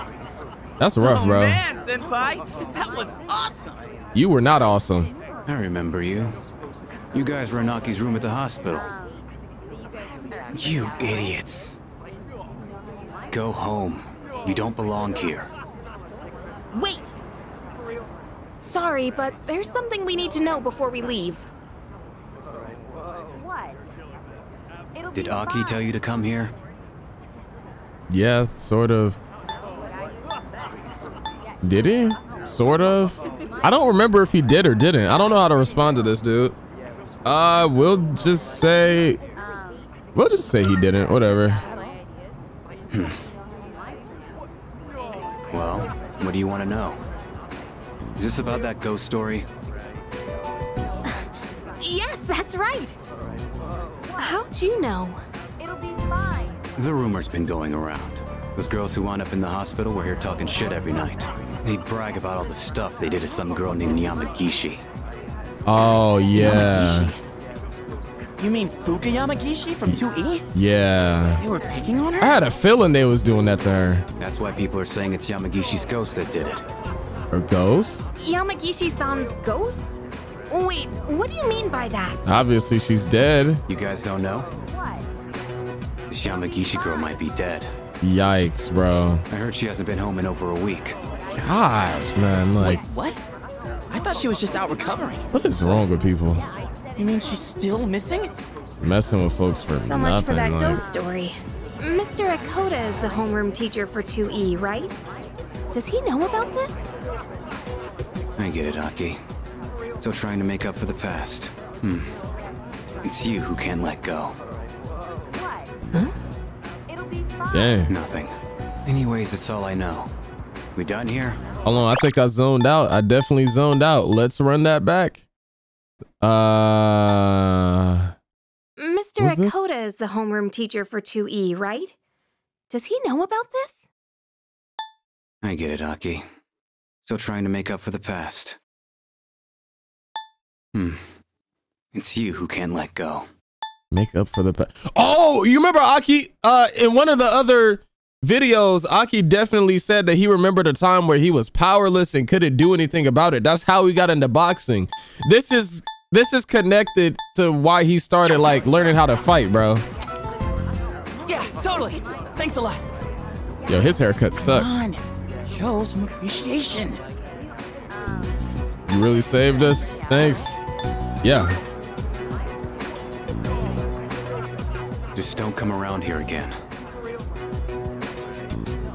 that's rough, oh, bro. man, senpai, that was awesome. You were not awesome. I remember you. You guys were in Aki's room at the hospital. You idiots. Go home. You don't belong here. Wait! Sorry, but there's something we need to know before we leave. Did Aki tell you to come here? Yes, sort of. Did he? Sort of. I don't remember if he did or didn't. I don't know how to respond to this, dude. Uh, we'll just say. We'll just say he didn't. Whatever. Well, what do you want to know? Is this about that ghost story? Yes, that's right. How'd you know? It'll be fine. The rumor's been going around. Those girls who wound up in the hospital were here talking shit every night. They'd brag about all the stuff they did to some girl named Yamagishi. Oh yeah. You mean Fuuka Yamagishi from 2E? Yeah. They were picking on her? I had a feeling they was doing that to her. That's why people are saying it's Yamagishi's ghost that did it. Her ghost? Yamagishi-san's ghost? Wait, what do you mean by that? Obviously, she's dead. You guys don't know? This Yamagishi girl might be dead. Yikes, bro. I heard she hasn't been home in over a week. Gosh, man. Like, What? I thought she was just out recovering. what is wrong with people? You mean she's still missing? Messing with folks for So nothing. much for that like, ghost story. Mr. Ekoda is the homeroom teacher for 2E, right? Does he know about this? I get it, Aki. Still trying to make up for the past. Hmm. It's you who can't let go. Huh? Dang. Nothing. Anyways, it's all I know. We done here? Hold on, I think I zoned out. I definitely zoned out. Let's run that back. Uh, Mr. What's? Ekoda is the homeroom teacher for 2E, right? Does he know about this? I get it, Aki. Still trying to make up for the past. Hmm. It's you who can't let go. make up for the. Pa- oh, you remember Aki? Uh, in one of the other videos, Aki definitely said that he remembered a time where he was powerless and couldn't do anything about it. That's how he got into boxing. This is this is connected to why he started like learning how to fight, bro. Yeah, totally. Thanks a lot. Yo, his haircut sucks. Come on. Show some appreciation. You really saved us. Thanks. Yeah. Just don't come around here again.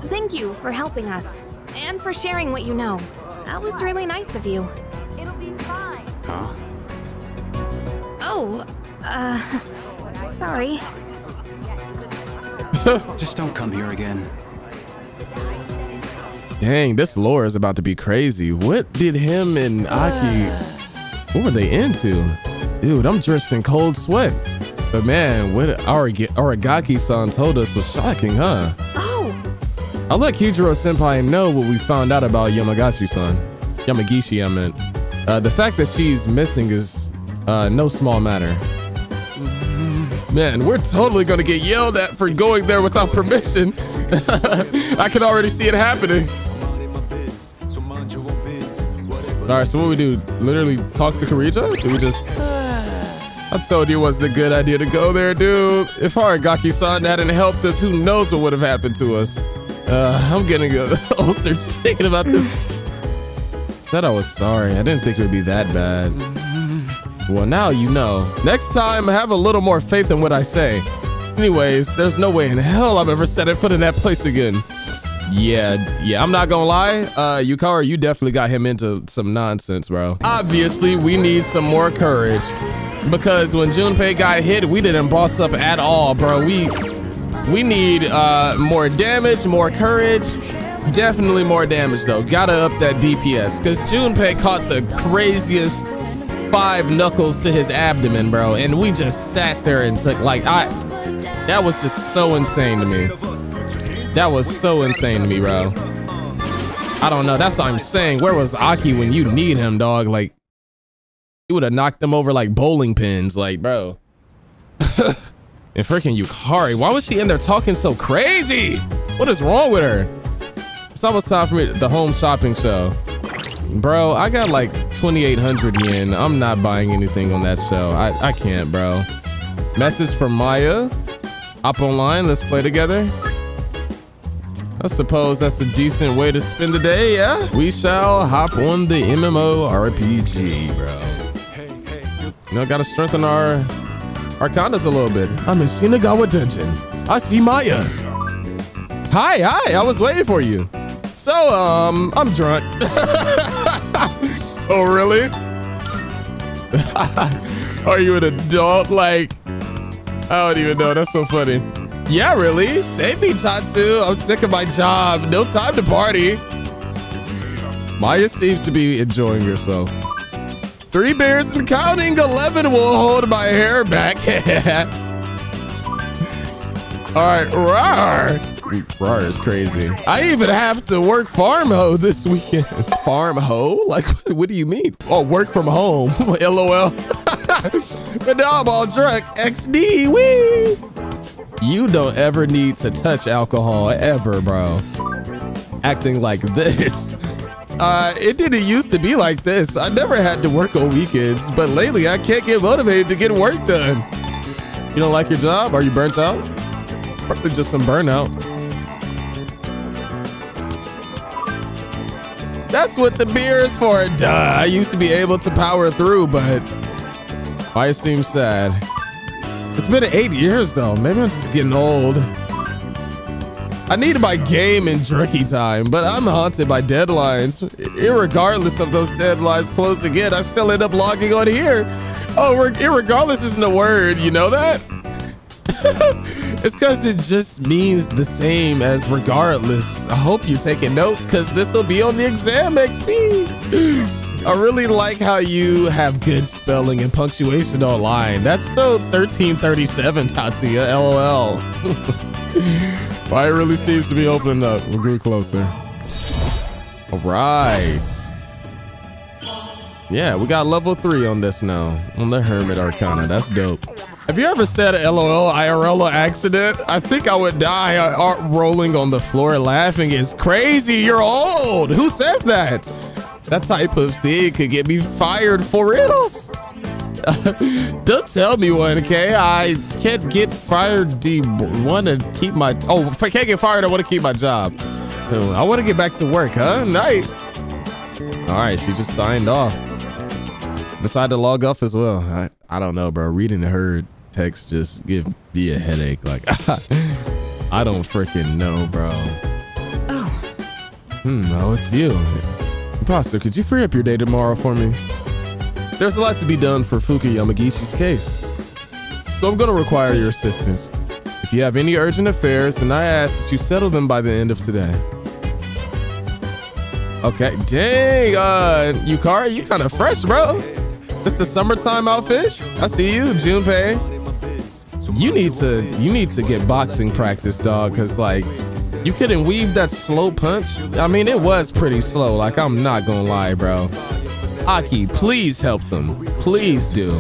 Thank you for helping us and for sharing what you know. That was really nice of you. It'll be fine. Huh? Oh, uh, sorry. Just don't come here again. Dang, this lore is about to be crazy. What did him and Aki, what were they into? Dude, I'm drenched in cold sweat. But man, what Arag- Aragaki-san told us was shocking, huh? Oh, I'll let Kirijo Senpai know what we found out about Yamagashi-san. Yamagishi, I meant. Uh, the fact that she's missing is uh, no small matter. Man, we're totally gonna get yelled at for going there without permission. I can already see it happening. All right, so what we do? Literally talk to Kirijo? Do we just? I told you it wasn't a good idea to go there, dude. If Aragaki-san hadn't helped us, who knows what would have happened to us? Uh, I'm getting a ulcer just thinking about this. Said I was sorry. I didn't think it would be that bad. Well, now you know. Next time, have a little more faith in what I say. Anyways, there's no way in hell I've ever set foot in that place again. Yeah, yeah, I'm not gonna lie. Uh, Yukara, you definitely got him into some nonsense, bro. Obviously, we need some more courage. Because when Junpei got hit, we didn't boss up at all, bro. We we need uh, more damage, more courage. Definitely more damage, though. Gotta up that DPS. Because Junpei caught the craziest five knuckles to his abdomen, bro. And we just sat there and took, like, I. That was just so insane to me. That was so insane to me, bro. I don't know. That's what I'm saying. Where was Aki when you need him, dog? Like, he would have knocked them over like bowling pins. Like, bro. and freaking Yukari, why was she in there talking so crazy? What is wrong with her? It's almost time for me the home shopping show. Bro, I got like 2,800 yen. I'm not buying anything on that show. I, I can't, bro. Message from Maya. Up online. Let's play together. I suppose that's a decent way to spend the day, yeah? We shall hop on the MMO RPG, bro. You know, gotta strengthen our arcanas a little bit. I'm in Shinagawa Dungeon. I see Maya. Hi, hi, I was waiting for you. So, um, I'm drunk. oh, really? Are you an adult? Like, I don't even know. That's so funny. Yeah, really? Save me, Tatsu. I'm sick of my job. No time to party. Maya seems to be enjoying herself. Three beers and counting. 11 will hold my hair back. All right, rawr. Rawr is crazy. I even have to work farm hoe this weekend. Farm hoe? Like, what do you mean? Oh, work from home. LOL. but now I'm all drunk. XD, wee. You don't ever need to touch alcohol ever, bro. Acting like this. Uh, it didn't used to be like this. I never had to work on weekends, but lately I can't get motivated to get work done. You don't like your job? Are you burnt out? Probably just some burnout. That's what the beer is for. Duh. I used to be able to power through, but why it seems sad. It's been eight years though. Maybe I'm just getting old. I need my game and drinky time, but I'm haunted by deadlines. Irregardless of those deadlines close again, I still end up logging on here. Oh, irregardless isn't a word. You know that? it's because it just means the same as regardless. I hope you're taking notes because this will be on the exam XP. I really like how you have good spelling and punctuation online. That's so 1337, Tatsuya. LOL. Why it really seems to be opening up. We'll get closer. All right. Yeah, we got level three on this now. On the Hermit Arcana. That's dope. Have you ever said LOL IRL accident? I think I would die uh, rolling on the floor laughing. It's crazy. You're old. Who says that? That type of thing could get me fired for reals. Don't tell me one, okay? I can't get fired. You want to keep my... Oh, if I can't get fired, I want to keep my job. I want to get back to work, huh? Night. All right, she just signed off. Decided to log off as well. I, I don't know, bro. Reading her text just give me a headache. Like, I don't freaking know, bro. Oh. Hmm, oh, it's you. Imposter, could you free up your day tomorrow for me? There's a lot to be done for Fuuka Yamagishi's case. So I'm gonna require your assistance. If you have any urgent affairs, then I ask that you settle them by the end of today. Okay, dang, uh, Yukari, you kind of fresh, bro. It's the summertime outfit. I see you, Junpei. You need to, you need to get boxing practice, dog, cause like, you couldn't weave that slow punch. I mean, it was pretty slow. Like, I'm not gonna lie, bro. Aki, please help them. Please do.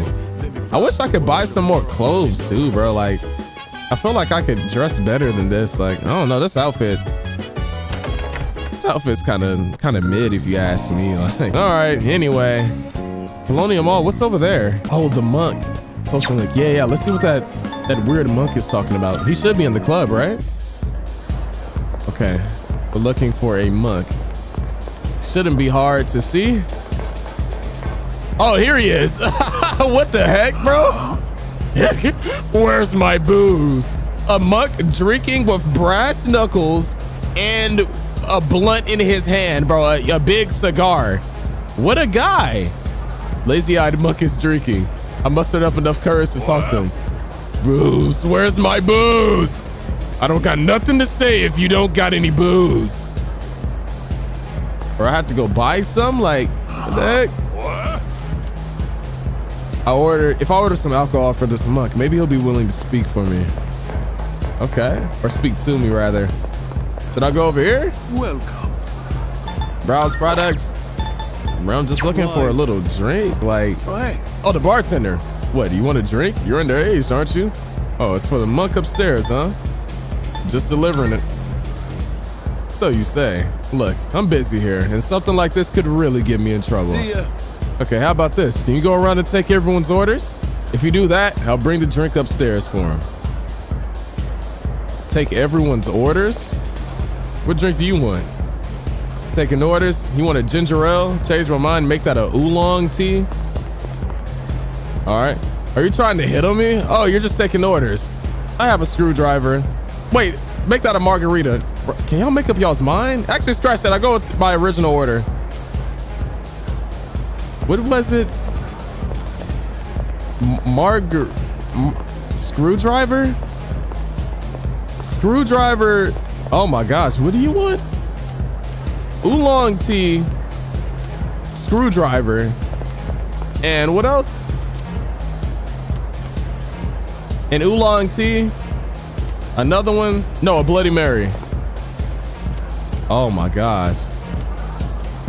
I wish I could buy some more clothes too, bro. Like, I feel like I could dress better than this. Like, I don't know, this outfit. This outfit's kind of kind of mid if you ask me. Like, all right, anyway. Paulownia Mall, what's over there? Oh, the monk. Social link. Yeah, yeah, let's see what that, that weird monk is talking about. He should be in the club, right? Okay, we're looking for a monk. Shouldn't be hard to see. Oh, here he is. what the heck, bro? Where's my booze? A monk drinking with brass knuckles and a blunt in his hand, bro. A, a big cigar. What a guy. Lazy-eyed monk is drinking. I mustered up enough courage to talk to him. Booze, where's my booze? I don't got nothing to say if you don't got any booze. Or I have to go buy some? Like, what the heck? I order, if I order some alcohol for this monk, maybe he'll be willing to speak for me. Okay, or speak to me rather. Should I go over here? Welcome. Browse products. Bro, I'm just looking for a little drink. Like, oh, hey. oh, the bartender. What, do you want a drink? You're underage, aren't you? Oh, it's for the monk upstairs, huh? Just delivering it. So you say. Look, I'm busy here, and something like this could really get me in trouble. Okay, how about this? Can you go around and take everyone's orders? If you do that, I'll bring the drink upstairs for him. Take everyone's orders? What drink do you want? Taking orders? You want a ginger ale? Change my mind, make that a oolong tea? All right. Are you trying to hit on me? Oh, you're just taking orders. I have a screwdriver. Wait, make that a margarita. Can y'all make up y'all's mind? Actually, scratch that. I go with my original order. What was it? Margar... Screwdriver? Screwdriver... Oh my gosh, what do you want? Oolong tea, screwdriver, and what else? An oolong tea, another one. No, a Bloody Mary. Oh my gosh.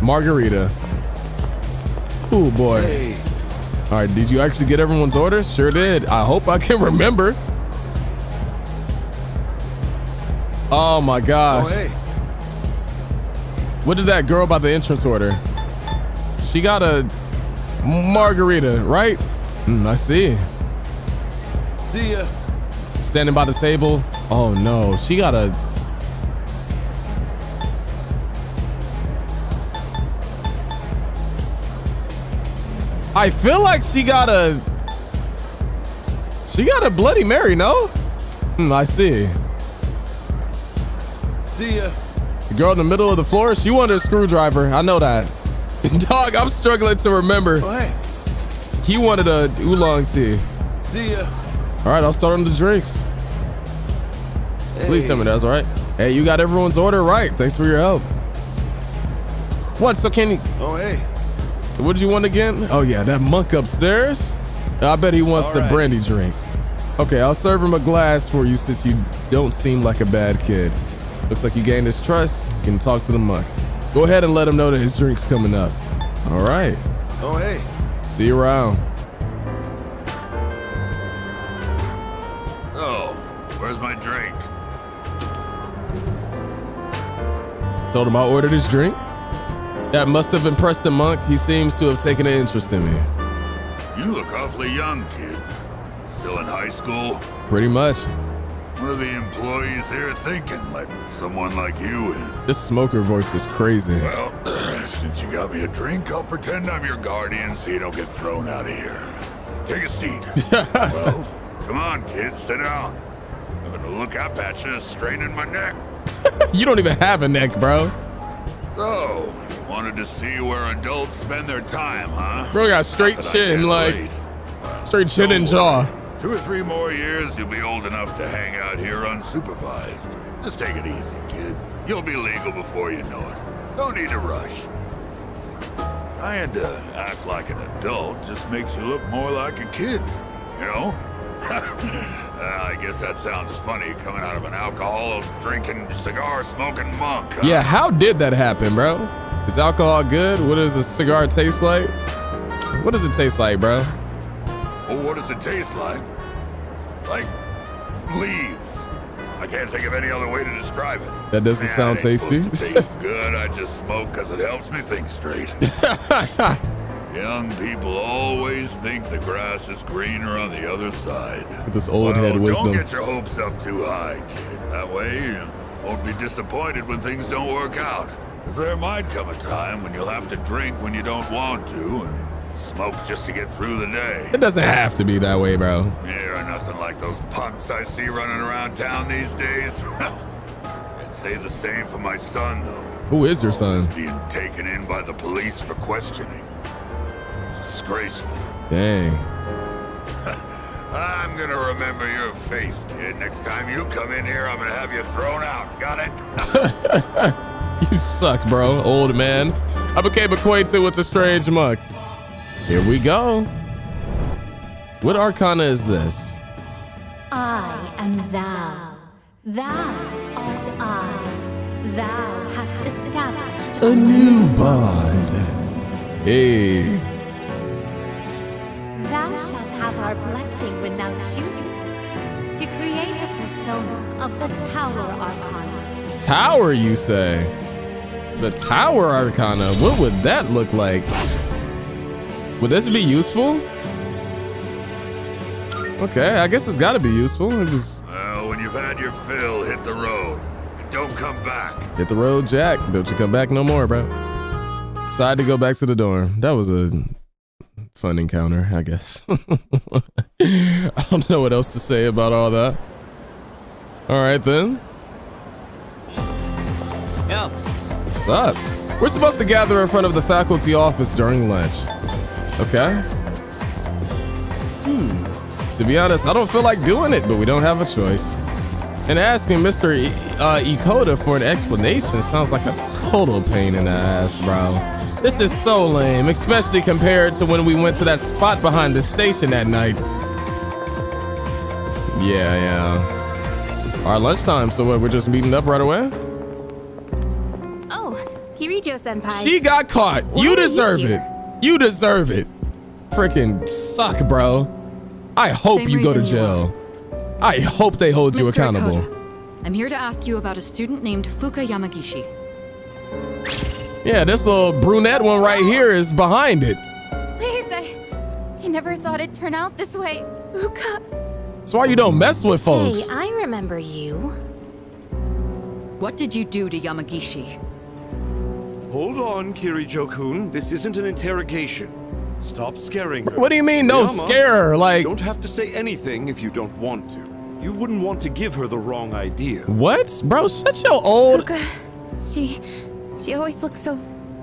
Margarita. Oh boy. Hey. All right, did you actually get everyone's orders? Sure did. I hope I can remember. Oh my gosh. Oh, hey. What did that girl by the entrance order? She got a margarita, right? Mm, I see. See ya. Standing by the table. Oh no, she got a. I feel like she got a. She got a Bloody Mary, no? Hmm, I see. See ya. The girl in the middle of the floor, she wanted a screwdriver. I know that. Dog, I'm struggling to remember. Oh, hey. He wanted a oolong tea. See ya. All right, I'll start on the drinks. Please tell me that's all right. Hey, you got everyone's order right. Thanks for your help. What? So can you? Oh, hey. What did you want again? Oh yeah, that monk upstairs. I bet he wants All the right. brandy drink. Okay, I'll serve him a glass for you since you don't seem like a bad kid. Looks like you gained his trust. You can talk to the monk. Go ahead and let him know that his drink's coming up. All right. Oh, hey. See you around. Told him I ordered his drink. That must have impressed the monk. He seems to have taken an interest in me. You look awfully young, kid. Still in high school? Pretty much. What are the employees here thinking, letting someone like you in? This smoker voice is crazy. Well, since you got me a drink, I'll pretend I'm your guardian so you don't get thrown out of here. Take a seat. well, come on, kid, sit down. I'm gonna look up at you, straining my neck. you don't even have a neck, bro. So, you wanted to see where adults spend their time, huh? Bro got straight Not that I chin, like relate. straight chin and jaw. Two or three more years, you'll be old enough to hang out here unsupervised. Just take it easy, kid. You'll be legal before you know it. No need to rush. Trying to act like an adult just makes you look more like a kid, you know? Uh, I guess that sounds funny coming out of an alcohol drinking, cigar smoking monk. Huh? Yeah, how did that happen, bro? Is alcohol good? What does a cigar taste like? What does it taste like, bro? Well, what does it taste like? Like leaves. I can't think of any other way to describe it. That doesn't Man, sound tasty. It to taste good. I just smoke because it helps me think straight. Young people always think the grass is greener on the other side. With this old well, head wisdom. Don't get your hopes up too high, kid. That way you won't be disappointed when things don't work out. there might come a time when you'll have to drink when you don't want to and smoke just to get through the day. It doesn't have to be that way, bro. Yeah, nothing like those punks I see running around town these days. I'd say the same for my son, though. Who is your son? Being taken in by the police for questioning. It's disgraceful. Dang. I'm gonna remember your face, kid. Next time you come in here, I'm gonna have you thrown out. Got it? You suck, bro, old man. I became acquainted with the strange monk. Here we go. What arcana is this? I am thou. Thou art I. Thou hast established A new bond. Hey. Thou shalt have our blessing when thou choosest to create a persona of the Tower Arcana. Tower, you say? The Tower Arcana. What would that look like? Would this be useful? Okay, I guess it's got to be useful. It was Well, when you've had your fill, hit the road. Don't come back. hit the road, Jack. Don't you come back no more, bro. Decided to go back to the dorm. That was a fun encounter, I guess. I don't know what else to say about all that. All right then. Yo. What's up? We're supposed to gather in front of the faculty office during lunch. Okay. Hmm. To be honest, I don't feel like doing it, but we don't have a choice. And asking Mr. E- uh, Ekoda for an explanation sounds like a total pain in the ass, bro. This is so lame, especially compared to when we went to that spot behind the station that night. Yeah, yeah. Our lunchtime, so what, we're just meeting up right away? Oh, Kirijo senpai. She got caught. Why you deserve you it. You deserve it. Freaking suck, bro. I hope Same you go to jail. I hope they hold you accountable. Ekoda, I'm here to ask you about a student named Fuuka Yamagishi. Yeah, this little brunette one right here is behind it. Please, I... I never thought it'd turn out this way. Uka. That's why you don't mess with folks. Hey, I remember you. What did you do to Yamagishi? Hold on, Kirijo-kun. This isn't an interrogation. Stop scaring her. What do you mean, don't scare her? Like- You don't have to say anything if you don't want to. You wouldn't want to give her the wrong idea. What? Bro, shut your old... Uka, She... She always looked so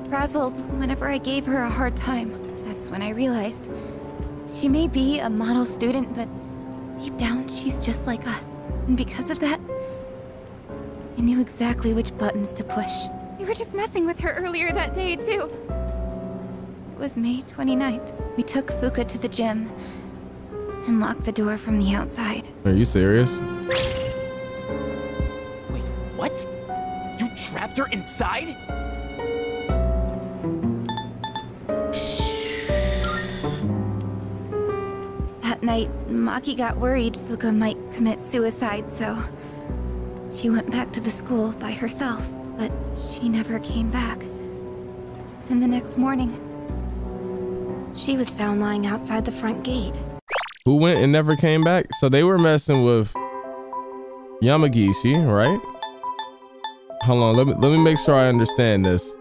frazzled whenever I gave her a hard time. That's when I realized. She may be a model student, but deep down, she's just like us. And because of that, I knew exactly which buttons to push. You were just messing with her earlier that day, too. It was May 29th. We took Fuuka to the gym and locked the door from the outside. Are you serious? Wait, what? You trapped her inside? That night, Maki got worried Fuuka might commit suicide, so she went back to the school by herself, but she never came back. And the next morning, she was found lying outside the front gate. Who went and never came back? So they were messing with Yamagishi, right? Hold on, let me let me make sure I understand this.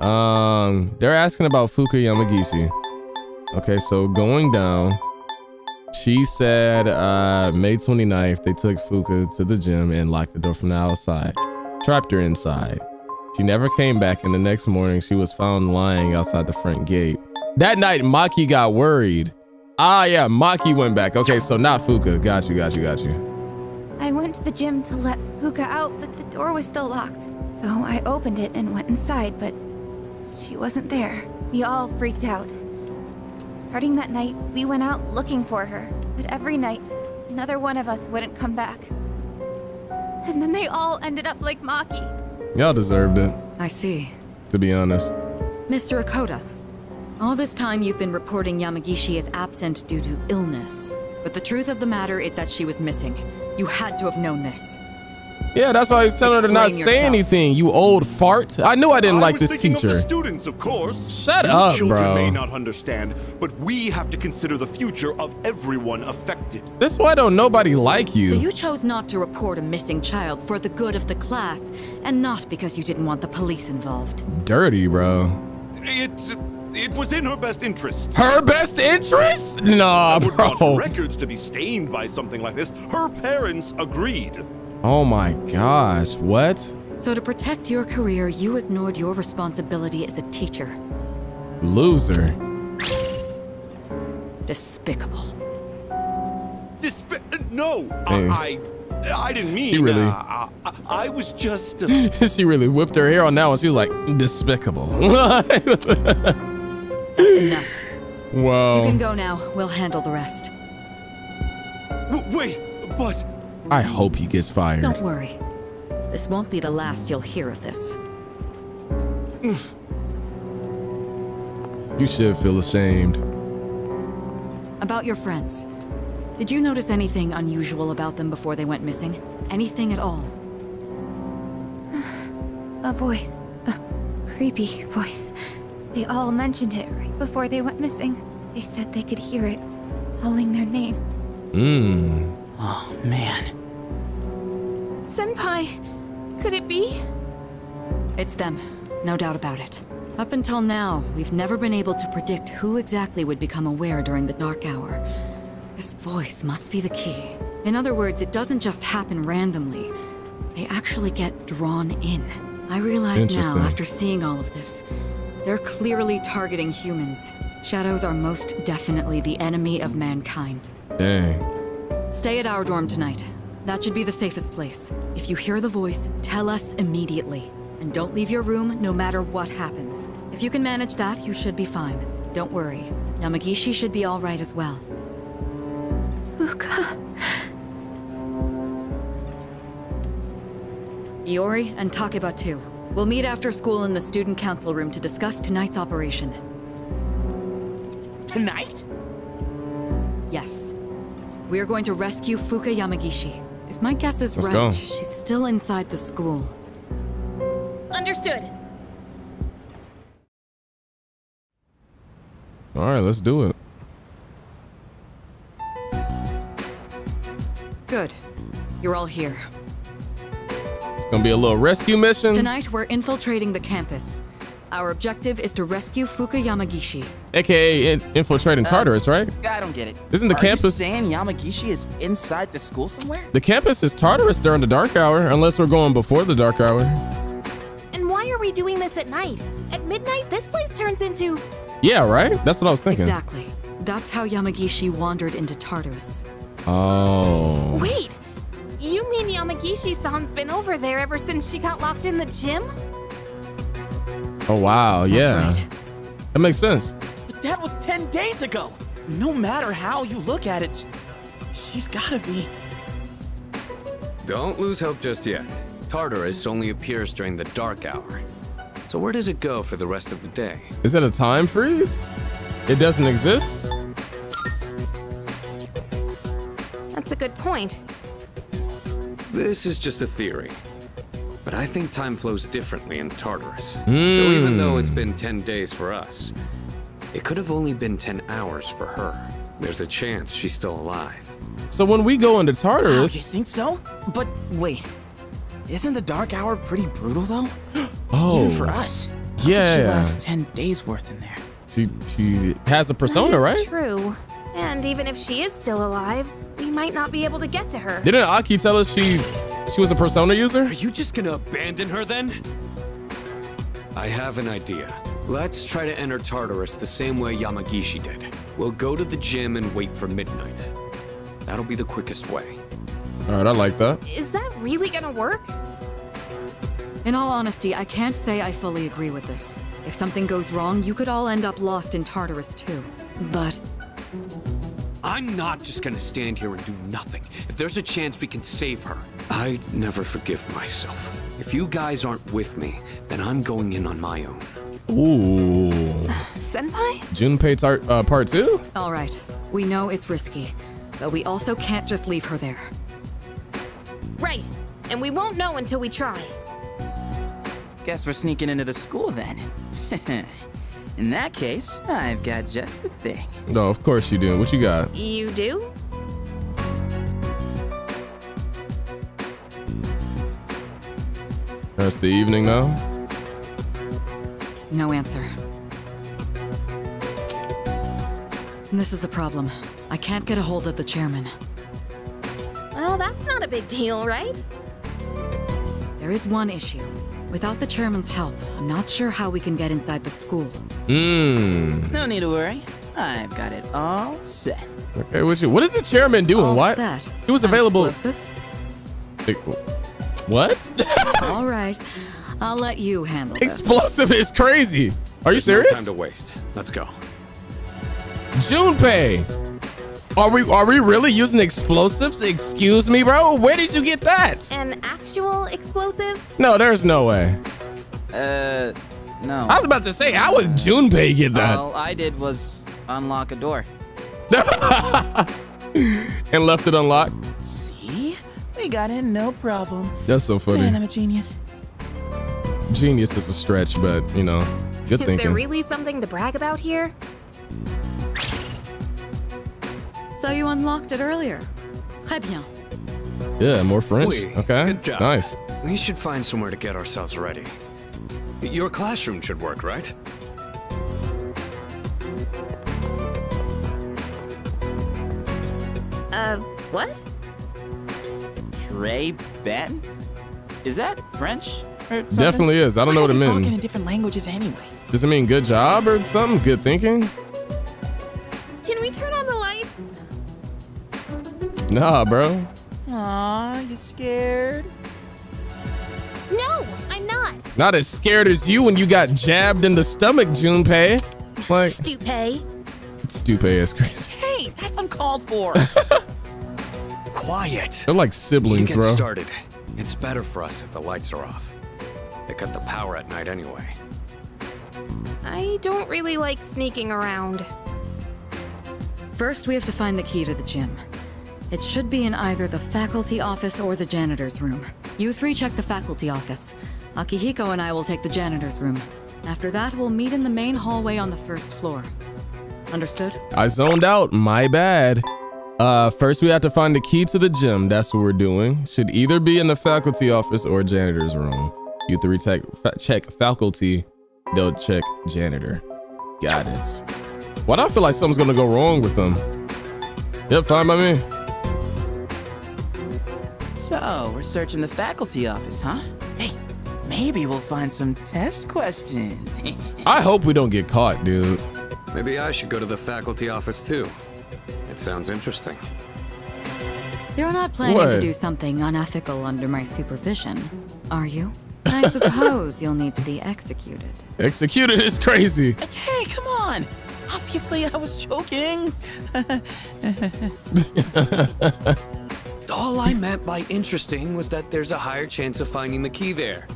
Um, they're asking about Fuuka Yamagishi. Okay, so going down, she said uh May 29th, they took Fuuka to the gym and locked the door from the outside. Trapped her inside. She never came back, and the next morning she was found lying outside the front gate. That night, Maki got worried. Ah, yeah, Maki went back. Okay, so not Fuuka. Got you, got you, got you. I went to the gym to let Fuuka out, but the door was still locked. So I opened it and went inside, but she wasn't there. We all freaked out. Starting that night, we went out looking for her, but every night, another one of us wouldn't come back. And then they all ended up like Maki. Y'all deserved it, I see. to be honest. Mr. Ekoda, all this time you've been reporting Yamagishi as absent due to illness. But the truth of the matter is that she was missing. You had to have known this. Yeah, that's why I was telling her to not Explain say anything, you old fart. I knew I didn't I like was this thinking teacher. Of the students, of course. Shut You up, children bro. may not understand, but we have to consider the future of everyone affected. This is why don't nobody like you. So you chose not to report a missing child for the good of the class, and not because you didn't want the police involved. Dirty, bro. It it was in her best interest. Her best interest? Nah, I would want bro. her records to be stained by something like this. Her parents agreed. Oh my gosh, what? So to protect your career, you ignored your responsibility as a teacher. Loser. Despicable. Disp- no, Hey. I, I I didn't mean. She really- uh, I, I- I was just. Uh, she really whipped her hair on that one. She was like, despicable. That's enough. Whoa. You can go now. We'll handle the rest. w- wait, but I hope he gets fired. Don't worry. This won't be the last you'll hear of this. You should feel ashamed. About your friends. Did you notice anything unusual about them before they went missing? Anything at all? A voice. A creepy voice. They all mentioned it right before they went missing. They said they could hear it, calling their name. Mmm. Oh, man. Senpai, could it be? It's them. No doubt about it. Up until now, we've never been able to predict who exactly would become aware during the dark hour. This voice must be the key. In other words, it doesn't just happen randomly. They actually get drawn in. I realize now, after seeing all of this, they're clearly targeting humans. Shadows are most definitely the enemy of mankind. Dang. Stay at our dorm tonight. That should be the safest place. If you hear the voice, tell us immediately. And don't leave your room no matter what happens. If you can manage that, you should be fine. Don't worry. Yamagishi should be alright as well. Fuuka. Iori and Takeba too. We'll meet after school in the student council room to discuss tonight's operation. Tonight? Yes. We are going to rescue Fuuka Yamagishi. If my guess is Let's right, go. she's still inside the school. Understood. All right, let's do it. Good. You're all here. It's gonna be a little rescue mission. Tonight, we're infiltrating the campus. Our objective is to rescue Fuuka Yamagishi. AKA in- infiltrating uh, Tartarus, right? I don't get it. Isn't the Are campus- You saying Yamagishi is inside the school somewhere? The campus is Tartarus during the dark hour, unless we're going before the dark hour. And why are we doing this at night? At midnight, this place turns into. Yeah, right? That's what I was thinking. Exactly. That's how Yamagishi wandered into Tartarus. Oh. Wait! You mean Yamagishi-san's been over there ever since she got locked in the gym? Oh wow, yeah. That makes sense. But that was 10 days ago. No matter how you look at it, she's gotta be. Don't lose hope just yet. Tartarus only appears during the dark hour. So where does it go for the rest of the day? Is it a time freeze? It doesn't exist? That's a good point. This is just a theory. But I think time flows differently in Tartarus. So hmm. even though it's been 10 days for us, it could have only been 10 hours for her. There's a chance she's still alive. So when we go into Wow, you think so? But wait, isn't the dark hour pretty brutal though? Oh. Even for us. How could She Yeah. lasts 10 days worth in there. she she has a persona, That is right? True. And even if she is still alive, we might not be able to get to her. Didn't Aki tell us she she was a persona user? Are you just gonna abandon her then? I have an idea. Let's try to enter Tartarus the same way Yamagishi did. We'll go to the gym and wait for midnight. That'll be the quickest way. All right, I like that. Is that really gonna work? In all honesty, I can't say I fully agree with this. If something goes wrong, you could all end up lost in Tartarus too. But I'm not just gonna stand here and do nothing. If there's a chance we can save her, I'd never forgive myself. If you guys aren't with me, then I'm going in on my own. Ooh. Senpai? Junpei tar- uh, part two? all right, we know it's risky, but we also can't just leave her there. Right. And we won't know until we try. Guess we're sneaking into the school then. In that case, I've got just the thing. No, of course you do. What you got? You do? That's the evening now. No answer. This is a problem. I can't get a hold of the chairman. Well, that's not a big deal, right? There is one issue. Without the chairman's help, I'm not sure how we can get inside the school. Mmm. No need to worry. I've got it all set. Okay, what you? What is the chairman doing? All what? set. He was available. Explosive? What? All right, I'll let you handle this. Explosive is crazy. Are you There's no serious? time to waste. Let's go. Junpei. Are we are we really using explosives? Excuse me, bro. Where did you get that? An actual explosive? No, there's no way. Uh, no. I was about to say, how would Junpei get that? All I did was unlock a door. and left it unlocked. See? We got in no problem. That's so funny. Man, I'm a genius. Genius is a stretch, but you know, good Is thinking. there really something to brag about here? So you unlocked it earlier. Très bien. yeah, more French. Oui, okay, good job. nice. We should find somewhere to get ourselves ready. Your classroom should work, right? Uh, what? Trey Ben? Is that French? Or? Definitely is. I don't know what it means. talking in different languages anyway. Does it mean good job or something? Good thinking? Can we turn on the lights? Nah, bro. Aw, you scared? No, I'm not. Not as scared as you when you got jabbed in the stomach, Junpei. Like, Stupid. stupid is crazy. Hey, that's uncalled for. Quiet. They're like To siblings, get bro. started, it's better for us if the lights are off. They cut the power at night anyway. I don't really like sneaking around. First, we have to find the key to the gym. It should be in either the faculty office or the janitor's room. You three check the faculty office. Akihiko and I will take the janitor's room. After that, we'll meet in the main hallway on the first floor. Understood? I zoned out. My bad. Uh, first we have to find the key to the gym. That's what we're doing. Should either be in the faculty office or janitor's room. You three check, check faculty. They'll check janitor. Got it. Why do I feel like something's gonna go wrong with them? Yep, fine by me. So, we're searching the faculty office, huh? Hey, maybe we'll find some test questions. I hope we don't get caught, dude. Maybe I should go to the faculty office too. It sounds interesting. You're not planning What? to do something unethical under my supervision, are you? I suppose you'll need to be executed. Executed is crazy. hey, come on! Obviously, I was joking. All I meant by interesting was that there's a higher chance of finding the key there.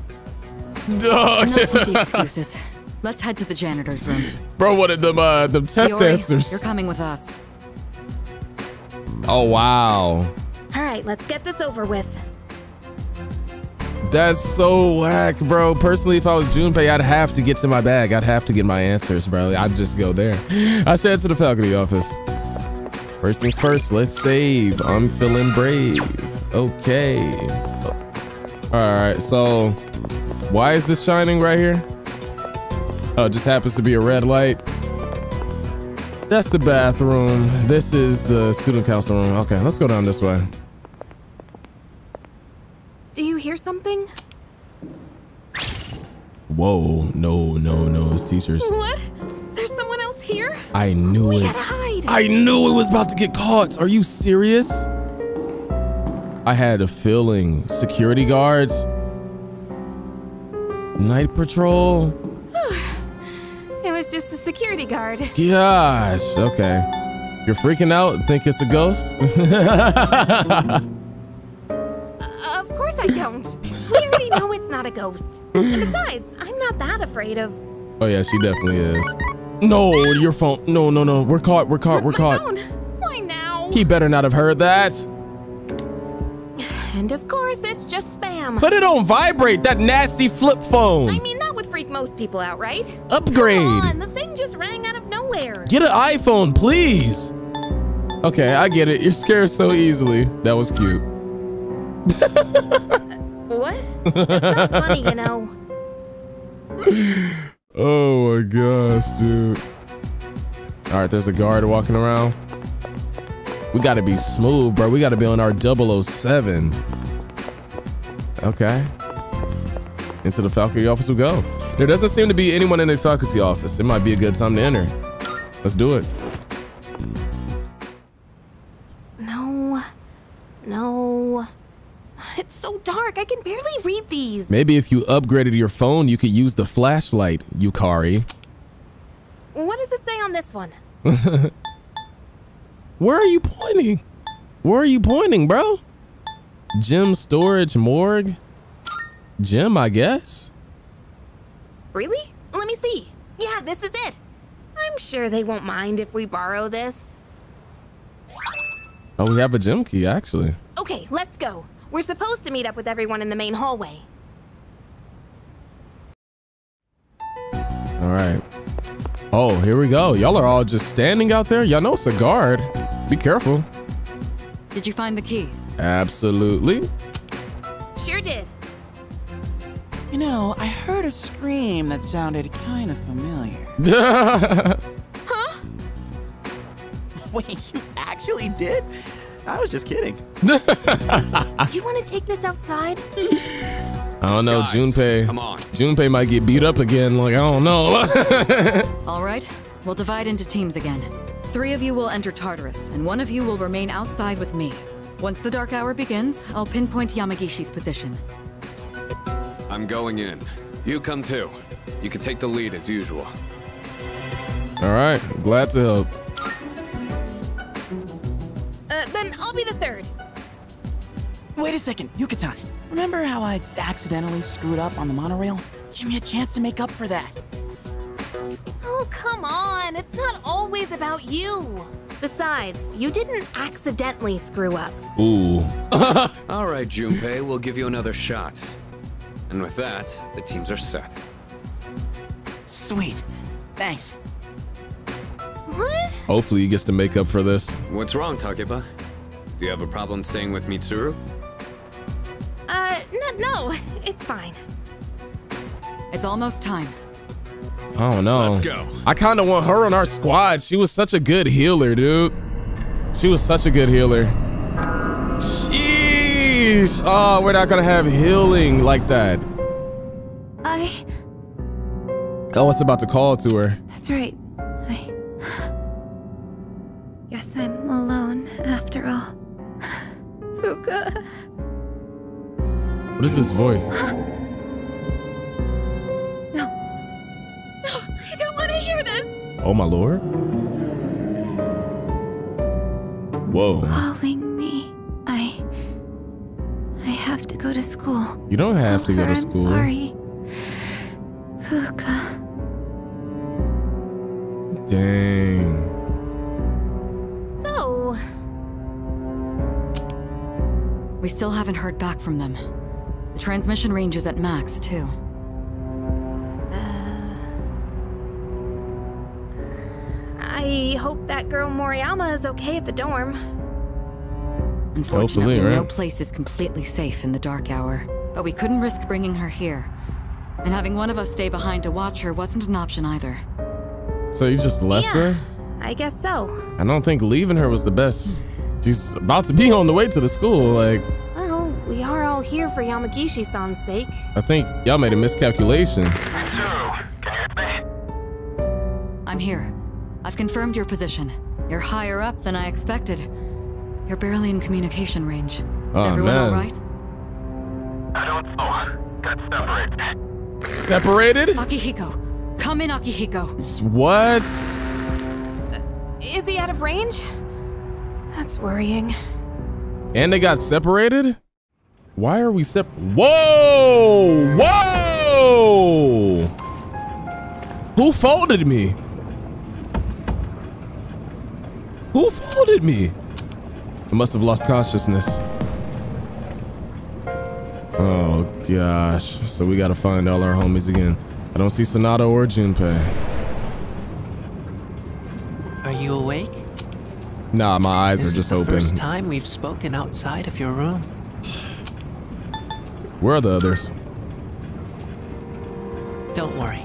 Dog. Enough with the excuses. Let's head to the janitor's room. Bro wanted them uh them test Iori, answers. You're coming with us. Oh wow. All right, let's get this over with. That's so whack, bro. Personally, if I was Junpei, I'd have to get to my bag. I'd have to get my answers, bro. I'd just go there. I said to the faculty office. First things first, let's save. I'm feeling brave. Okay. All right, so why is this shining right here? Oh, it just happens to be a red light. That's the bathroom. This is the student council room. Okay, let's go down this way. Do you hear something? Whoa, no, no, no, it's teachers. What? There's someone else here? I knew We it. gotta hide. I knew it was about to get caught. Are you serious? I had a feeling. Security guards. Night patrol. It was just a security guard. Gosh. Okay. You're freaking out? Think it's a ghost? Uh, of course I don't. We already know it's not a ghost. And besides, I'm not that afraid of oh yeah, she definitely is. No, your phone. No, no, no. We're caught. We're caught. We're caught. phone. Why now? He better not have heard that. And of course, it's just spam. Put it on vibrate. That nasty flip phone. I mean, that would freak most people out, right? Upgrade. Come on, the thing just rang out of nowhere. Get an iPhone, please. Okay, I get it. You're scared so easily. That was cute. What? That's not funny, you know. Oh my gosh, dude. All right, there's a guard walking around. We got to be smooth, bro. We got to be on our 007. Okay. Into the faculty office we go. There doesn't seem to be anyone in the faculty office. It might be a good time to enter. Let's do it. No. No. It's so dark. I can barely read these. Maybe if you upgraded your phone, you could use the flashlight, Yukari. What does it say on this one? Where are you pointing? Where are you pointing, bro? Gym storage morgue? Gym, I guess. Really? Let me see. Yeah, this is it. I'm sure they won't mind if we borrow this. Oh, we have a gym key, actually. Okay, let's go. We're supposed to meet up with everyone in the main hallway. All right. Oh, here we go. Y'all are all just standing out there. Y'all know it's a guard. Be careful. Did you find the key? Absolutely. Sure did. You know, I heard a scream that sounded kind of familiar. Huh? Wait, you actually did? I was just kidding. you want to take this outside? I don't know, Junpei. come on. Junpei might get beat up again. Like, I don't know. All right, we'll divide into teams again. Three of you will enter Tartarus, and one of you will remain outside with me. Once the dark hour begins, I'll pinpoint Yamagishi's position. I'm going in. You come too. You can take the lead as usual. all right. Glad to help. Uh, then I'll be the third. Wait a second, Yuka-tan. Remember how I accidentally screwed up on the monorail? Give me a chance to make up for that. Oh, come on. It's not always about you. Besides, you didn't accidentally screw up. Ooh. All right, Junpei, we'll give you another shot. And with that, the teams are set. Sweet. Thanks. What? Hopefully he gets to make up for this. What's wrong, Takeba? Do you have a problem staying with Mitsuru? Uh, no, no, it's fine. It's almost time. Oh, I don't know. Let's go. I kind of want her on our squad. She was such a good healer, dude. She was such a good healer. Sheesh. Oh, we're not gonna have healing like that. I. Oh, it's about to call to her. That's right. I. Guess I'm alone after all. Fuuka. What is this voice? Oh my lord. Whoa. Calling me. I. I have to go to school. You don't have to go to school. I'm school. sorry. Fuuka. Dang. So, We still haven't heard back from them. The transmission range is at max, too. Hope that girl Moriyama is okay at the dorm. Unfortunately, Hopefully, no place is completely safe in the dark hour. But we couldn't risk bringing her here. And having one of us stay behind to watch her wasn't an option either. So you just left her? I guess so. I don't think leaving her was the best. She's about to be on the way to the school. Like, Well, we are all here for Yamagishi-san's sake. I think y'all made a miscalculation. I'm here. I've confirmed your position. You're higher up than I expected. You're barely in communication range. Is Oh, everyone man. all right? I don't know. Got separated. Separated? Akihiko. Come in, Akihiko. What? Uh, is he out of range? That's worrying. And they got separated? Why are we sep? Whoa! Whoa! Who folded me? Who folded me? I must have lost consciousness. Oh gosh. So we gotta find all our homies again. I don't see Sanada or Junpei. Are you awake? Nah, my eyes this are just open. This is the first time we've spoken outside of your room. Where are the others? Don't worry.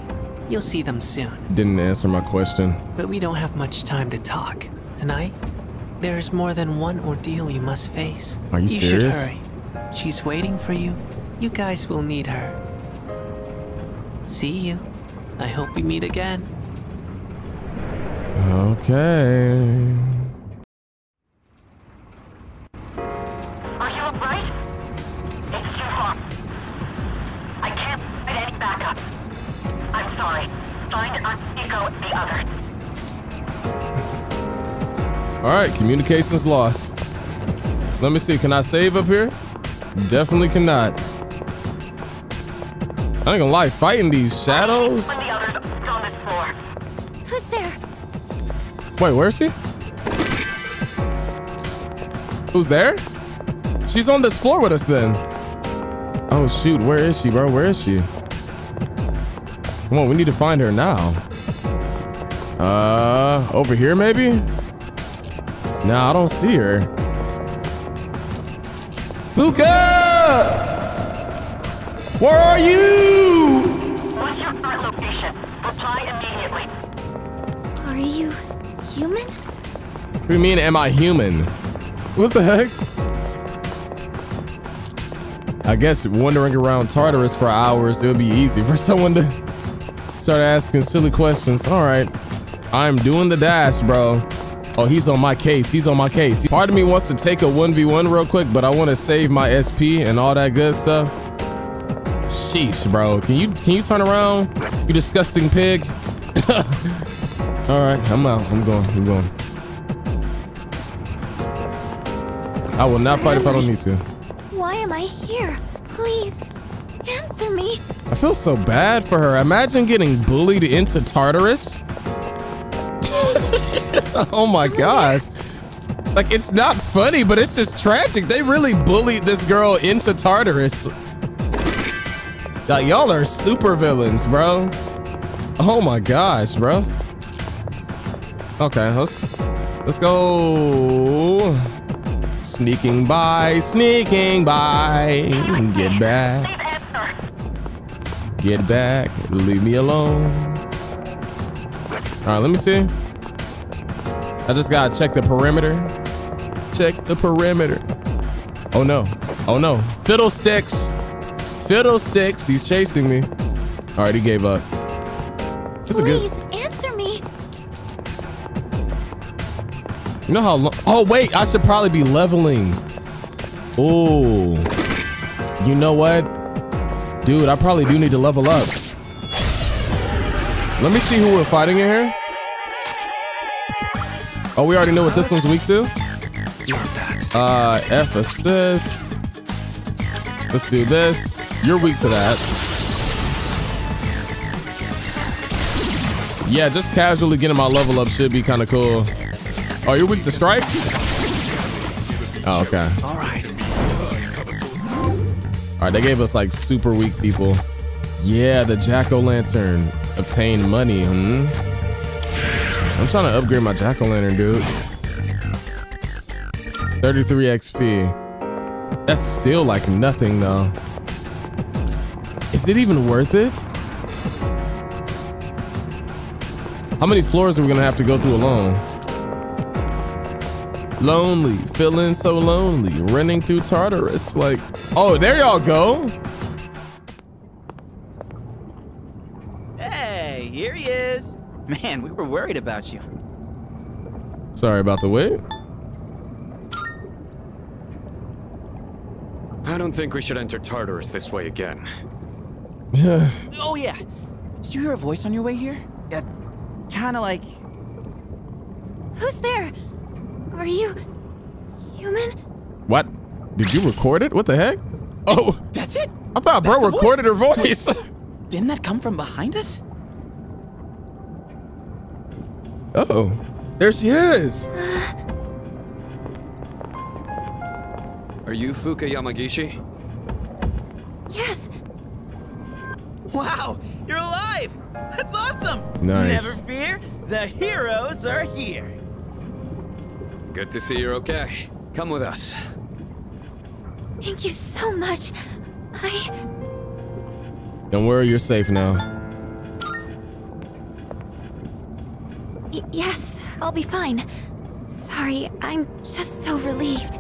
You'll see them soon. Didn't answer my question. But we don't have much time to talk. Tonight, there's more than one ordeal you must face. Are you You serious? should hurry. She's waiting for you. You guys will need her. See you. I hope we meet again. Okay. Are you alright? It's too hot. I can't find any backup. I'm sorry. Find Akiko and the others. All right, communications lost. Let me see. Can I save up here? Definitely cannot. I ain't gonna lie. Fighting these shadows. The others are on this floor. Who's there? Wait, where is she? Who's there? She's on this floor with us then. Oh shoot, where is she, bro? Where is she? Come on, we need to find her now. Uh, over here maybe? Nah, I don't see her. Fuuka! Where are you? What's your current location? Reply immediately. Are you human? What do you mean, am I human? What the heck? I guess wandering around Tartarus for hours, it would be easy for someone to start asking silly questions. All right, I'm doing the dash, bro. Oh, he's on my case. He's on my case. Part of me wants to take a 1v1 real quick, but I want to save my SP and all that good stuff. Sheesh, bro. Can you can you turn around? You disgusting pig. all right, I'm out. I'm going. I'm going. I will not fight if I don't need to. Why am I here? Please, answer me. I feel so bad for her. Imagine getting bullied into Tartarus. oh my gosh. Like, it's not funny, but it's just tragic. They really bullied this girl into Tartarus. Like, y'all are super villains, bro. Oh my gosh, bro. Okay, let's let's go. Sneaking by, sneaking by. Get back. Get back. Leave me alone. All right, let me see. I just gotta check the perimeter. Check the perimeter. Oh no. Oh no. Fiddlesticks. Fiddlesticks. He's chasing me. All right, he gave up. This is Please good. answer me. You know how long? Oh wait, I should probably be leveling. Oh, you know what, dude? I probably do need to level up. Let me see who we're fighting in here. Oh, we already know what this one's weak to. Uh, F assist. Let's do this. You're weak to that. Yeah, just casually getting my level up should be kind of cool. Oh, you're weak to strike? Oh, okay. All right. All right, they gave us like super weak people. Yeah, the jack-o'-lantern. Obtain money, hmm? I'm trying to upgrade my jack-o'-lantern, dude. 33 XP. That's still like nothing though. Is it even worth it? How many floors are we gonna have to go through alone? Lonely, feeling so lonely, running through Tartarus. Like, oh, there y'all go. Man, we were worried about you. Sorry about the wait. I don't think we should enter Tartarus this way again. Yeah. Oh yeah. Did you hear a voice on your way here? Yeah, kind of like. Who's there? Are you human? What? Did you record it? What the heck? Oh, that's it. I thought bro That's the recorded her voice. Didn't that come from behind us? Oh, there she is. Are you Fuuka Yamagishi? Yes. Wow, you're alive! That's awesome! Nice. Never fear, the heroes are here. Good to see you're okay. Come with us. Thank you so much. I. Don't worry, you're safe now. Y- yes, I'll be fine. Sorry, I'm just so relieved.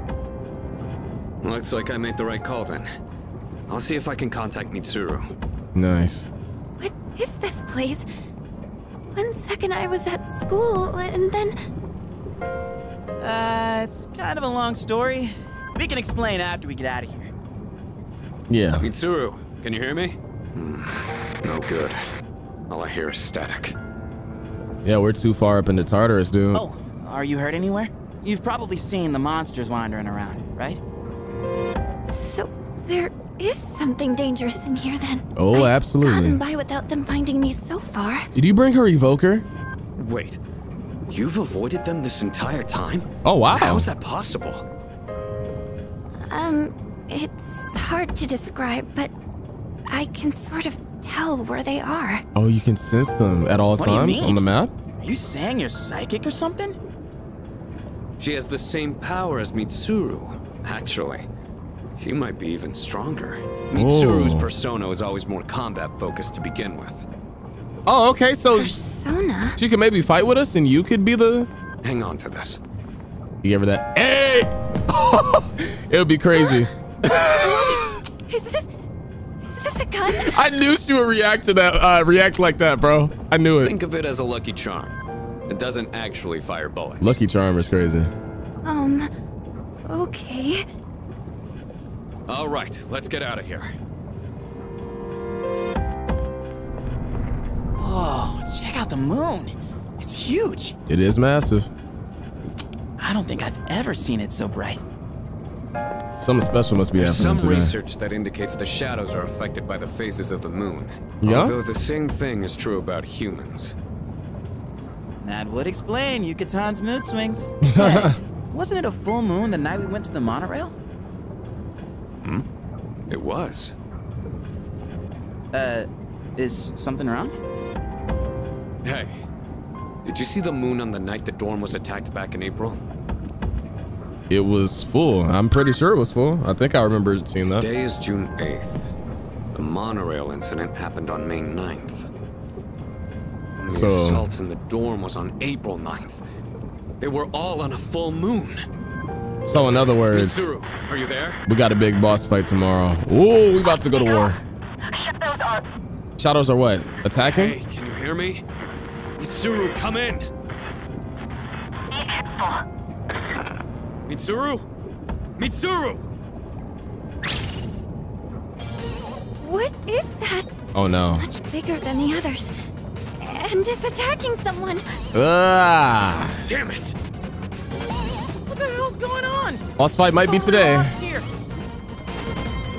Looks like I made the right call then. I'll see if I can contact Mitsuru. Nice. What is this place? One second I was at school, and then. Uh, it's kind of a long story. We can explain after we get out of here. Yeah. Mitsuru, can you hear me? Hmm, no good. All I hear is static. Yeah, we're too far up into Tartarus, dude. Oh, are you hurt anywhere? You've probably seen the monsters wandering around, right? So, there is something dangerous in here then. Oh, Gotten absolutely. by without them finding me so far. Did you bring her evoker? Wait, you've avoided them this entire time? Oh, wow. How is that possible? Um, it's hard to describe, but I can sort of tell where they are. Oh, you can sense them at all What times on the map? Are you saying you're psychic or something? She has the same power as Mitsuru, actually. She might be even stronger. Mitsuru's Oh. persona is always more combat focused to begin with. Oh, okay. So Persona? she could maybe fight with us, and you could be the. Hang on to this. You gave her that. Hey! it would be crazy. Is this. Is this a gun? I knew she would react to that. Uh, react like that, bro. I knew it. Think of it as a lucky charm. It doesn't actually fire bullets. Lucky Charm is crazy. Um. Okay. All right, let's get out of here. Whoa, check out the moon. It's huge. It is massive. I don't think I've ever seen it so bright. Something special must be There's some happening today. research that indicates the shadows are affected by the phases of the moon. Yeah? Although the same thing is true about humans. That would explain Yuka-tan's mood swings. Hey, wasn't it a full moon the night we went to the monorail? Hmm? It was. Uh, is something wrong? Hey, Did you see the moon on the night the dorm was attacked back in April? It was full. I'm pretty sure it was full. I think I remember seeing that. Today is June 8th. The monorail incident happened on May 9th. And the So- assault in the dorm was on April 9th. They were all on a full moon. So in other words, Mitsuru, are you there? we got a big boss fight tomorrow. Ooh, we about to go to war. Shadows are... Shadows are what? Attacking? Hey, can you hear me? Mitsuru, come in! Mitsuru? Mitsuru! What is that? Oh no. Much bigger than the others. And it's attacking someone. Ah. Damn it! What the hell's going on? Boss fight might be today. Here.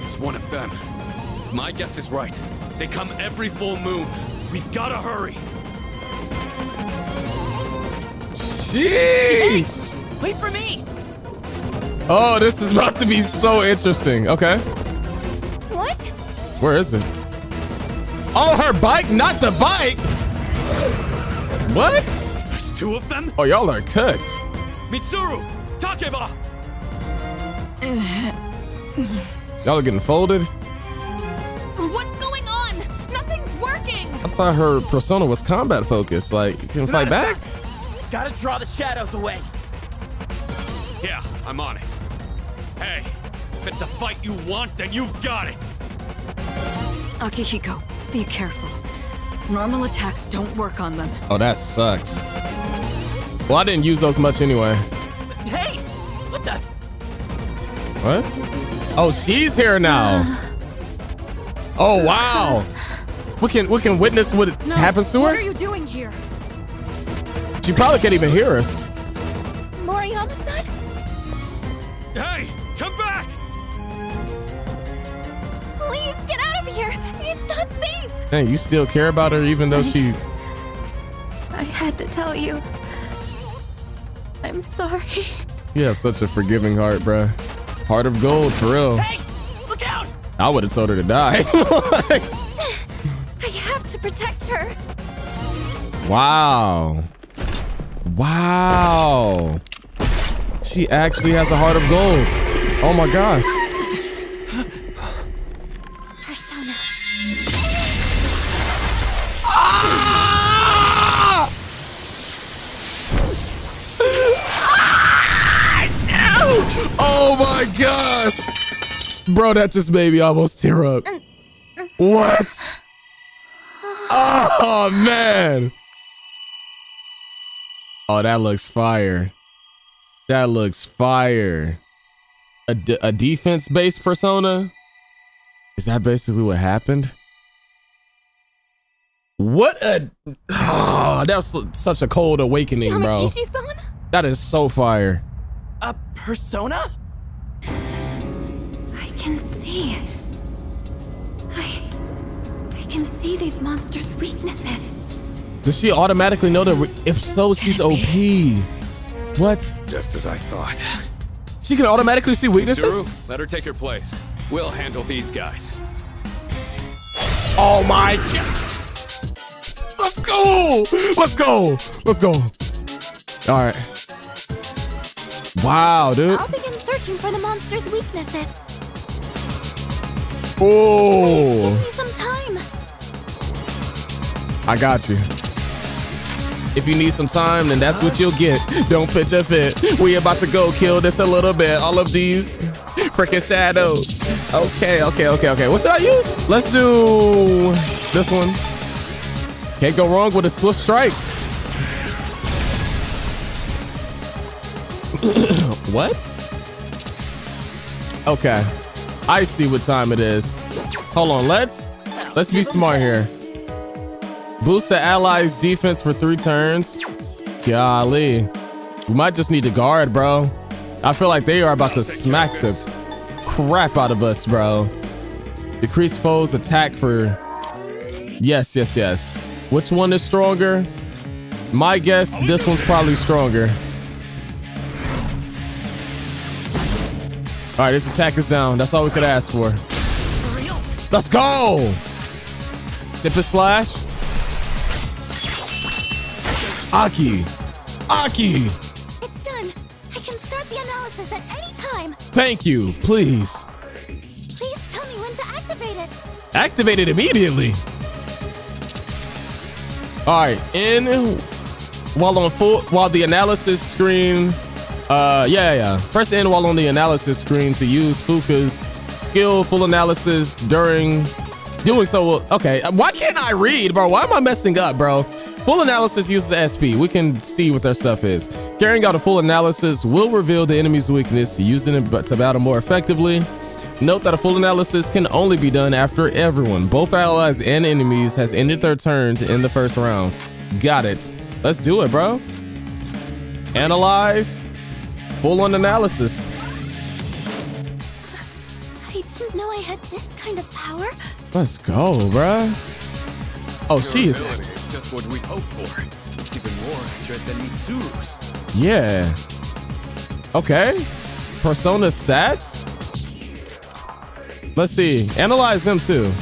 It's one of them. If my guess is right, they come every full moon. We've gotta hurry. Jeez. Wait for me. Oh, this is about to be so interesting. Okay. What? Where is it? Oh, her bike, not the bike. What? There's two of them? Oh, y'all are cooked. Mitsuru! Takeba! Y'all are getting folded. What's going on? Nothing's working. I thought her persona was combat focused. Like, you can fight back. Gotta draw the shadows away. Yeah, I'm on it. Hey, if it's a fight you want, then you've got it! Akihiko, be careful. Normal attacks don't work on them. Oh, that sucks. Well, I didn't use those much anyway. Hey! What the? What? Oh, she's here now. Oh wow. We can we can witness what No, happens to her. What are you doing here? She probably can't even hear us. Not safe! Dang, you still care about her even though she. I had to tell you. I'm sorry. You have such a forgiving heart, bruh. Heart of gold, for real. Hey! Look out! I would have told her to die. I have to protect her. wow. Wow. She actually has a heart of gold. Oh my gosh. Oh my gosh. Bro, that just made me almost tear up. What? Oh man. Oh, that looks fire. That looks fire. A, de- a defense based persona? Is that basically what happened? What a. Oh, that was such a cold awakening, bro. That is so fire. A persona? See these monsters' weaknesses. Does she automatically know that? If so, she's OP. What? Just as I thought. She can automatically see weaknesses? Mitsuru, let her take her place. We'll handle these guys. Oh my god. Let's go. Let's go. Let's go. All right. Wow, dude. I'll begin searching for the monsters' weaknesses. Oh, I got you. If you need some time, then that's what you'll get. Don't pitch a fit. We about to go kill this a little bit. All of these freaking shadows. Okay, okay, okay, okay. What should I use? Let's do this one. Can't go wrong with a swift strike. what? Okay. I see what time it is. Hold on, let's let's be smart here. Boost the allies' defense for three turns. Golly. We might just need to guard, bro. I feel like they are about to smack the crap out of us, bro. Decrease foes attack for... Yes, yes, yes. Which one is stronger? My guess, this one's probably stronger. All right, this attack is down. That's all we could ask for. Let's go! Tip it slash. Aki. Aki. It's done. I can start the analysis at any time. Thank you. Please. Please tell me when to activate it. Activate it immediately. All right. In while on full while the analysis screen. Uh, yeah, yeah. Press in while on the analysis screen to use Fuuka's skill full analysis during doing so. will- Okay, why can't I read, bro? Why am I messing up, bro? Full analysis uses SP. We can see what their stuff is. Carrying out a full analysis will reveal the enemy's weakness, using it but to battle more effectively. Note that a full analysis can only be done after everyone, both allies and enemies, has ended their turns in the first round. Got it. Let's do it, bro. Analyze. Full on analysis. I didn't know I had this kind of power. Let's go, bruh. Oh, she Your is. ability is just what we hoped for. It's even more accurate than Mitsuru's. Yeah. Okay. Persona stats. Let's see. Analyze him too.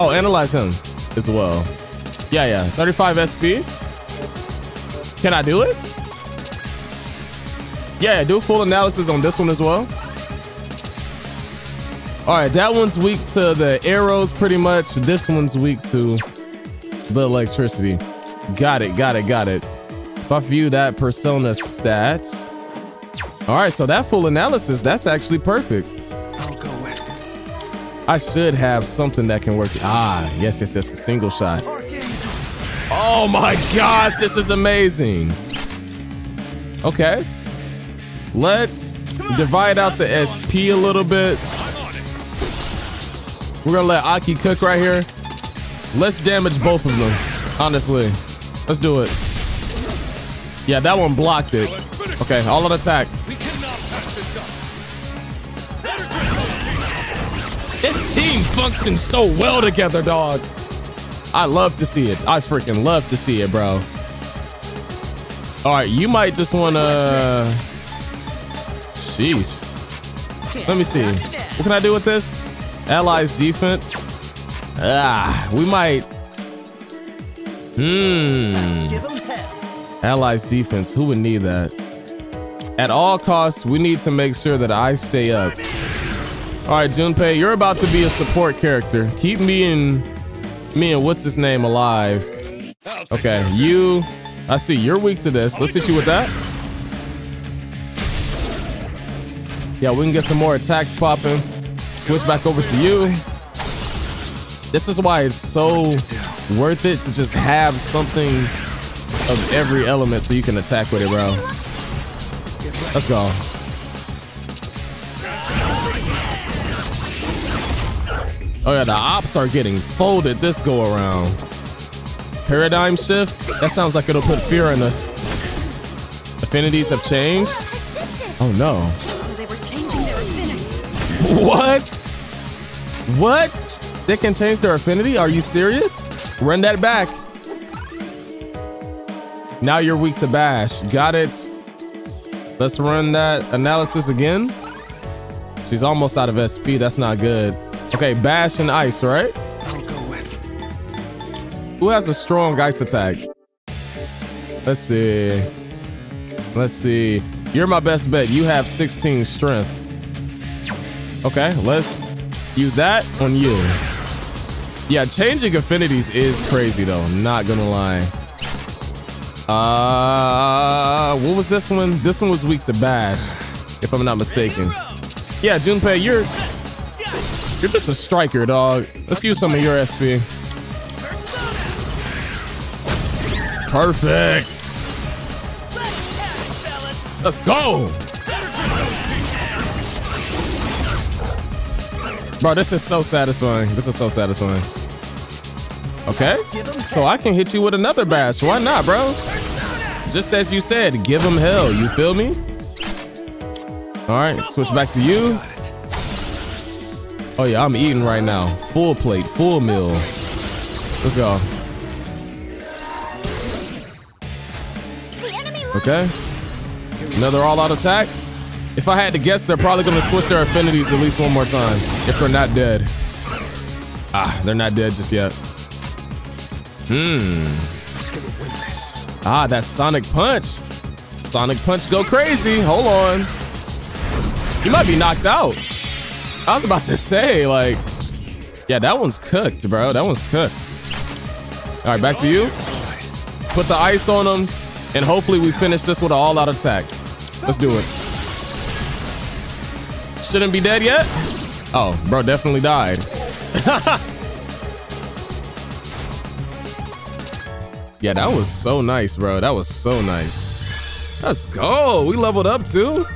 Oh, analyze him as well. Yeah, yeah. 35 SP. Can I do it? Yeah, do a full analysis on this one as well. All right, that one's weak to the arrows pretty much. This one's weak to the electricity. Got it, got it, got it. If I view that persona stats. All right, so that full analysis, that's actually perfect. I should have something that can work. Ah, yes, yes, yes, the single shot. Oh my gosh, this is amazing. Okay. Let's divide out the SP a little bit. We're gonna let Aki cook right here. Let's damage both of them, honestly. Let's do it. Yeah, that one blocked it. Okay, all on attack. This team functions so well together, dog. I love to see it. I freaking love to see it, bro. All right, you might just want to. Sheesh. Let me see. What can I do with this? Allies defense. Ah, we might. Hmm. Allies defense. Who would need that? At all costs, we need to make sure that I stay up. All right, Junpei, you're about to be a support character. Keep me and me and what's his name alive. Okay, you. I see you're weak to this. Let's hit you with that. Yeah, we can get some more attacks popping. Switch back over to you. This is why it's so worth it to just have something of every element so you can attack with it, bro. Let's go. Oh yeah, the ops are getting folded this go around. Paradigm shift? That sounds like it'll put fear in us. Affinities have changed? Oh no. They were changing their affinity. What? What? They can change their affinity? Are you serious? Run that back. Now you're weak to bash. Got it. Let's run that analysis again. She's almost out of SP. That's not good. Okay, bash and ice, right? Who has a strong ice attack? Let's see. Let's see. You're my best bet. You have 16 strength. Okay, let's use that on you. Yeah, changing affinities is crazy though. Not gonna lie. Uh, what was this one? This one was weak to bash, if I'm not mistaken. Yeah, Junpei, you're you're just a striker, dog. Let's use some of your SP. Perfect. Let's go. Bro, this is so satisfying. This is so satisfying. Okay. So I can hit you with another bash. Why not, bro? Just as you said, give him hell. You feel me? All right, switch back to you. Oh yeah, I'm eating right now. Full plate, full meal. Let's go. Okay. Another all-out attack. If I had to guess, they're probably gonna switch their affinities at least one more time. If they're not dead. Ah, they're not dead just yet. Hmm. Ah, that Sonic Punch. Sonic Punch go crazy. Hold on. You might be knocked out. I was about to say, like, yeah, that one's cooked, bro. That one's cooked. All right, back to you. Put the ice on him, and hopefully we finish this with an all-out attack. Let's do it. Shouldn't be dead yet. Oh, bro, definitely died. yeah, that was so nice, bro. That was so nice. Let's go. We leveled up too.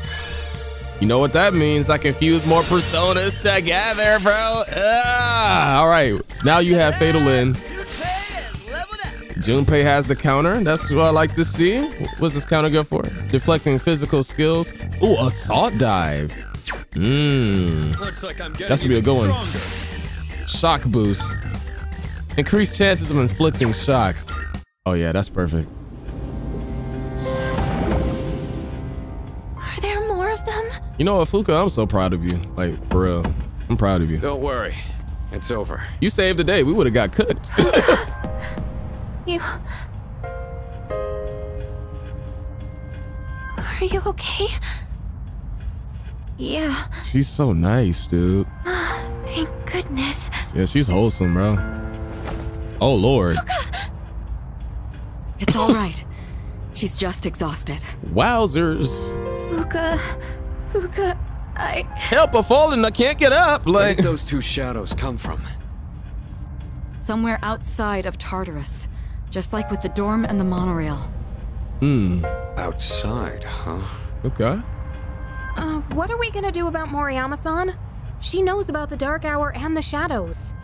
You know what that means? I can fuse more personas together, bro. Ah, all right. Now you have Fatal End. Junpei has the counter. That's what I like to see. What's this counter good for? Deflecting physical skills. Ooh, assault dive. Mmm. That should be a good one. Shock boost. Increased chances of inflicting shock. Oh yeah, that's perfect. Are there more of them? You know what, Fuuka? I'm so proud of you. Like, for real. I'm proud of you. Don't worry. It's over. You saved the day. We would have got cooked. You. Are you okay? Yeah. she's so nice, dude. Thank goodness. Yeah, she's wholesome, bro. Oh, Lord. Luca. It's all right. She's just exhausted. Wowzers. Fuuka. Fuuka. I. Help, I'm falling. I can't get up. Where did those two shadows come from? Somewhere outside of Tartarus. Just like with the dorm and the monorail. hmm. Outside, huh? Okay. Uh, what are we gonna do about Moriyama-san? She knows about the Dark Hour and the Shadows.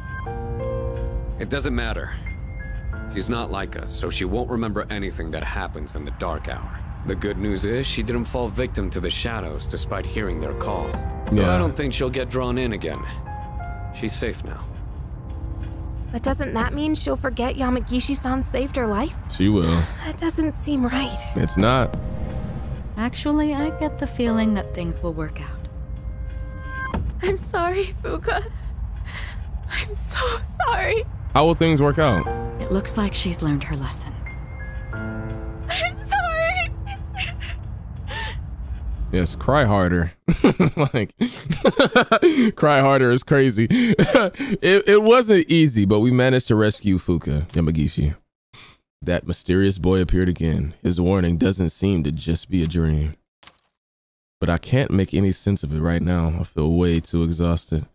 It doesn't matter. She's not like us, so she won't remember anything that happens in the dark hour. The good news is she didn't fall victim to the shadows despite hearing their call. So Yeah. I don't think she'll get drawn in again. She's safe now. But doesn't that mean she'll forget Yamagishi-san saved her life? She will. That doesn't seem right. It's not. Actually, I get the feeling that things will work out. I'm sorry, Fuuka. I'm so sorry. How will things work out? It looks like she's learned her lesson. I'm sorry. Yes, cry harder. like, cry harder is crazy. it, it wasn't easy, but we managed to rescue Fuuka Yamagishi. That mysterious boy appeared again. His warning doesn't seem to just be a dream. But I can't make any sense of it right now. I feel way too exhausted.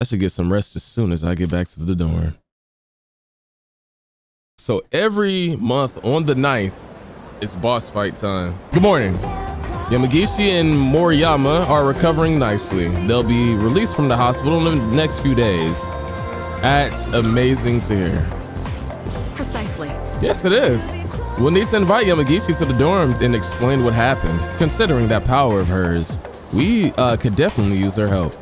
I should get some rest as soon as I get back to the dorm. So every month on the 9th, it's boss fight time. Good morning. Yamagishi and Moriyama are recovering nicely. They'll be released from the hospital in the next few days. That's amazing to hear. Precisely. Yes, it is. We'll need to invite Yamagishi to the dorms and explain what happened. Considering that power of hers, we uh, could definitely use her help.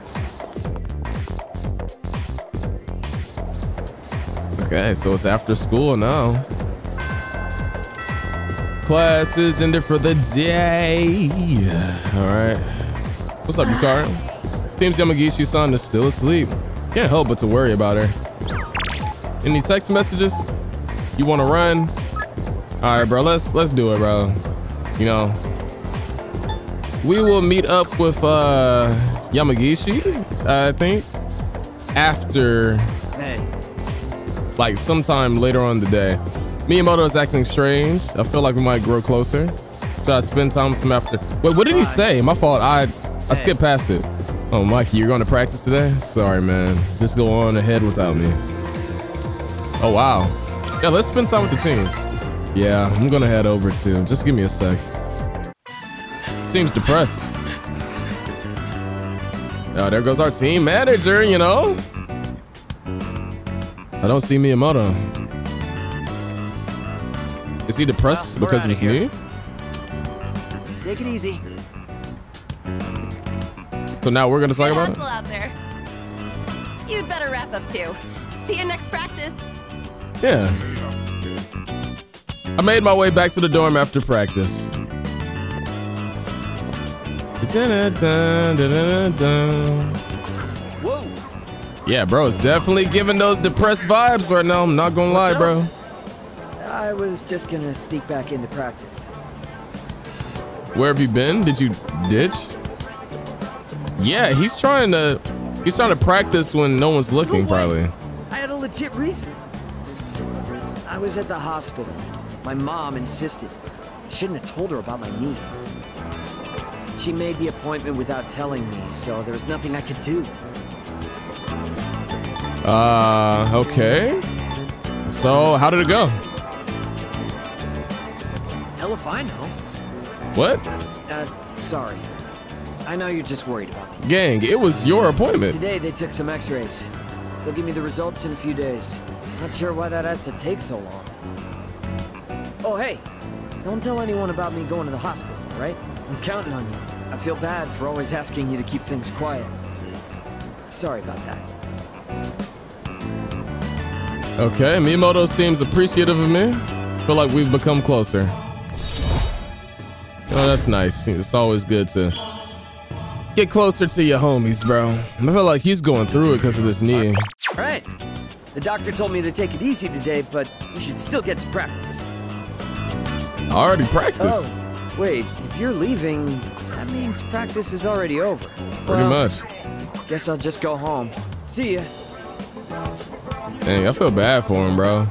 Okay, so it's after school now. Class is ended for the day. All right. What's up, Yukari? Seems Yamagishi-san is still asleep. Can't help but to worry about her. Any text messages? You want to run? All right, bro. Let's let's do it, bro. You know, we will meet up with uh Yamagishi. I think after like sometime later on the day. Miyamoto is acting strange. I feel like we might grow closer. Should I spend time with him after? Wait, what did he say? My fault. I I skipped past it. Oh, Mikey, you're going to practice today? Sorry, man. Just go on ahead without me. Oh, wow. Yeah, let's spend time with the team. Yeah, I'm gonna head over too. Just give me a sec. Seems depressed. Oh, there goes our team manager, you know? I don't see Miyamoto. Is he depressed Well, because of outta his here. knee? Take it easy. So now we're gonna talk about it? out there. You'd better wrap up too. See you next practice. Yeah. I made my way back to the dorm after practice. Whoa. Yeah, bro, it's definitely giving those depressed vibes right now. I'm not gonna lie, What's bro. I was just gonna sneak back into practice. Where have you been? Did you ditch? Yeah, he's trying to he's trying to practice when no one's looking, probably. I had a legit reason. I was at the hospital. My mom insisted. I shouldn't have told her about my knee. She made the appointment without telling me, so there was nothing I could do. Uh, okay. So, how did it go? Hell if I know. What? Uh, sorry. I know you're just worried about me. Gang, it was your appointment. Today they took some x-rays. They'll give me the results in a few days. Not sure why that has to take so long. Oh, hey. Don't tell anyone about me going to the hospital, right? I'm counting on you. I feel bad for always asking you to keep things quiet. Sorry about that. Okay, Miyamoto seems appreciative of me. Feel like we've become closer. Oh, that's nice. It's always good to get closer to your homies, bro. I feel like he's going through it because of this knee. All right. The doctor told me to take it easy today, but we should still get to practice. I already practiced. Oh, wait. If you're leaving, that means practice is already over. Pretty Well, much. Guess I'll just go home. See ya. Dang, I feel bad for him, bro.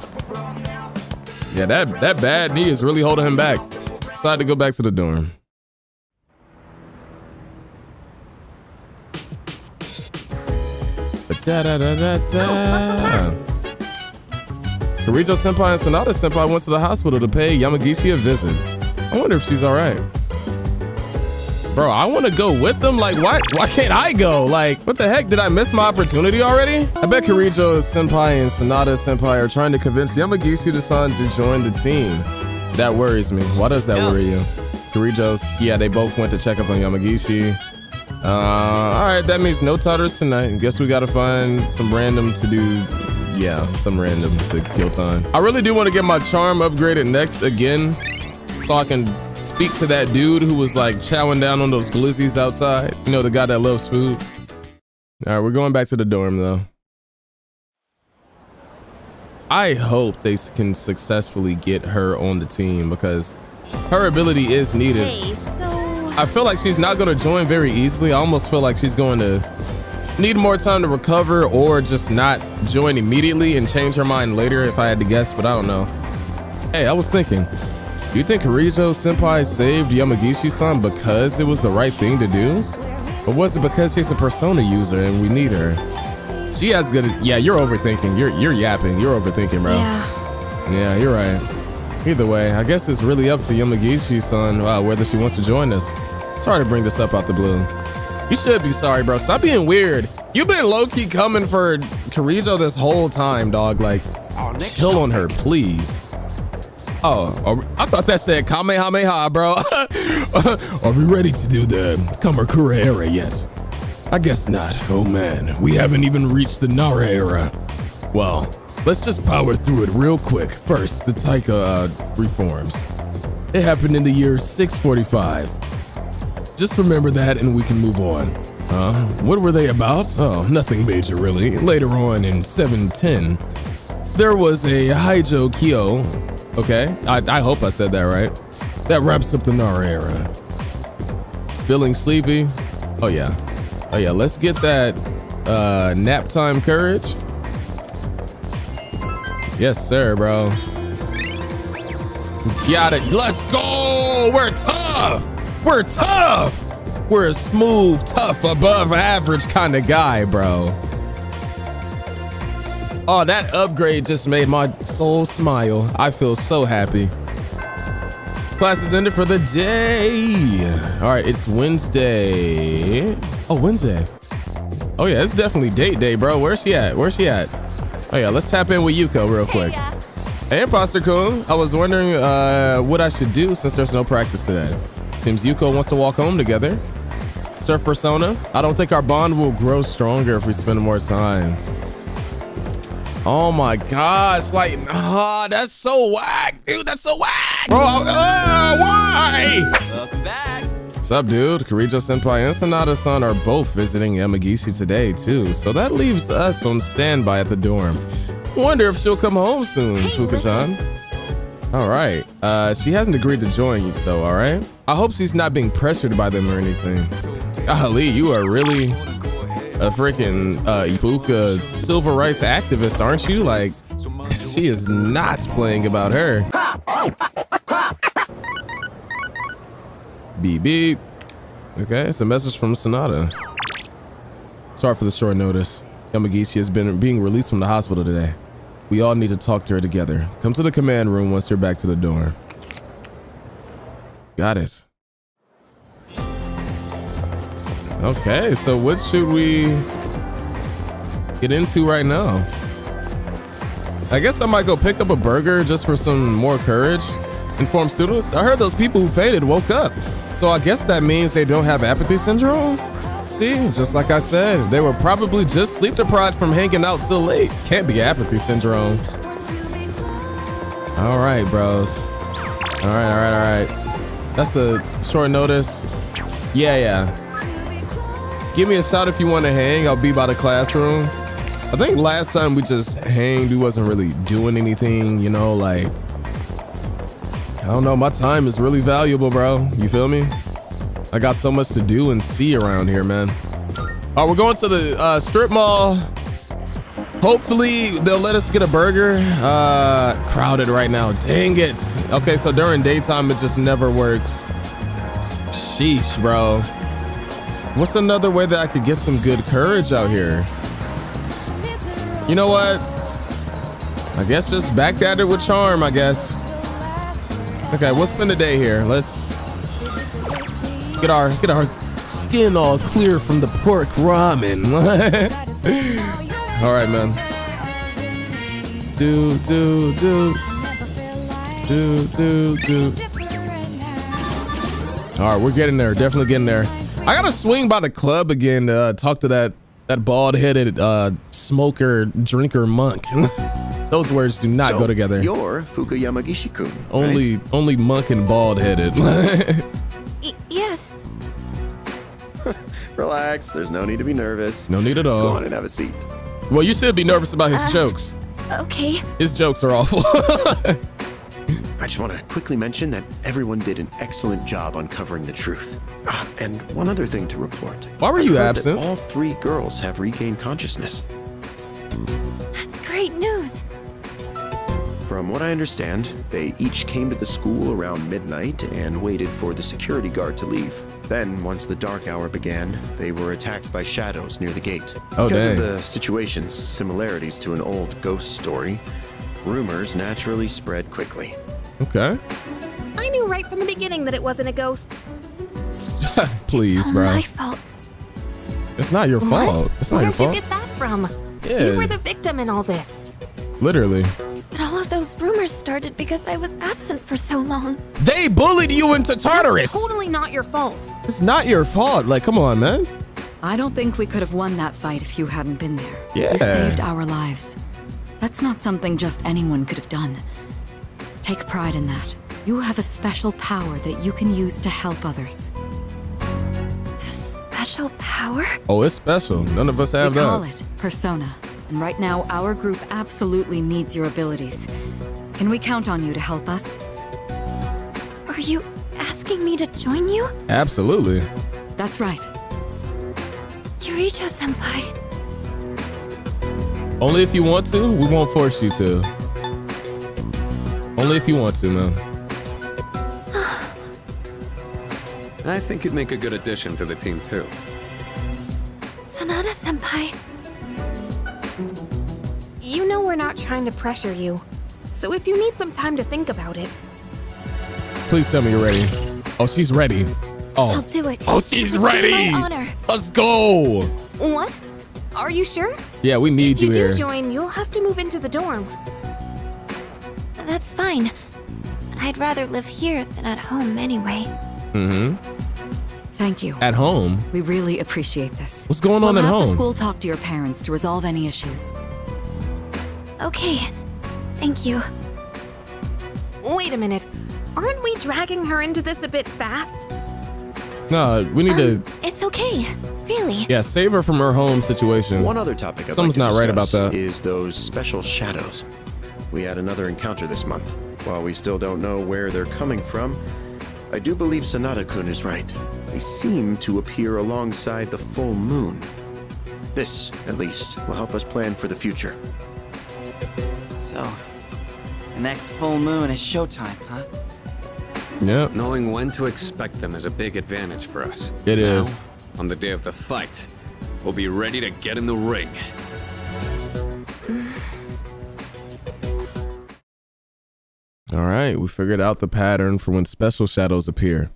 Yeah, that that bad knee is really holding him back. Decided to go back to the dorm. Da-da-da-da-da. Kirijo Senpai and Sanada Senpai went to the hospital to pay Yamagishi a visit. I wonder if she's all right. Bro, I want to go with them. Like, why? Why can't I go? Like, what the heck? Did I miss my opportunity already? I bet Kirijo Senpai and Sanada Senpai are trying to convince Yamagishi-san to join the team. That worries me. Why does that worry you? Kirijo's, yeah, they both went to check up on Yamagishi. Uh, all right, that means no Tartarus tonight. Guess we gotta find some random to do. Yeah, some random to kill time. I really do want to get my charm upgraded next again, so I can speak to that dude who was like chowing down on those glizzies outside. You know, the guy that loves food. All right, we're going back to the dorm though. I hope they can successfully get her on the team because her ability is needed. Hey, so I feel like she's not going to join very easily. I almost feel like she's going to need more time to recover or just not join immediately and change her mind later if I had to guess, but I don't know. Hey, I was thinking, do you think Kirijo Senpai saved Yamagishi-san because it was the right thing to do? Or was it because she's a persona user and we need her? She has good, yeah, you're overthinking. You're, you're yapping. You're overthinking, bro. Yeah. Yeah, you're right. Either way, I guess it's really up to Yamagishi-san uh, whether she wants to join us. It's hard to bring this up out the blue. You should be sorry, bro. Stop being weird. You've been low-key coming for Kirijo this whole time, dog. Like, chill on her, please. Oh, I thought that said Kamehameha, bro. are we ready to do the Kamakura era yet? I guess not. Oh man, we haven't even reached the Nara era. Well, let's just power through it real quick. First, the Taika uh, reforms. It happened in the year 645. Just remember that and we can move on. Uh, what were they about? Oh, nothing major really. Later on in 710, there was a Haijo Kyo. Okay, I, I hope I said that right. That wraps up the Nara era. Feeling sleepy? Oh yeah. Oh yeah, let's get that uh, nap time courage. Yes, sir, bro. Got it. Let's go. We're tough. We're tough. We're a smooth, tough, above average kind of guy, bro. Oh, that upgrade just made my soul smile. I feel so happy. Class is ended for the day. All right, it's Wednesday. Oh, Wednesday. Oh yeah, it's definitely date day, bro. Where's she at? Where's she at? Oh yeah, let's tap in with Yuko real quick. Hey, Imposter Kun. I was wondering uh, what I should do since there's no practice today. Seems Yuko wants to walk home together. Surf Persona. I don't think our bond will grow stronger if we spend more time. Oh my gosh, like, ah, that's so whack, dude. That's so whack, bro. Uh, why? Welcome back. What's up, dude? Kirijo Senpai and Sanada-san are both visiting Yamagishi today, too. So that leaves us on standby at the dorm. Wonder if she'll come home soon, Fuuka-chan. All right. Uh, she hasn't agreed to join you though. All right. I hope she's not being pressured by them or anything. Ali, you are really a freaking uh, Ifuka civil rights activist, aren't you? Like, she is not playing about her. beep beep. Okay, it's a message from Sanada. Sorry for the short notice. Yamagishi has been being released from the hospital today. We all need to talk to her together. Come to the command room once you're back to the dorm. Got it. Okay, so what should we get into right now? I guess I might go pick up a burger just for some more courage. Inform students. I heard those people who fainted woke up. So I guess that means they don't have apathy syndrome? See, just like I said, they were probably just sleep deprived from hanging out till late. Can't be apathy syndrome. All right, bros. All right, all right, all right. That's the short notice. Yeah, yeah. Give me a shout if you want to hang. I'll be by the classroom. I think last time we just hanged, we wasn't really doing anything, you know, like, I don't know, my time is really valuable, bro. You feel me? I got so much to do and see around here, man. All right, we're going to the uh, strip mall. Hopefully they'll let us get a burger. Uh, crowded right now. Dang it. Okay, so during daytime, it just never works. Sheesh, bro. What's another way that I could get some good courage out here? You know what? I guess just back at it with charm, I guess. Okay, we'll spend the day here. Let's get our get our skin all clear from the pork ramen. all right, man. Do do do do do do. All right, we're getting there. Definitely getting there. I gotta swing by the club again to uh, talk to that that bald-headed uh, smoker drinker monk. Those words do not So, go together. You're Fuuka Yamagishi-kun, Only only monk and bald-headed. Y- yes. Relax, there's no need to be nervous. no need at all. Go on and have a seat. Well, you should be nervous about his Uh, jokes. Okay. His jokes are awful. I just want to quickly mention that everyone did an excellent job uncovering the truth. Ah, and one other thing to report. Why were I've you heard that absent? all three girls have regained consciousness. That's great news. From what I understand, they each came to the school around midnight and waited for the security guard to leave. Then, once the dark hour began, they were attacked by shadows near the gate. Oh, because dang. of the situation's similarities to an old ghost story, rumors naturally spread quickly. okay. I knew right from the beginning that it wasn't a ghost. Please, bro. My fault. It's not your What? fault. It's not Where'd your you get that from? Yeah. You were the victim in all this. Literally. But all of those rumors started because I was absent for so long. They bullied you into Tartarus. It's totally not your fault. It's not your fault. Like, come on, man. I don't think we could have won that fight if you hadn't been there. Yeah. You saved our lives. That's not something just anyone could have done. Take pride in that. You have a special power that you can use to help others. A special power? Oh, it's special. None of us have we that. call it Persona. And right now, our group absolutely needs your abilities. Can we count on you to help us? Are you asking me to join you? Absolutely. That's right. Yuricho senpai. Only if you want to. We won't force you to. Only if you want to, man. I think you'd make a good addition to the team, too. Sanada senpai. You know we're not trying to pressure you. So if you need some time to think about it, Please tell me you're ready. Oh, she's ready. Oh. I'll do it. oh, she's It would be ready. My honor. Let's go. what? Are you sure? Yeah, we need If you you here. do join, you'll have to move into the dorm. That's fine. I'd rather live here than at home anyway. Mm-hmm. Thank you. At home. We really appreciate this. What's going on we'll at have the school talk to your parents to resolve any issues. Okay. Thank you. Wait a minute. Aren't we dragging her into this a bit fast? No, we need to. Um, it's okay. Really. Yeah, save her from her home situation. One other topic I'd Something's like to not right about that. is those special shadows. We had another encounter this month. while we still don't know where they're coming from, I do believe Sanada-kun is right. They seem to appear alongside the full moon. This, at least, will help us plan for the future. So, the next full moon is showtime, huh? Yep. Knowing when to expect them is a big advantage for us. It It is. is. On the day of the fight, we'll be ready to get in the ring. All right, we figured out the pattern for when special shadows appear.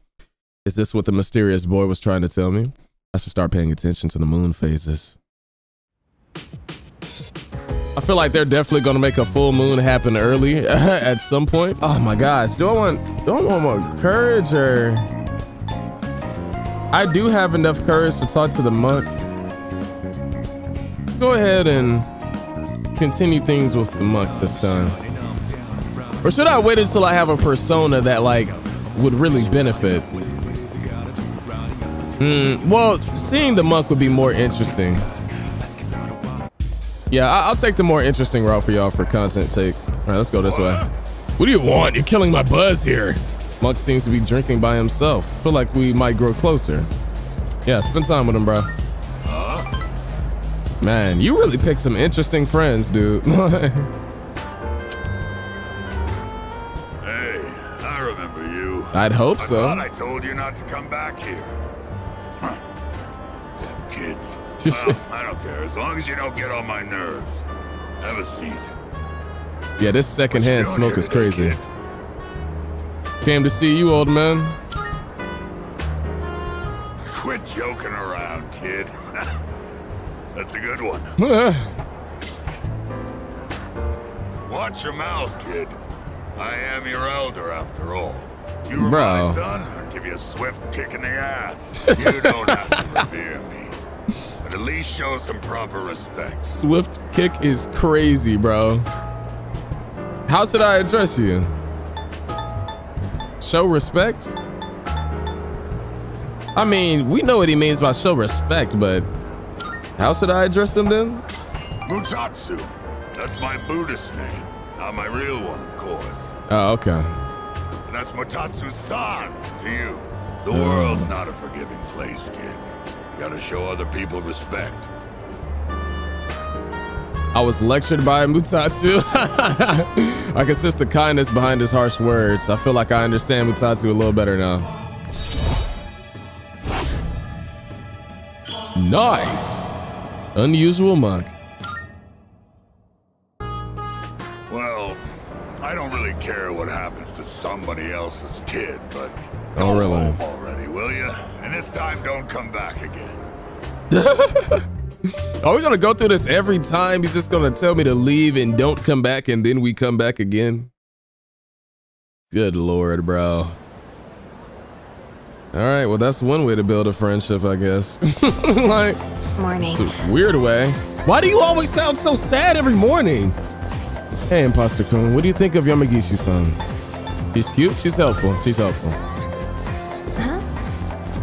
Is this what the mysterious boy was trying to tell me? I should start paying attention to the moon phases. I feel like they're definitely gonna make a full moon happen early at some point. Oh my gosh, do I want do I want more courage or I do have enough courage to talk to the monk. Let's go ahead and continue things with the monk this time. Or should I wait until I have a persona that like would really benefit? Hmm. Well, seeing the monk would be more interesting. Yeah, I- I'll take the more interesting route for y'all for content's sake. All right, let's go this way. What do you want? You're killing my buzz here. Monk seems to be drinking by himself. Feel like we might grow closer. Yeah, spend time with him, bro. Man, you really picked some interesting friends, dude. Hey, I remember you. I'd hope I so. thought I told you not to come back here. Huh. Damn kids. Well, I don't care, as long as you don't get on my nerves. Have a seat. Yeah, this secondhand smoke is crazy. Came to see you, old man. Quit joking around, kid. That's a good one. Watch your mouth, kid. I am your elder, after all. You were Bro. my son, I'd give you a swift kick in the ass. You don't have to revere me. But at least show some proper respect. Swift kick is crazy, bro. How should I address you? Show respect? I mean, we know what he means by show respect, but how should I address him then? Mutatsu. That's my Buddhist name. Not my real one, of course. Oh, okay. And that's Mutatsu-san to you. The Oh. world's not a forgiving place, kid. You gotta show other people respect. I was lectured by Mutatsu. I can sense the kindness behind his harsh words. I feel like I understand Mutatsu a little better now. Nice. Unusual monk. Well, I don't really care what happens to somebody else's kid, but Oh, really? already, will you? And this time, don't come back again. Are we gonna go through this every time? He's just gonna tell me to leave and don't come back, and then we come back again. Good lord, bro. All right, well that's one way to build a friendship, I guess. like, Morning. weird way. Why do you always sound so sad every morning? Hey, Imposter Kun, what do you think of Yamagishi-san? She's cute. She's helpful. She's helpful.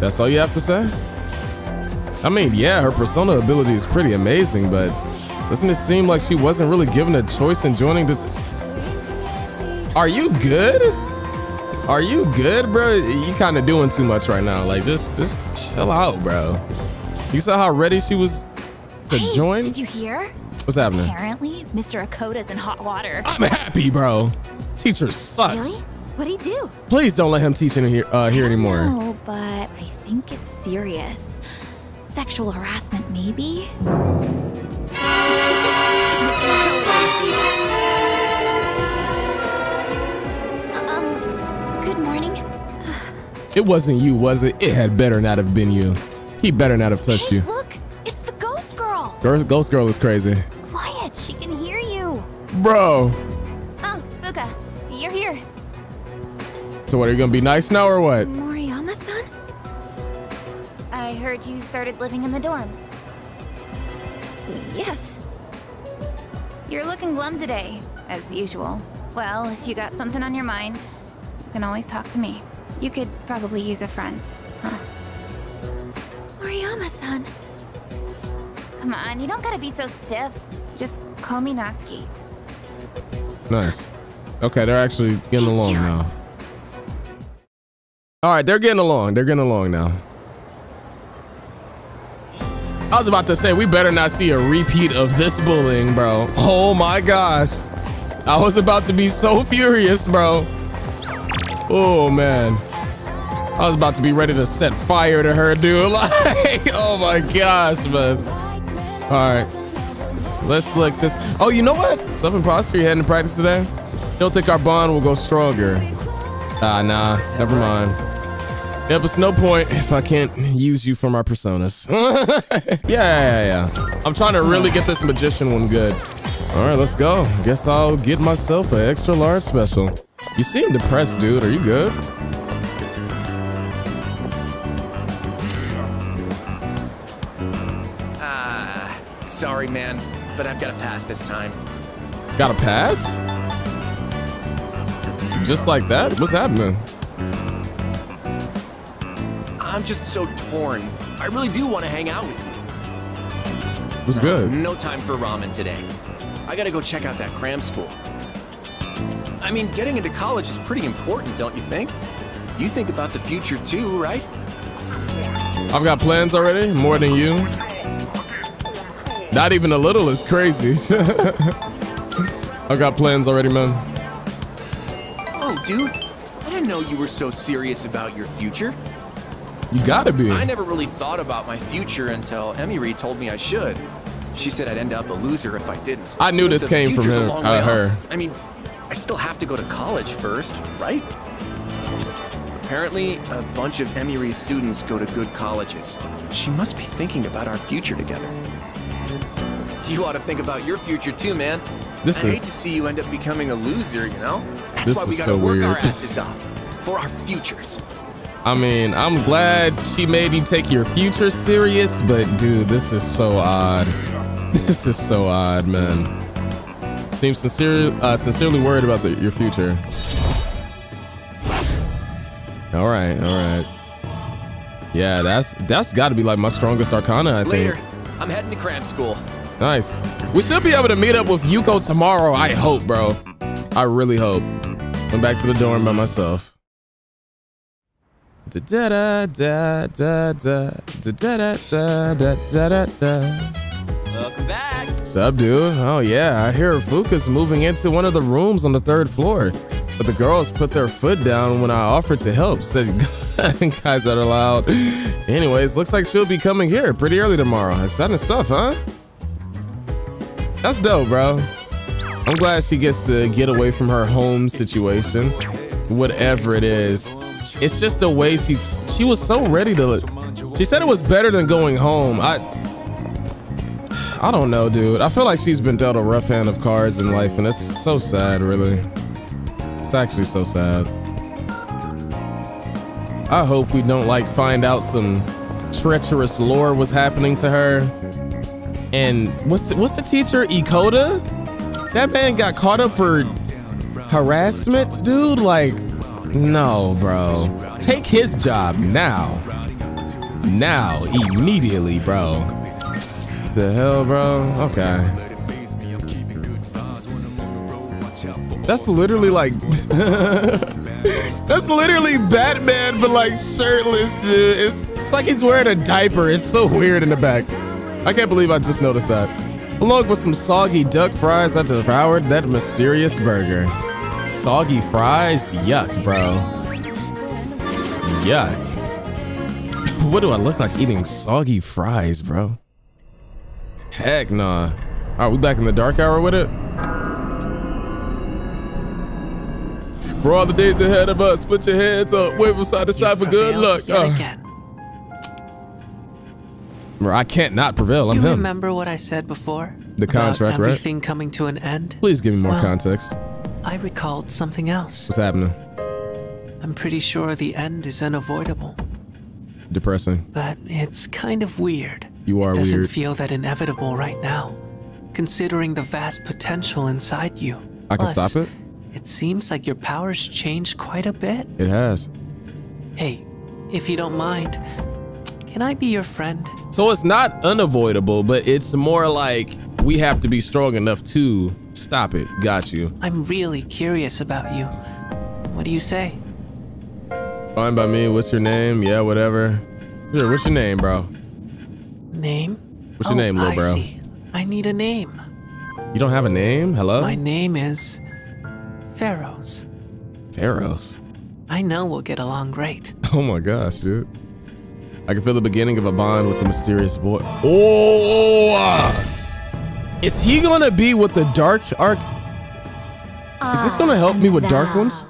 That's all you have to say? I mean, yeah, her persona ability is pretty amazing, but doesn't it seem like she wasn't really given a choice in joining this? Are you good? Are you good, bro? You kind of doing too much right now. Like, just, just chill out, bro. You saw how ready she was to Hey, join? Did you hear? What's happening? Apparently, Mr. Ekoda's in hot water. I'm happy, bro. Teacher sucks. Really? What'd he do? Please don't let him teach in here, uh, here anymore. No, but I think it's serious. Sexual harassment, maybe? um, good morning. It wasn't you, was it? It had better not have been you. He better not have touched you. Look, it's the ghost girl. Girl, Ghost Girl is crazy. Quiet, she can hear you. Bro. So what, are you gonna be nice now or what? Moriyama-san? I heard you started living in the dorms. Yes. You're looking glum today, as usual. Well, if you got something on your mind, you can always talk to me. You could probably use a friend, huh? Moriyama-san. Come on, you don't gotta be so stiff. Just call me Natsuki. Nice. Okay, they're actually getting along now. All right, they're getting along. They're getting along now. I was about to say, we better not see a repeat of this bullying, bro. Oh my gosh. I was about to be so furious, bro. Oh man. I was about to be ready to set fire to her, dude. Like, oh my gosh, man. All right. Let's look this. Oh, you know what? Sub imposter, you heading to practice today? Don't think our bond will go stronger. Ah, nah. Never mind. Yep, it's no point if I can't use you for my personas. yeah, yeah, yeah. I'm trying to really get this magician one good. All right, let's go. Guess I'll get myself an extra large special. You seem depressed, dude. Are you good? Ah, sorry, man, but I've got to pass this time. Got a pass? Just like that? What's happening? I'm just so torn. I really do want to hang out with you. What's good? No time for ramen today. I gotta go check out that cram school. I mean, getting into college is pretty important, don't you think? You think about the future too, right? I've got plans already, more than you. Not even a little is crazy. I've got plans already, man. Oh, dude, I didn't know you were so serious about your future. You gotta be. I never really thought about my future until Emiri told me I should. She said I'd end up a loser if I didn't. I knew this came from him, uh, her. I mean, I still have to go to college first, right? Apparently, a bunch of Emiri's students go to good colleges. She must be thinking about our future together. You ought to think about your future too, man. This I hate to see you end up becoming a loser, you know? That's why we gotta so work our asses off for our futures. I mean, I'm glad she made you take your future serious, but dude, this is so odd. This is so odd, man. Seems sincere, uh, sincerely worried about the, your future. All right, all right. Yeah, that's that's got to be like my strongest arcana, I Later, think. I'm heading to cram school. Nice. We should be able to meet up with Yuko tomorrow. I hope, bro. I really hope. I'm back to the dorm by myself. Da da da da da da da da da da da da da. Welcome back. Sup, dude? Oh yeah, I hear Fuuka's moving into one of the rooms on the third floor. But the girls put their foot down when I offered to help, said guys that are loud. Anyways, looks like she'll be coming here pretty early tomorrow. Exciting stuff, huh? That's dope, bro. I'm glad she gets to get away from her home situation, whatever it is. It's just the way she she was so ready to. She said it was better than going home. I I don't know, dude. I feel like she's been dealt a rough hand of cards in life, and it's so sad, really. It's actually so sad. I hope we don't like find out some treacherous lore was happening to her. And what's the, what's the teacher, Ekoda? That man got caught up for harassment, dude. Like, no, bro. Take his job now. Now, immediately, bro. The hell, bro? Okay. That's literally like That's literally Batman, but like shirtless, dude. It's, it's like he's wearing a diaper. It's so weird in the back. I can't believe I just noticed that. Along with some soggy duck fries, I devoured that mysterious burger. Soggy fries? Yuck, bro. Yuck. what do I look like eating soggy fries, bro? Heck nah. Are we back in the dark hour with it? For all the days ahead of us, put your hands up, wave from side to side for good luck. Uh, bro, I can't not prevail. I'm you him. remember what I said before? The contract, right? everything coming to an end? Please give me more Well, context. I recalled something else. What's happening? I'm pretty sure the end is unavoidable, Depressing. but it's kind of weird. You are it doesn't weird. feel that inevitable right now, considering the vast potential inside you. I can Plus, stop it? It seems like your powers changed quite a bit. It has. Hey, if you don't mind, can I be your friend? So it's not unavoidable, but it's more like we have to be strong enough to stop it. Got you. I'm really curious about you. What do you say? Fine by me. What's your name? Yeah, whatever. Sure, what's your name, bro? Name? What's your oh, name, little I bro? See. I need a name. You don't have a name? Hello? My name is Pharos. Pharos. I know we'll get along great. Oh my gosh, dude. I can feel the beginning of a bond with the mysterious boy. Oh! oh, oh ah! Is he gonna be with the dark arc? Is this gonna help me with dark ones?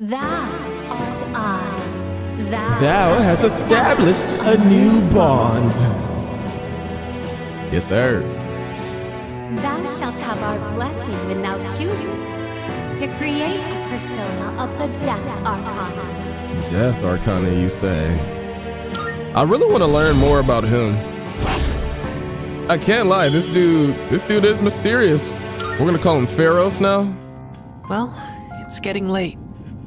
Thou art I. Thou, Thou has established a new bond. Yes, sir. Thou shalt have our blessing when thou choosest to create a persona of the Death Arcana. Death Arcana, you say? I really want to learn more about him. I can't lie, this dude, this dude is mysterious. We're gonna call him Pharos now. Well, it's getting late,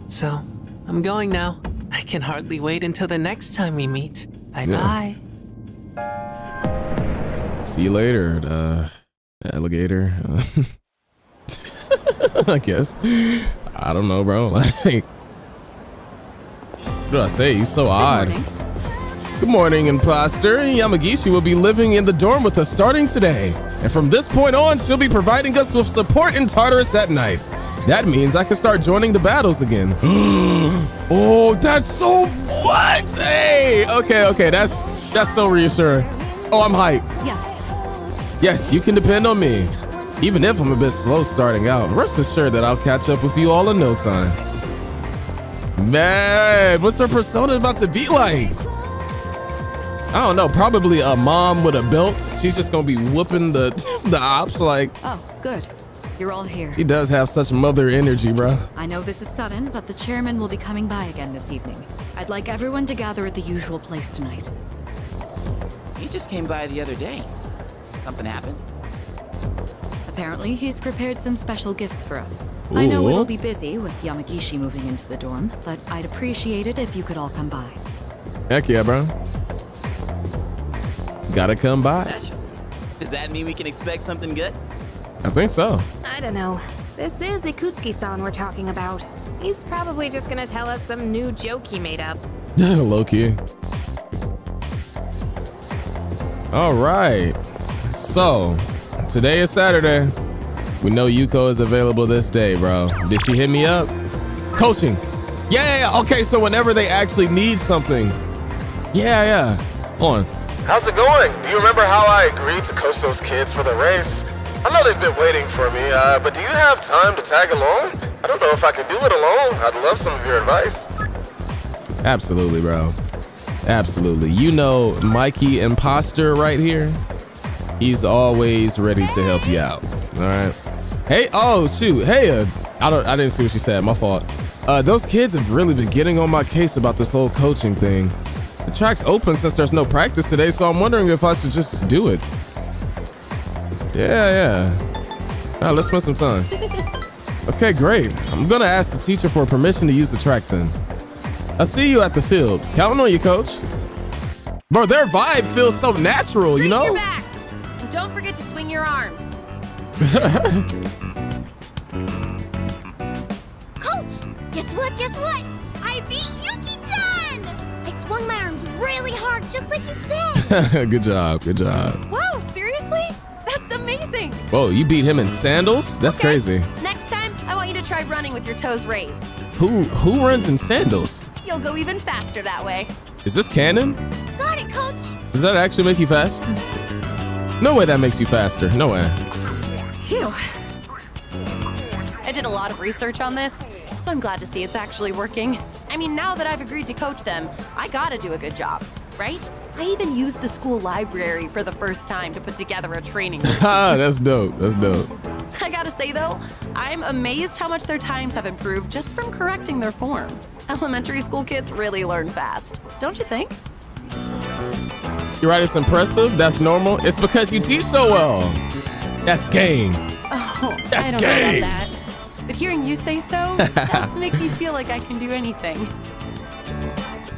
so I'm going now. I can hardly wait until the next time we meet. Bye bye. See you later, uh, alligator. I guess. I don't know, bro. Like, what do I say? He's so odd. Good morning, imposter. Yamagishi will be living in the dorm with us starting today. And from this point on, she'll be providing us with support in Tartarus at night. That means I can start joining the battles again. oh, that's so what? Hey, okay, okay, that's that's so reassuring. Oh, I'm hyped. Yes. Yes, you can depend on me. Even if I'm a bit slow starting out, rest assured that I'll catch up with you all in no time. Man, what's her persona about to be like? I don't know, probably a mom with a belt. She's just gonna be whooping the the ops like Oh, good. You're all here. she does have such mother energy, bro. I know this is sudden, but the chairman will be coming by again this evening. I'd like everyone to gather at the usual place tonight. He just came by the other day. Something happened? Apparently, he's prepared some special gifts for us. I know it'll be busy with Yamagishi moving into the dorm, but I'd appreciate it if you could all come by. Heck yeah, bro. Gotta come by. Does that mean we can expect something good? I think so. I don't know. This is Ikutsuki-san we're talking about. He's probably just gonna tell us some new joke he made up. Low key. All right. So, today is Saturday. We know Yuko is available this day, bro. Did she hit me up? Coaching. Yeah, yeah, yeah. Okay, so whenever they actually need something. Yeah, yeah. On. How's it going? Do you remember how I agreed to coach those kids for the race? I know they've been waiting for me, uh, but do you have time to tag along? I don't know if I can do it alone. I'd love some of your advice. Absolutely, bro. Absolutely. You know Mikey Imposter right here? He's always ready to help you out. All right. Hey, oh shoot. Hey, uh, I don't I didn't see what she said. My fault. Uh, those kids have really been getting on my case about this whole coaching thing. The track's open since there's no practice today, so I'm wondering if I should just do it. Yeah, yeah. All right, let's spend some time. Okay, great. I'm gonna ask the teacher for permission to use the track then. I'll see you at the field. Counting on you, coach. Bro, their vibe feels so natural, you know? Your back. And don't forget to swing your arms. Coach, guess what? Guess what? Swung my arms really hard, just like you said. good job, good job. Wow, seriously? That's amazing. Whoa, you beat him in sandals? That's Okay, crazy. Next time, I want you to try running with your toes raised. Who who runs in sandals? You'll go even faster that way. Is this canon? Got it, Coach. Does that actually make you fast? No way that makes you faster. No way. Phew. I did a lot of research on this, so I'm glad to see it's actually working. I mean, now that I've agreed to coach them, I gotta do a good job, right? I even used the school library for the first time to put together a training. Ah, that's dope. That's dope. I gotta say though, I'm amazed how much their times have improved just from correcting their form. Elementary school kids really learn fast, don't you think? You're right, it's impressive. That's normal. It's because you teach so well. That's game. Oh, That's I don't know about that. But hearing you say so does make me feel like I can do anything.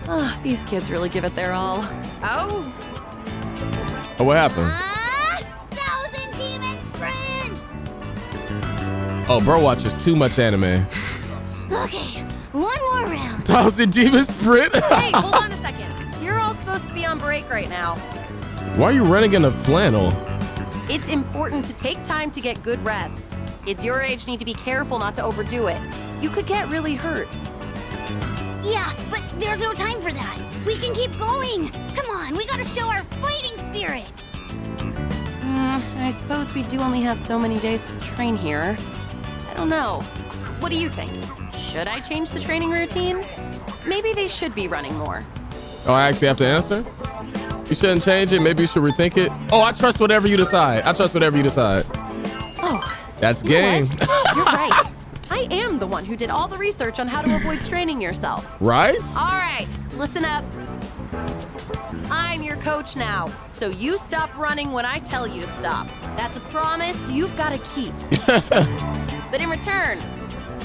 Ah, these kids really give it their all. Oh, Oh, what happened? Ah, thousand demons Oh, bro watches too much anime. Okay, one more round. Thousand Demon Sprint? hey, hold on a second. You're all supposed to be on break right now. Why are you running in a flannel? It's important to take time to get good rest. Kids your age need to be careful not to overdo it. You could get really hurt. Yeah, but there's no time for that. We can keep going. Come on, we gotta show our fighting spirit. Hmm, I suppose we do only have so many days to train here. I don't know. What do you think? Should I change the training routine? Maybe they should be running more. Oh, I actually have to answer? You shouldn't change it. Maybe you should rethink it. Oh, I trust whatever you decide. I trust whatever you decide. Oh, That's you know game. You're right. I am the one who did all the research on how to avoid straining yourself. right? All right, listen up. I'm your coach now, so you stop running when I tell you to stop. That's a promise you've got to keep. but in return,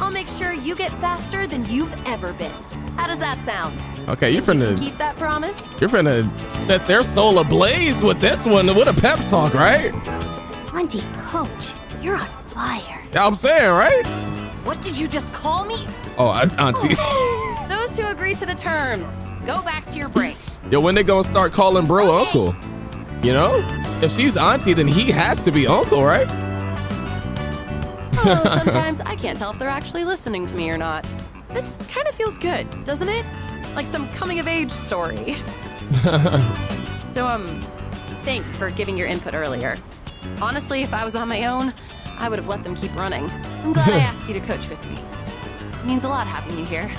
I'll make sure you get faster than you've ever been. How does that sound? Okay, you're finna Keep that promise? you're finna set their soul ablaze with this one. What a pep talk, right? Auntie Coach, you're on fire. I'm saying, right? What did you just call me? Oh, auntie. Those who agree to the terms, go back to your break. Yo, when they gonna start calling bro uncle? You know? If she's auntie, then he has to be uncle, right? Oh, sometimes I can't tell if they're actually listening to me or not. This kind of feels good, doesn't it? Like some coming of age story. So, um, thanks for giving your input earlier. Honestly, if I was on my own, I would have let them keep running. I'm glad I asked you to coach with me. It means a lot having you here.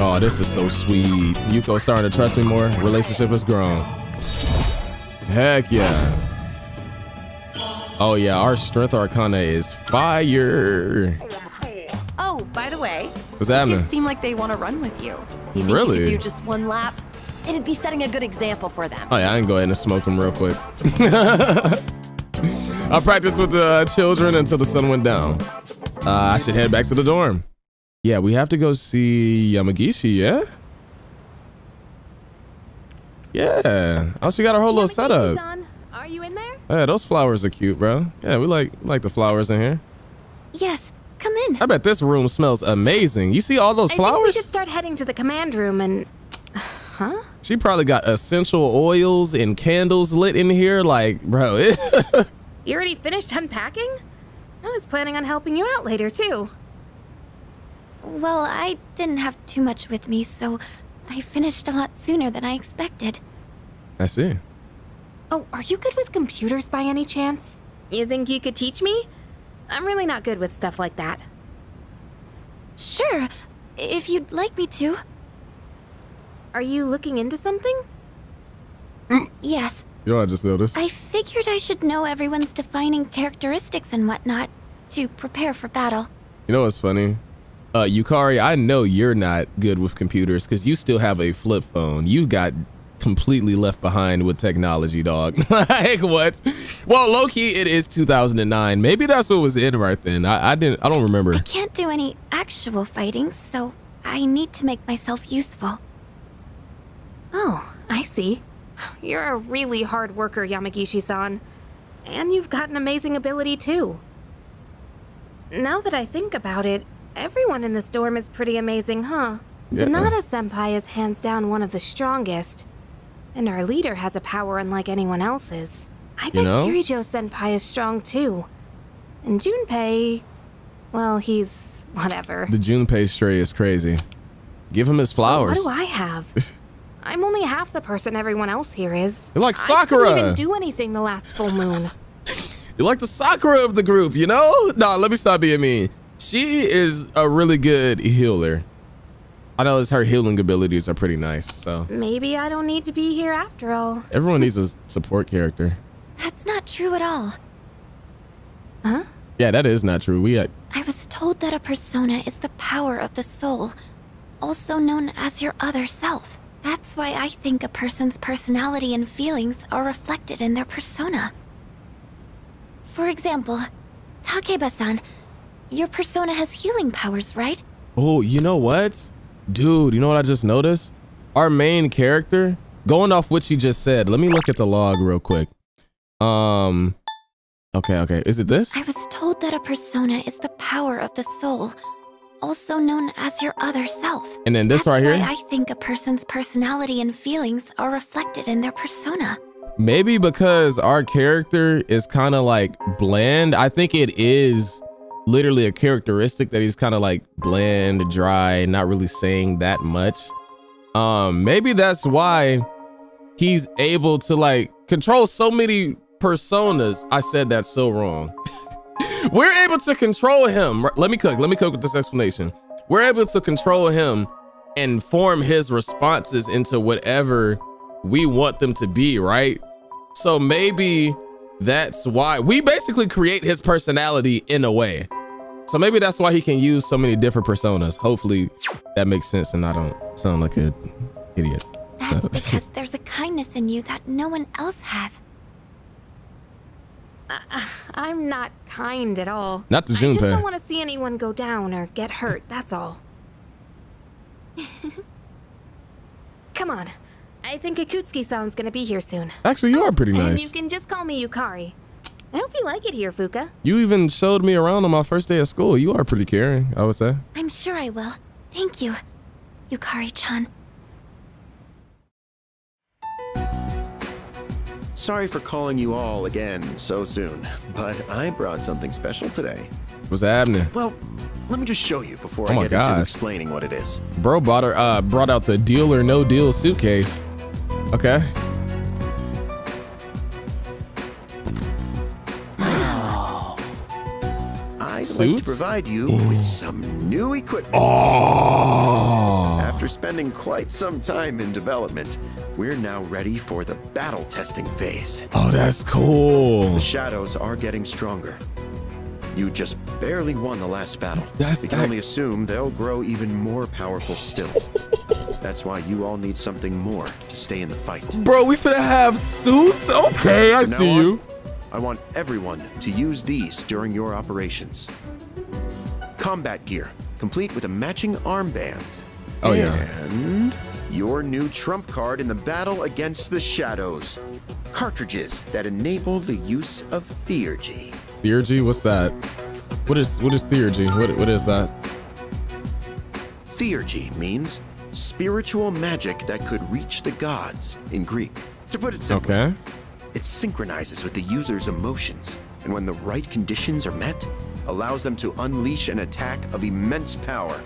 Oh, this is so sweet. Yuko starting to trust me more. Relationship has grown. Heck yeah. Oh yeah, our strength arcana is fire. Oh, by the way, What's happening? kids seem like they want to run with you. You think Really? you could do just one lap? It'd be setting a good example for them. Oh yeah, I can go ahead and smoke them real quick. I practiced with the children until the sun went down. Uh, I should head back to the dorm. Yeah, we have to go see Yamagishi, yeah? Yeah. Oh, she got her whole little setup. Are you in there? Yeah, those flowers are cute, bro. Yeah, we like like the flowers in here. Yes, come in. I bet this room smells amazing. You see all those I think we should start heading to the command room and. Huh? She probably got essential oils and candles lit in here. Like, bro, You already finished unpacking? I was planning on helping you out later, too. Well, I didn't have too much with me, so I finished a lot sooner than I expected. I see. Oh, are you good with computers by any chance? You think you could teach me? I'm really not good with stuff like that. Sure, if you'd like me to. Are you looking into something? Yes, You know, I just noticed. I figured I should know everyone's defining characteristics and whatnot to prepare for battle. You know what's funny? Uh, Yukari, I know you're not good with computers because you still have a flip phone. You got completely left behind with technology, dog. like what? Well, low key, it is 2009. Maybe that's what was in right then. I, I didn't. I don't remember. I can't do any actual fighting, so I need to make myself useful. Oh, I see. You're a really hard worker, Yamagishi-san. And you've got an amazing ability, too. Now that I think about it, everyone in this dorm is pretty amazing, huh? Yeah. Sanada-senpai is hands down one of the strongest. And our leader has a power unlike anyone else's. I bet know? Kirijo-senpai is strong, too. And Junpei... Well, he's... whatever. The Junpei stray is crazy. Give him his flowers. What do I have? I'm only half the person everyone else here is. You're like Sakura. I didn't even do anything the last full moon. You're like the Sakura of the group, you know? Nah, let me stop being mean. She is a really good healer. I know her healing abilities are pretty nice, so Maybe I don't need to be here after all. everyone needs a support character. That's not true at all. Huh? Yeah, that is not true. We uh, I was told that a persona is the power of the soul, also known as your other self. That's why I think a person's personality and feelings are reflected in their persona. For example, Takeba-san, your persona has healing powers, right? Oh, you know what? Dude, you know what I just noticed? Our main character, going off what she just said, let me look at the log real quick. Um, Okay, okay. Is it this? I was told that a persona is the power of the soul, also known as your other self. And then this That's right here? why I think a person's personality and feelings are reflected in their persona. Maybe because our character is kind of like bland. I think it is literally a characteristic that he's kind of like bland, dry, not really saying that much. Um, maybe that's why he's able to like control so many personas. I said that so wrong. We're able to control him. Let me cook. Let me cook with this explanation. We're able to control him and form his responses into whatever we want them to be, right? So maybe that's why we basically create his personality in a way. So maybe that's why he can use so many different personas. Hopefully that makes sense and I don't sound like an idiot. That's because there's a kindness in you that no one else has. Uh, I'm not kind at all. Not to I just don't want to see anyone go down or get hurt, that's all. Come on. I think Ikutsuki-san's gonna be here soon. Actually, you are pretty And nice. you can just call me Yukari. I hope you like it here, Fuuka. You even showed me around on my first day of school. You are pretty caring, I would say. I'm sure I will. Thank you, Yukari-chan. Sorry for calling you all again so soon, but I brought something special today. What's happening? Well, let me just show you before Oh I my get into explaining what it is. Bro brought her, uh, brought out the deal or no deal suitcase. Okay. I'd like to provide you with some new equipment. Oh. After spending quite some time in development, we're now ready for the battle testing phase. Oh, that's cool. The shadows are getting stronger. You just barely won the last battle. That's we can that- only assume they'll grow even more powerful still. That's why you all need something more to stay in the fight. Bro, we finna have suits? Okay, I see on, you. I want everyone to use these during your operations. Combat gear, complete with a matching armband. Oh, yeah. And your new trump card in the battle against the shadows. Cartridges that enable the use of Theurgy. Theurgy, what's that? What is what is Theurgy? What what is that? Theurgy means spiritual magic that could reach the gods in Greek. To put it simply, Okay. It synchronizes with the user's emotions, and when the right conditions are met, allows them to unleash an attack of immense power.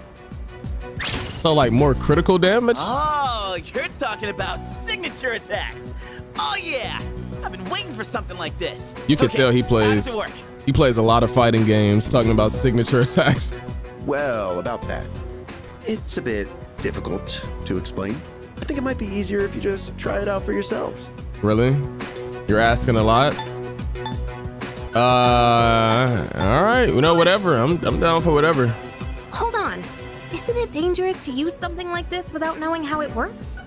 So like more critical damage? Oh, you're talking about signature attacks. Oh yeah, I've been waiting for something like this. You can Okay, tell he plays does work? he plays a lot of fighting games talking about signature attacks. Well, about that, it's a bit difficult to explain. I think it might be easier if you just try it out for yourselves. Really? You're asking a lot? Uh all right, you know whatever. I'm I'm down for whatever. Hold on. Isn't it dangerous to use something like this without knowing how it works?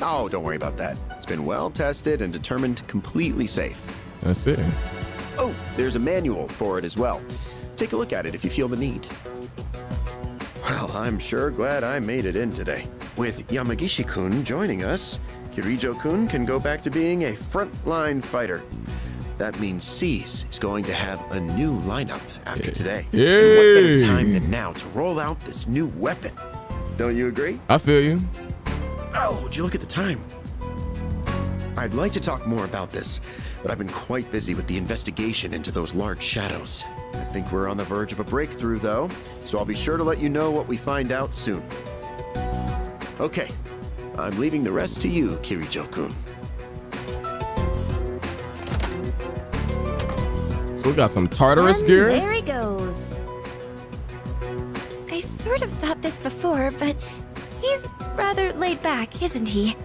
Oh, don't worry about that. It's been well tested and determined completely safe. That's it. Oh, there's a manual for it as well. Take a look at it if you feel the need. Well, I'm sure glad I made it in today. With Yamagishi-kun joining us, Kirijo-kun can go back to being a frontline fighter. That means SEES is going to have a new lineup after today. And what better time than now to roll out this new weapon? Don't you agree? I feel you. Oh, would you look at the time? I'd like to talk more about this, but I've been quite busy with the investigation into those large shadows. I think we're on the verge of a breakthrough, though, so I'll be sure to let you know what we find out soon. Okay, I'm leaving the rest to you, Kirijo-kun. So we got some Tartarus And gear. There he goes. I sort of thought this before, but he's rather laid back, isn't he?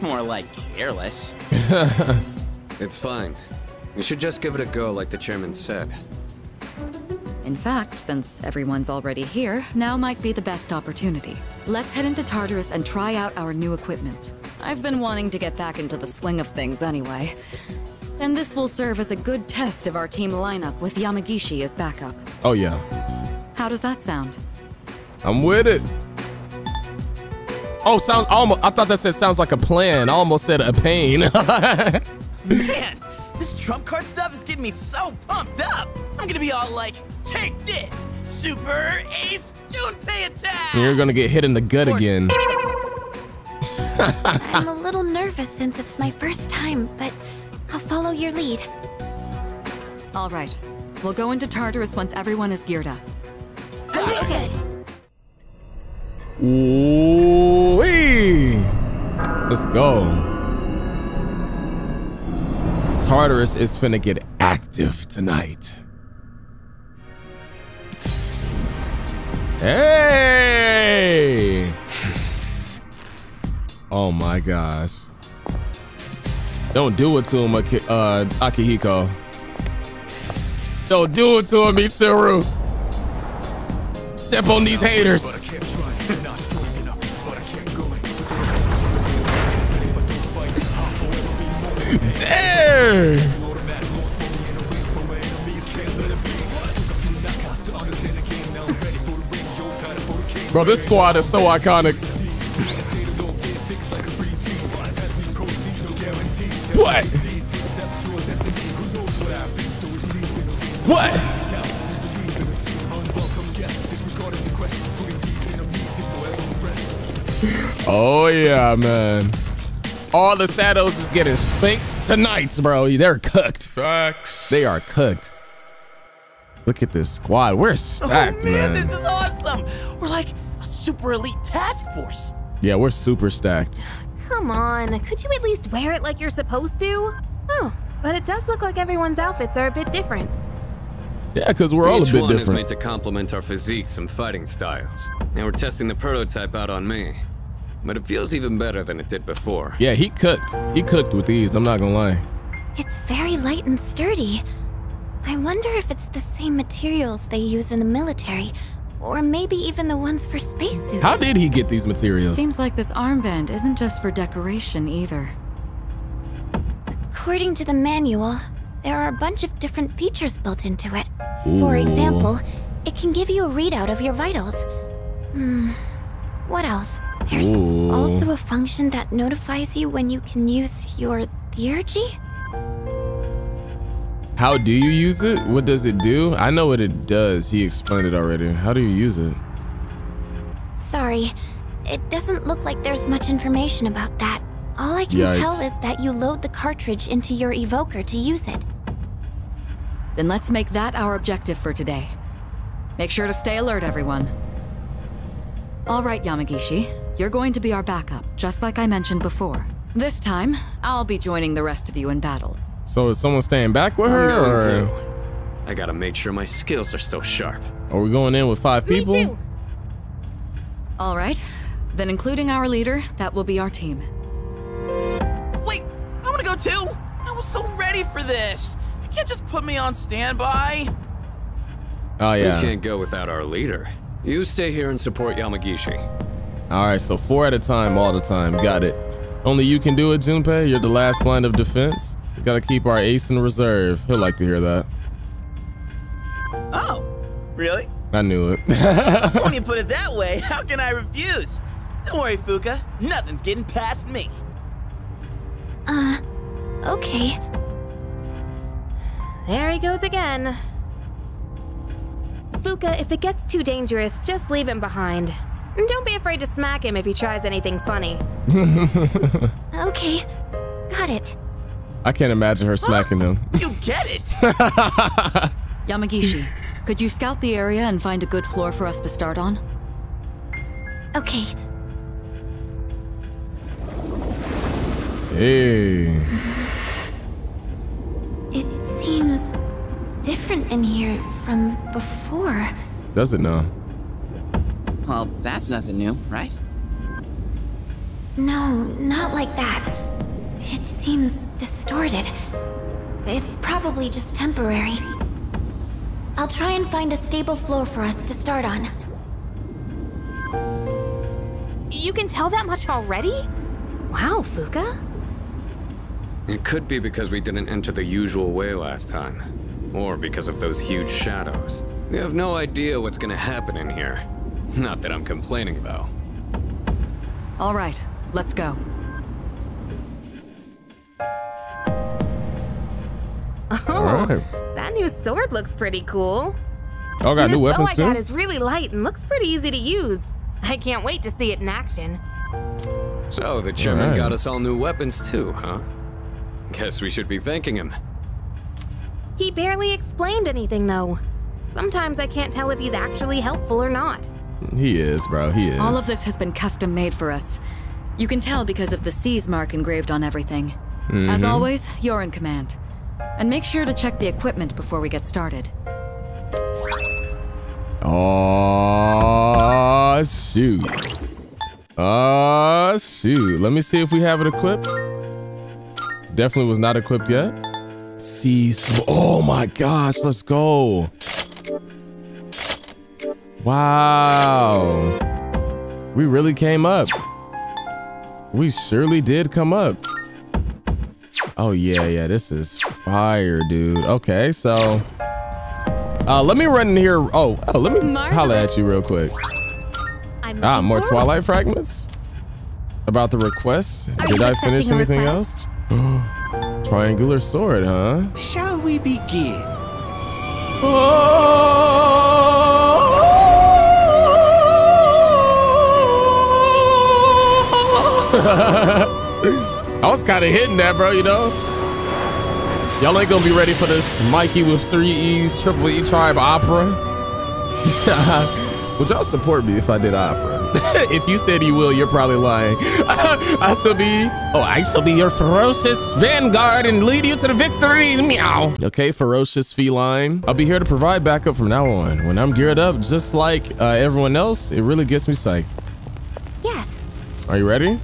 More like careless. It's fine. We should just give it a go like the chairman said. In fact, since everyone's already here, now might be the best opportunity. Let's head into Tartarus and try out our new equipment. I've been wanting to get back into the swing of things anyway. And this will serve as a good test of our team lineup with Yamagishi as backup. Oh yeah. How does that sound? I'm with it. Oh, sounds almost I thought that said sounds like a plan. I almost said a pain. Man, This trump card stuff is getting me so pumped up. I'm gonna be all like, take this, Super Ace Junpei attack! And you're gonna get hit in the gut again. I'm a little nervous since it's my first time, but I'll follow your lead. All right. We'll go into Tartarus once everyone is geared up. Understood. Ooh-wee. Let's go. Tartarus is finna get active tonight. Hey! Oh my gosh. Don't do it to him, uh, Akihiko. Don't do it to him, Mitsuru. Step on these haters. Dang! Bro, this squad is so iconic. What? What? Oh yeah, man. All the shadows is getting spanked tonight, bro. They're cooked. Facts. They are cooked. Look at this squad. We're stacked, oh, man, man. this is awesome. We're like a super elite task force. Yeah, we're super stacked. Come on, could you at least wear it like you're supposed to? Oh, but it does look like everyone's outfits are a bit different. Yeah, because we're all a bit different. Each bit one is different. made to complement our physiques and fighting styles. Now we're testing the prototype out on me. But it feels even better than it did before. Yeah, he cooked. He cooked with these. I'm not gonna lie. It's very light and sturdy. I wonder if it's the same materials they use in the military, or maybe even the ones for spacesuits. How did he get these materials? Seems like this armband isn't just for decoration either. According to the manual, there are a bunch of different features built into it. For example, it can give you a readout of your vitals. Hmm, what else? There's Ooh. also a function that notifies you when you can use your theurgy? How do you use it? What does it do? I know what it does. He explained it already. How do you use it? Sorry, it doesn't look like there's much information about that. All I can Yikes. tell is that you load the cartridge into your evoker to use it. Then let's make that our objective for today. Make sure to stay alert, everyone. All right, Yamagishi. You're going to be our backup, just like I mentioned before. This time, I'll be joining the rest of you in battle. So is someone staying back with I'm her? going Or to. I gotta make sure my skills are still sharp. are we going in with five people? Me too. All right. Then including our leader, that will be our team. Wait, I wanna go too. I was so ready for this. You can't just put me on standby. Oh yeah. We can't go without our leader. You stay here and support Yamagishi. All right, so four at a time, all the time. Got it. Only you can do it, Junpei. You're the last line of defense. We gotta keep our ace in reserve. He'll like to hear that. Oh, really? I knew it. when you put it that way, how can I refuse? Don't worry, Fuuka. Nothing's getting past me. Uh, okay. There he goes again. Fuuka, if it gets too dangerous, just leave him behind. And don't be afraid to smack him if he tries anything funny. Okay, got it. I can't imagine her smacking him. You get it? Yamagishi, could you scout the area and find a good floor for us to start on? Okay, Hey. it seems different in here from before. Does it now? Well, that's nothing new, right? No, not like that. It seems distorted. It's probably just temporary. I'll try and find a stable floor for us to start on. You can tell that much already? Wow, Fuuka. It could be because we didn't enter the usual way last time. Or because of those huge shadows. We have no idea what's gonna happen in here. Not that I'm complaining, though. All right, let's go. Right. That new sword looks pretty cool. Oh, got And new weapons bow I too. got is really light and looks pretty easy to use. I can't wait to see it in action. So the chairman Alright. got us all new weapons too, huh? Guess we should be thanking him. He barely explained anything though. Sometimes I can't tell if he's actually helpful or not. He is, bro. He is. All of this has been custom made for us. You can tell because of the SEES mark engraved on everything. As Mhm. always, you're in command. And make sure to check the equipment before we get started. Oh shoot. Oh shoot. Let me see if we have it equipped. Definitely was not equipped yet. See. Oh my gosh. Let's go. Wow. We really came up. We surely did come up. Oh yeah, yeah. This is fire, dude. Okay, so. Uh, let me run in here. Oh, oh let me holla at you real quick. I'm Ah, more Twilight fragments? About the request? Are Did I finish anything request? else? Triangular sword, huh? Shall we begin? I was kind of hitting that, bro, you know? Y'all ain't gonna be ready for this Mikey with three E's, triple E tribe opera. Would y'all support me if I did opera? if you said you will, you're probably lying. I shall be, oh, I shall be your ferocious vanguard and lead you to the victory. Meow. Okay, ferocious feline. I'll be here to provide backup from now on. When I'm geared up, just like uh, everyone else, it really gets me psyched. Yes. Are you ready?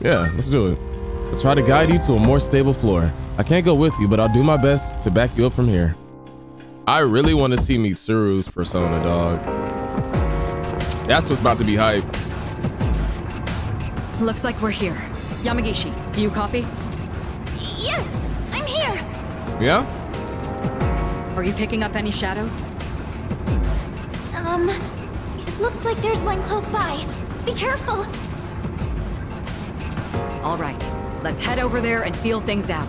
Yeah, let's do it. I'll try to guide you to a more stable floor. I can't go with you, but I'll do my best to back you up from here. I really want to see Mitsuru's persona, dog. That's what's about to be hype. Looks like we're here. Yamagishi, do you copy? Yes, I'm here. Yeah? Are you picking up any shadows? Um, it looks like there's one close by. Be careful. All right, let's head over there and feel things out.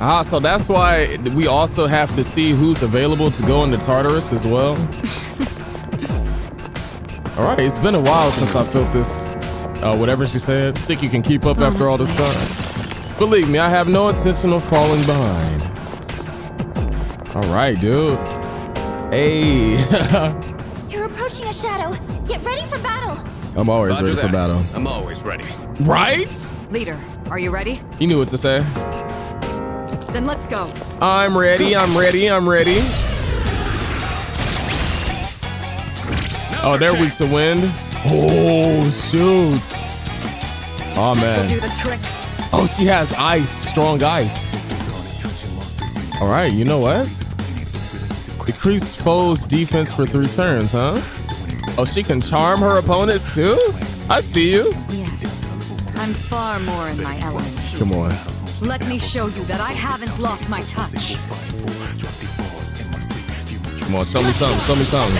Ah, so that's why we also have to see who's available to go into Tartarus as well. all right, it's been a while since I felt this, uh, whatever she said. Think you can keep up after all this time? Believe me, I have no intention of falling behind. All right, dude. Hey. You're approaching a shadow. Get ready for battle. I'm always Roger ready for battle. I'm always ready. Right? Leader, are you ready? He knew what to say. Then let's go. I'm ready, I'm ready, I'm ready. Oh, they're weak to wind. Oh, shoot. Oh, man. Oh, she has ice, strong ice. All right, you know what? Decrease foe's defense for three turns, huh? Oh, she can charm her opponents too? I see you. Yes. I'm far more in my element. Come on. Let me show you that I haven't lost my touch. Come on, show me something, show me something.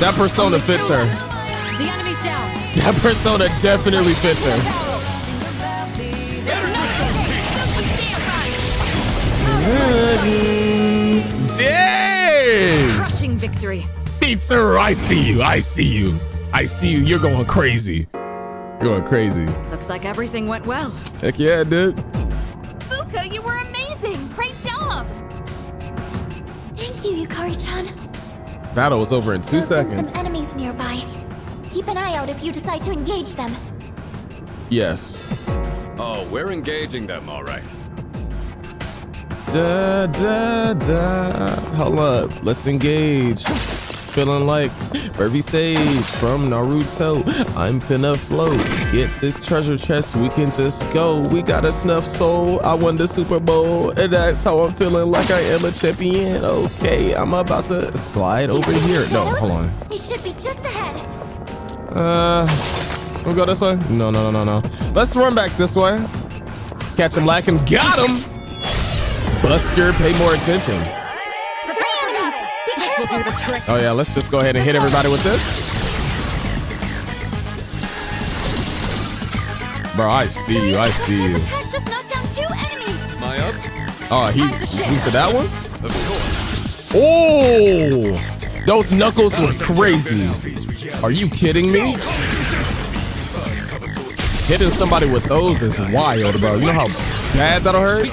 That persona fits her. The enemy's down. That persona definitely fits her. Dang! Crushing victory. Pizza, I see you. I see you. I see you. You're going crazy. You're going crazy. Looks like everything went well. Heck yeah, it did. Fuuka, you were amazing. Great job. Thank you, Yukari-chan. Battle was over in two Still send seconds. some enemies nearby. Keep an eye out if you decide to engage them. Yes. Oh, we're engaging them, all right. Da da da. Hold up. Let's engage. Feeling like Ruby Sage from Naruto. I'm finna float. Get this treasure chest. We can just go. We got a snuff soul. I won the Super Bowl. And that's how I'm feeling like I am a champion. Okay, I'm about to slide over here. No, hold on. They should be just ahead. Uh, we'll go this way? No, no, no, no, no. Let's run back this way. Catch him lacking. Got him! Busker, pay more attention. Will do the trick. Oh yeah, let's just go ahead and hit everybody with this. Bro, I see you, I see you. Oh, he's he's to that one. Oh, those knuckles were crazy. Are you kidding me? Hitting somebody with those is wild, bro. You know how bad that'll hurt?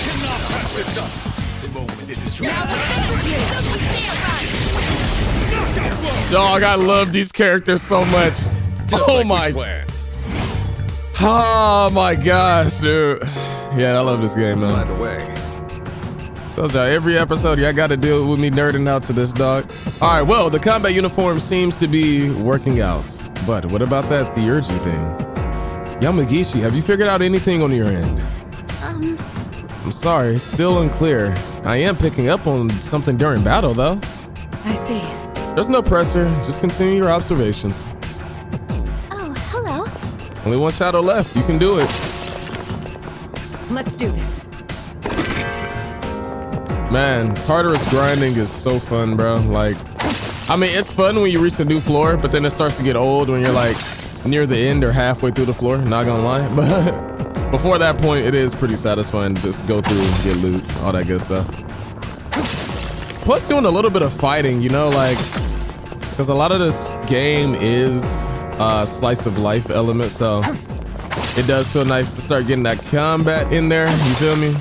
Dog, I love these characters so much. oh my. Oh my gosh, dude. Yeah, I love this game, man. By the way. Those are every episode, y'all got to deal with me nerding out to this dog. All right, well, the combat uniform seems to be working out. But what about that Theurgy thing? Yamagishi, have you figured out anything on your end? Um, I'm sorry, it's still unclear. I am picking up on something during battle, though. I see. There's no pressure, just continue your observations. oh, hello. Only one shadow left, you can do it. Let's do this. Man, Tartarus grinding is so fun, bro. Like, I mean, it's fun when you reach a new floor, but then it starts to get old when you're like near the end or halfway through the floor. Not gonna lie, but before that point, it is pretty satisfying to just go through and get loot, all that good stuff. Plus, doing a little bit of fighting, you know, like, because a lot of this game is uh, slice of life element, so it does feel nice to start getting that combat in there. You feel me?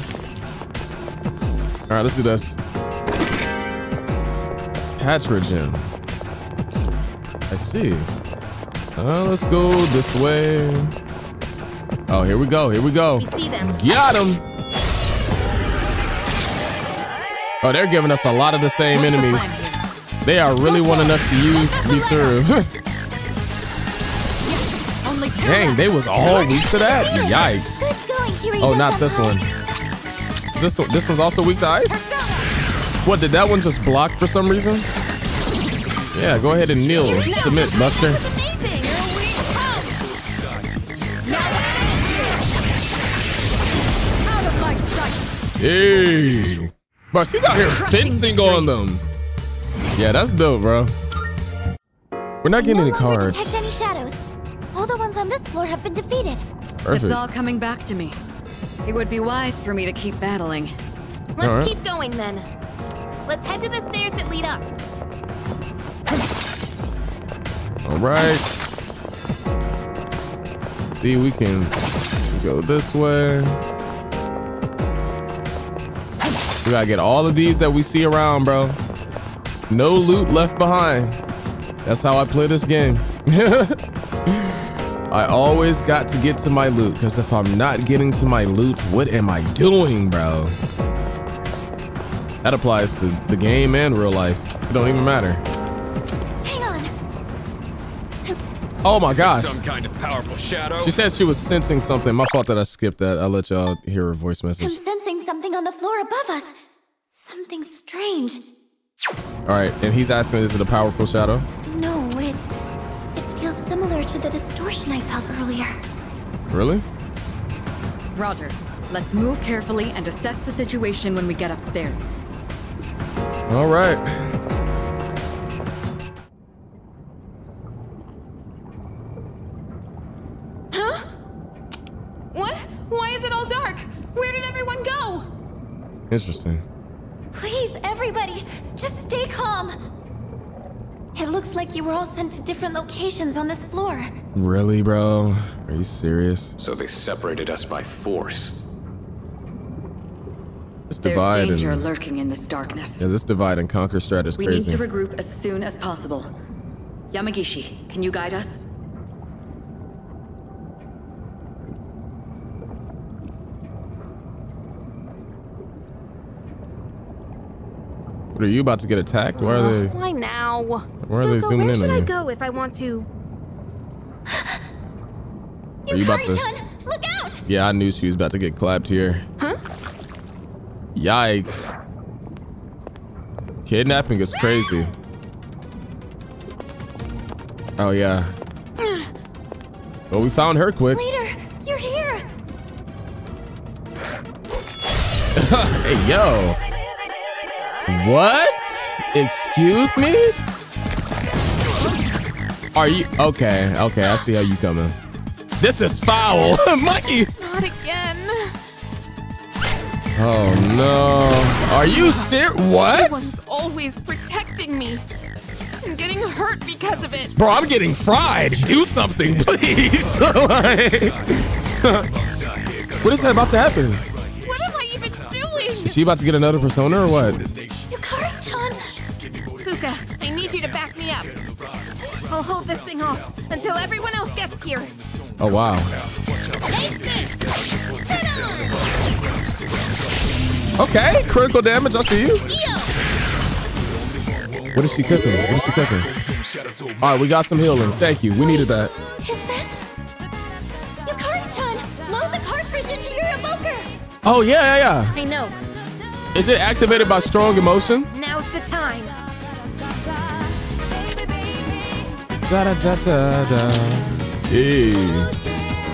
All right, let's do this. Patrogen. I see. Uh, let's go this way. Oh, here we go. Here we go. We see them. Got him. Oh, they're giving us a lot of the same enemies. They are really wanting us to use be sure. Dang, they was all weak to that. Yikes. Oh, not this one. This one, this one's also weak to ice. What did that one just block for some reason? Yeah, go ahead and kneel. Submit, Buster. Hey, bro, she's out here fencing on them. Yeah, that's dope, bro. We're not getting any cards. Detect any shadows. All the ones on this floor have been defeated. Perfect. It's all coming back to me. It would be wise for me to keep battling. Let's All right. keep going then. Let's head to the stairs that lead up. All right. See, we can go this way. We gotta get all of these that we see around, bro. No loot left behind. That's how I play this game. I always got to get to my loot because if I'm not getting to my loot, what am I doing, bro? That applies to the game and real life. It don't even matter. Hang on. Oh my Is gosh. Some kind of powerful shadow. She said she was sensing something. My fault that I skipped that. I'll let y'all hear her voice message. I'm sensing something on the floor above us. Something strange. All right, and he's asking, is it a powerful shadow? No, it's. It feels similar to the distortion I felt earlier. Really? Roger. Let's move carefully and assess the situation when we get upstairs. All right. Huh? What? Why is it all dark? Where did everyone go? Interesting. Please, everybody, just stay calm. It looks like you were all sent to different locations on this floor. Really, bro? Are you serious? So they separated us by force. This There's danger and lurking in this darkness. yeah, this divide and conquer strat is we crazy. need to regroup as soon as possible. Yamagishi, can you guide us? What are you about to get attacked? Where are they? Why now? Where are they Zuko, zooming where in should on I you? go if I want to? Are you about to? Look out! Yeah, I knew she was about to get clapped here. Huh? Yikes. Kidnapping is crazy. Oh yeah. Well, we found her quick. Leader, you're here! hey, yo. What? Excuse me? Are you okay? Okay, I see how you coming. This is foul, Mikey. Not again. Oh no. Are you serious? What? Everyone's always protecting me. I'm getting hurt because of it. Bro, I'm getting fried. Do something, please. Like- what is that about to happen? What am I even doing? Is she about to get another persona or what? I need you to back me up. I'll hold this thing off until everyone else gets here. Oh wow. Take this! Head on! Okay, critical damage. I see you. What is she cooking? What is she cooking? All right, we got some healing. Thank you. We needed that. Is this? Yukari-chan, load the cartridge into your evoker. Oh yeah, yeah, yeah. I know. Is it activated by strong emotion? Now's the time. Da da da da da. Hey.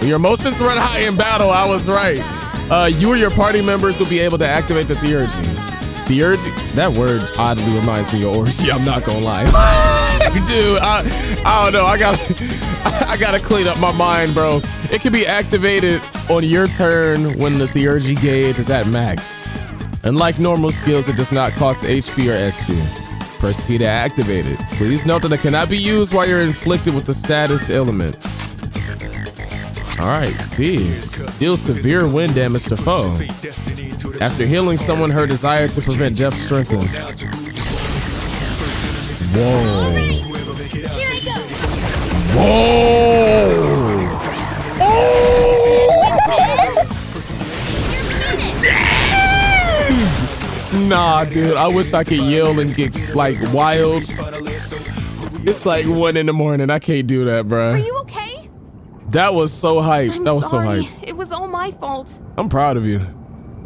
Your emotions run high in battle, I was right. Uh, you or your party members will be able to activate the Theurgy. Theurgy, that word oddly reminds me of Orgy, I'm not gonna lie. Dude, I, I don't know. I gotta, I gotta clean up my mind, bro. It can be activated on your turn when the Theurgy gauge is at max. Unlike normal skills, it does not cost HP or SP. Press T to activate it. Please note that it cannot be used while you're inflicted with the status element. All right, T. Deal severe wind damage to foe. After healing someone, her desire to prevent Jeff strengthens. Whoa. Whoa. Nah, dude. I wish I could yell and get like wild. It's like one in the morning. I can't do that, bro. Are you okay? That was so hype. I'm that was sorry. so hype. It was all my fault. I'm proud of you.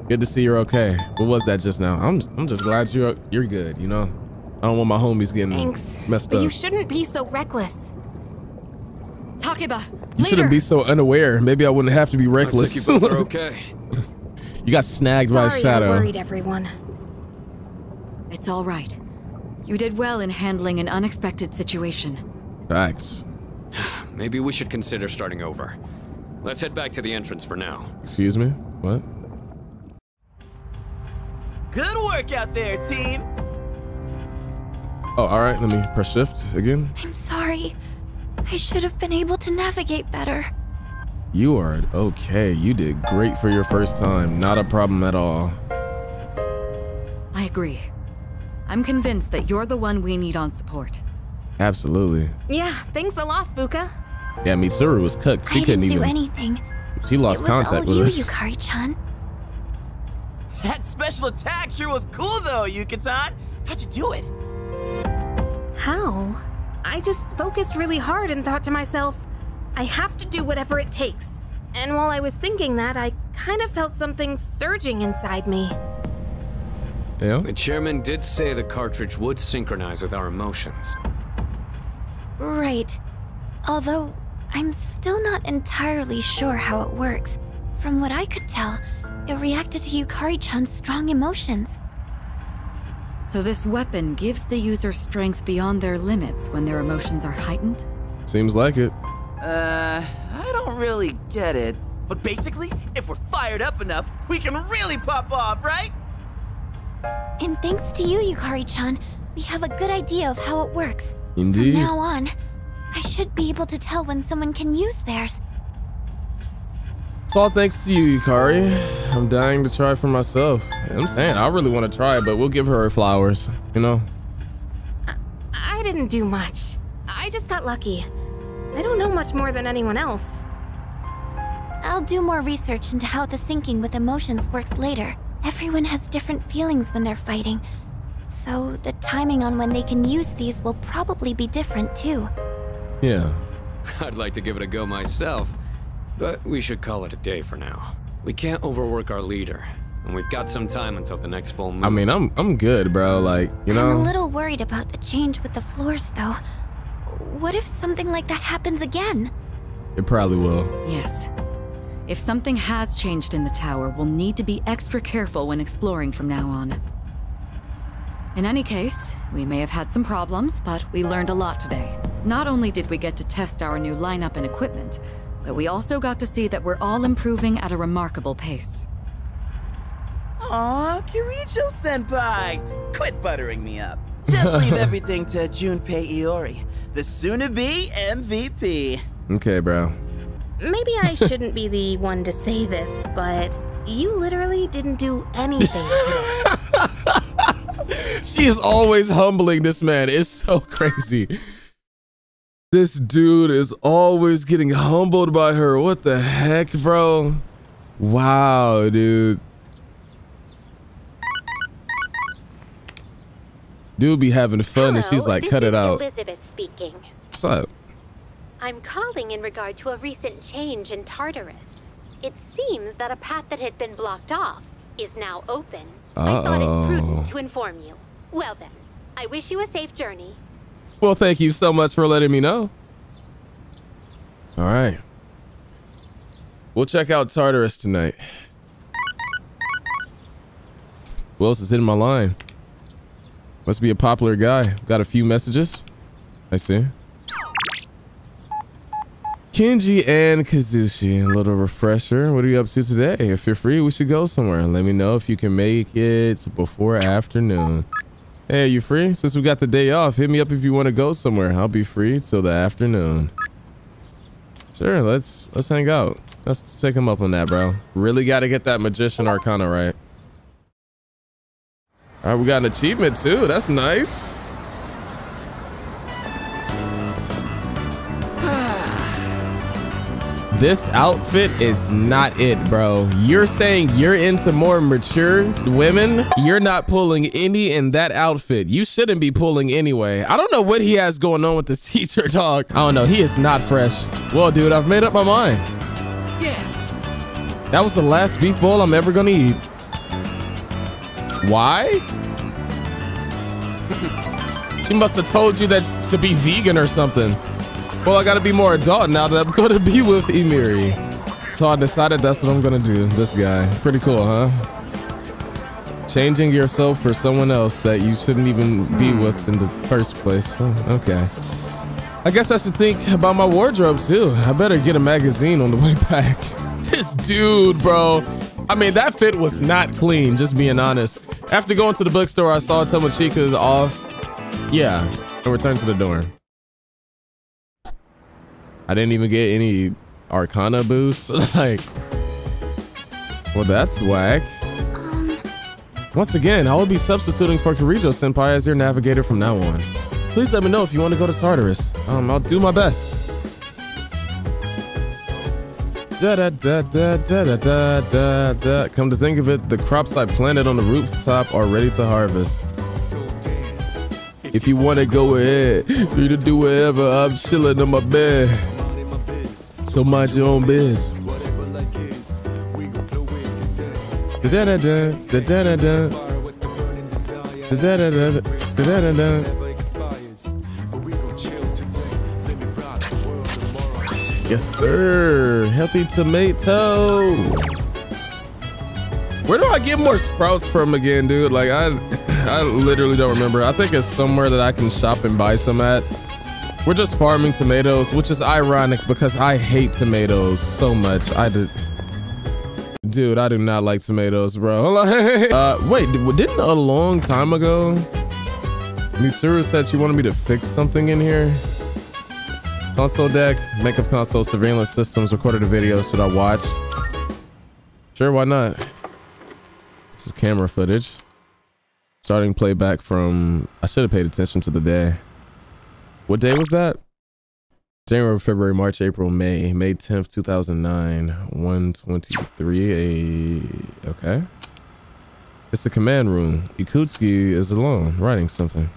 Good to see you're okay. What was that just now? I'm I'm just glad you're you're good. You know, I don't want my homies getting Thanks. messed But up. you shouldn't be so reckless. Takeba, You shouldn't be so unaware. Maybe I wouldn't have to be reckless. Looks like you both are okay. you got snagged by a Sorry I shadow. worried everyone. It's all right. You did well in handling an unexpected situation. Facts. Maybe we should consider starting over. Let's head back to the entrance for now. Excuse me. What? Good work out there, team. Oh, all right. Let me press shift again. I'm sorry. I should have been able to navigate better. You are okay. You did great for your first time. Not a problem at all. I agree. I'm convinced that you're the one we need on support. Absolutely. Yeah, thanks a lot, Fuuka. Yeah, Mitsuru was cooked. She I couldn't didn't do anything. She lost it was contact all with you, us. Yukari-chan. That special attack sure was cool though, Yuka-tan. How'd you do it? How? I just focused really hard and thought to myself, I have to do whatever it takes. And while I was thinking that, I kind of felt something surging inside me. Yeah. The chairman did say the cartridge would synchronize with our emotions. Right. Although, I'm still not entirely sure how it works. From what I could tell, it reacted to Yukari-chan's strong emotions. So this weapon gives the user strength beyond their limits when their emotions are heightened? Seems like it. Uh, I don't really get it. But basically, if we're fired up enough, we can really pop off, right? And thanks to you, Yukari-chan, we have a good idea of how it works. Indeed. From now on, I should be able to tell when someone can use theirs. It's all thanks to you, Yukari. I'm dying to try for myself. I'm saying I really want to try it, but we'll give her her flowers. You know. I didn't do much. I just got lucky. I don't know much more than anyone else. I'll do more research into how the syncing with emotions works later. Everyone has different feelings when they're fighting, so the timing on when they can use these will probably be different too. Yeah. I'd like to give it a go myself, but we should call it a day for now. We can't overwork our leader, and we've got some time until the next full moon. I mean, I'm I'm good, bro. Like, you know. I'm a little worried about the change with the floors, though. What if something like that happens again? It probably will. Yes. If something has changed in the tower, we'll need to be extra careful when exploring from now on. In any case, we may have had some problems, but we learned a lot today. Not only did we get to test our new lineup and equipment, but we also got to see that we're all improving at a remarkable pace. Aw, Kirijo senpai! Quit buttering me up. Just leave everything to Junpei Iori, the soon-to-be MVP. Okay, bro. Maybe I shouldn't be the one to say this, but you literally didn't do anything today. She is always humbling this man. It's so crazy. This dude is always getting humbled by her. What the heck, bro? Wow, dude. Dude be having fun and she's like, cut it out. Elizabeth speaking. What's up? I'm calling in regard to a recent change in Tartarus. It seems that a path that had been blocked off is now open. I thought it prudent to inform you. Well then, I wish you a safe journey. Well, thank you so much for letting me know. All right. We'll check out Tartarus tonight. Who else is hitting my line? Must be a popular guy. Got a few messages. I see. Kenji and Kazushi, a little refresher. What are you up to today? If you're free, we should go somewhere. Let me know if you can make it before afternoon. Hey, you free? Since we got the day off, hit me up if you want to go somewhere. I'll be free till the afternoon. Sure, let's let's hang out. Let's take him up on that, bro. Really got to get that magician arcana right. All right, we got an achievement too. That's nice. This outfit is not it, bro. You're saying you're into more mature women? You're not pulling any in that outfit. You shouldn't be pulling anyway. I don't know what he has going on with this teacher dog. I don't know. He is not fresh. Well, dude, I've made up my mind. Yeah. That was the last beef bowl I'm ever gonna eat. Why? she must have told you that to be vegan or something. Well, I gotta be more adult now that I'm gonna be with Emiri. So I decided that's what I'm gonna do. This guy. Pretty cool, huh? Changing yourself for someone else that you shouldn't even be hmm. with in the first place. Oh, okay. I guess I should think about my wardrobe too. I better get a magazine on the way back. This dude, bro. I mean, that fit was not clean, just being honest. After going to the bookstore, I saw Tomochika's off. Yeah, and returned to the dorm. I didn't even get any Arcana boosts. like, well, that's whack. Um. Once again, I will be substituting for Kirijo Senpai as your navigator from now on. Please let me know if you want to go to Tartarus. Um, I'll do my best. Da da da da da da da da. Come to think of it, the crops I planted on the rooftop are ready to harvest. If you want to go ahead, free to do whatever. I'm chilling on my bed. So mind your own biz. Da da da da da da da. Da da da da. Yes, sir. Healthy tomato. Where do I get more sprouts from again, dude? Like I, I literally don't remember. I think it's somewhere that I can shop and buy some at. We're just farming tomatoes, which is ironic because I hate tomatoes so much. I did. Dude, I do not like tomatoes, bro. uh, wait, didn't a long time ago, Mitsuru said she wanted me to fix something in here? Console deck, makeup console surveillance systems, recorded a video. Should I watch? Sure, why not? This is camera footage. Starting playback from, I should have paid attention to the day. What day was that? January, February, March, April, May. May 10th, 2009. 123. A... Okay. It's the command room. Ikutsuki is alone, writing something.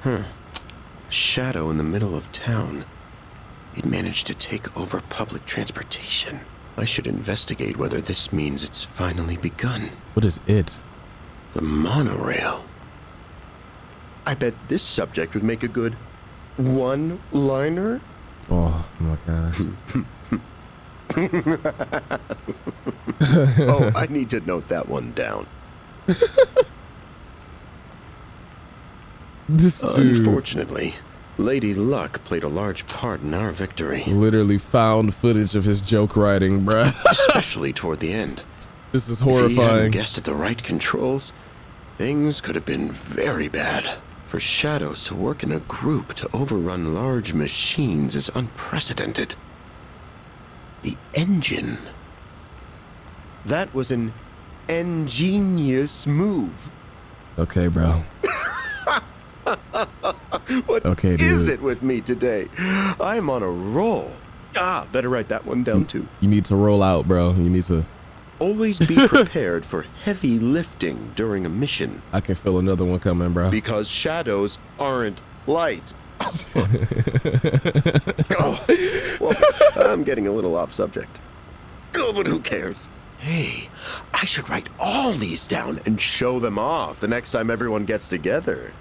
Huh. A shadow in the middle of town. It managed to take over public transportation. I should investigate whether this means it's finally begun. What is it? The monorail. I bet this subject would make a good one-liner. Oh my gosh. oh, I need to note that one down. This dude Unfortunately, Lady Luck played a large part in our victory, literally found footage of his joke writing, bruh. especially toward the end. This is horrifying. If he hadn't guessed at the right controls, things could have been very bad. For Shadows to work in a group to overrun large machines is unprecedented. The engine. That was an ingenious move. Okay, bro. What Okay, is it with me today? I'm on a roll. Ah, better write that one down too. You need to roll out, bro. You need to. Always be prepared for heavy lifting during a mission. I can feel another one coming, bro. Because shadows aren't light. oh, well, I'm getting a little off subject. Oh, but who cares? Hey, I should write all these down and show them off the next time everyone gets together.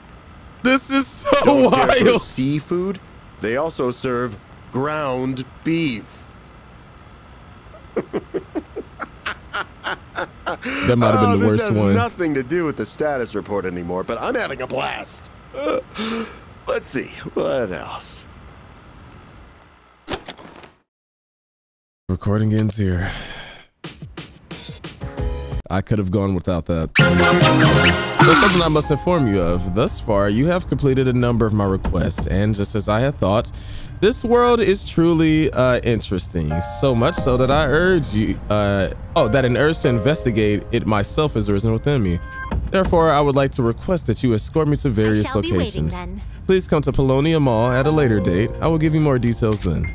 This is so Don't wild. seafood. They also serve ground beef. That might have been Oh, the this worst has one. nothing to do with the status report anymore, but I'm having a blast. Uh, let's see, what else? Recording ends here. I could have gone without that. There's something I must inform you of. Thus far, you have completed a number of my requests, and just as I had thought, this world is truly uh, interesting. So much so that I urge you, uh, oh, that an urge to investigate it myself has arisen within me. Therefore, I would like to request that you escort me to various be waiting locations. Please come to Paulownia Mall at a later date. I will give you more details then.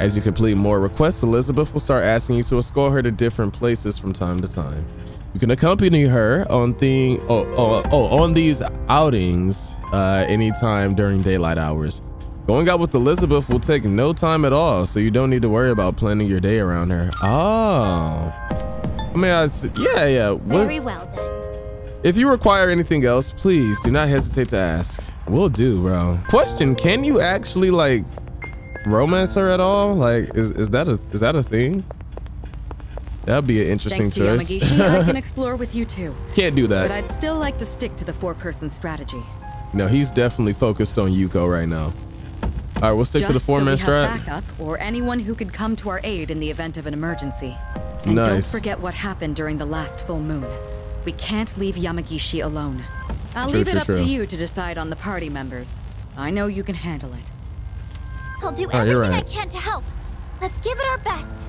As you complete more requests, Elizabeth will start asking you to escort her to different places from time to time. You can accompany her on thing oh, oh, oh on these outings uh, anytime during daylight hours. Going out with Elizabeth will take no time at all, so you don't need to worry about planning your day around her. Oh, I mean, I s- yeah, yeah. What- Very well then. if you require anything else, please do not hesitate to ask. We'll do, bro. Question: Can you actually like romance her at all? Like, is is that a is that a thing? That'd be an interesting Thanks to choice. Yamagishi, I can explore with you too. Can't do that. But I'd still like to stick to the four-person strategy. no, he's definitely focused on Yuko right now. All right, we'll stick to the Just so four-man we have strat. backup or anyone who could come to our aid in the event of an emergency. And don't forget what happened during the last full moon. We can't leave Yamagishi alone. I'll True, leave it up true. to you to decide on the party members. I know you can handle it. I'll do you're everything I can to help. Let's give it our best.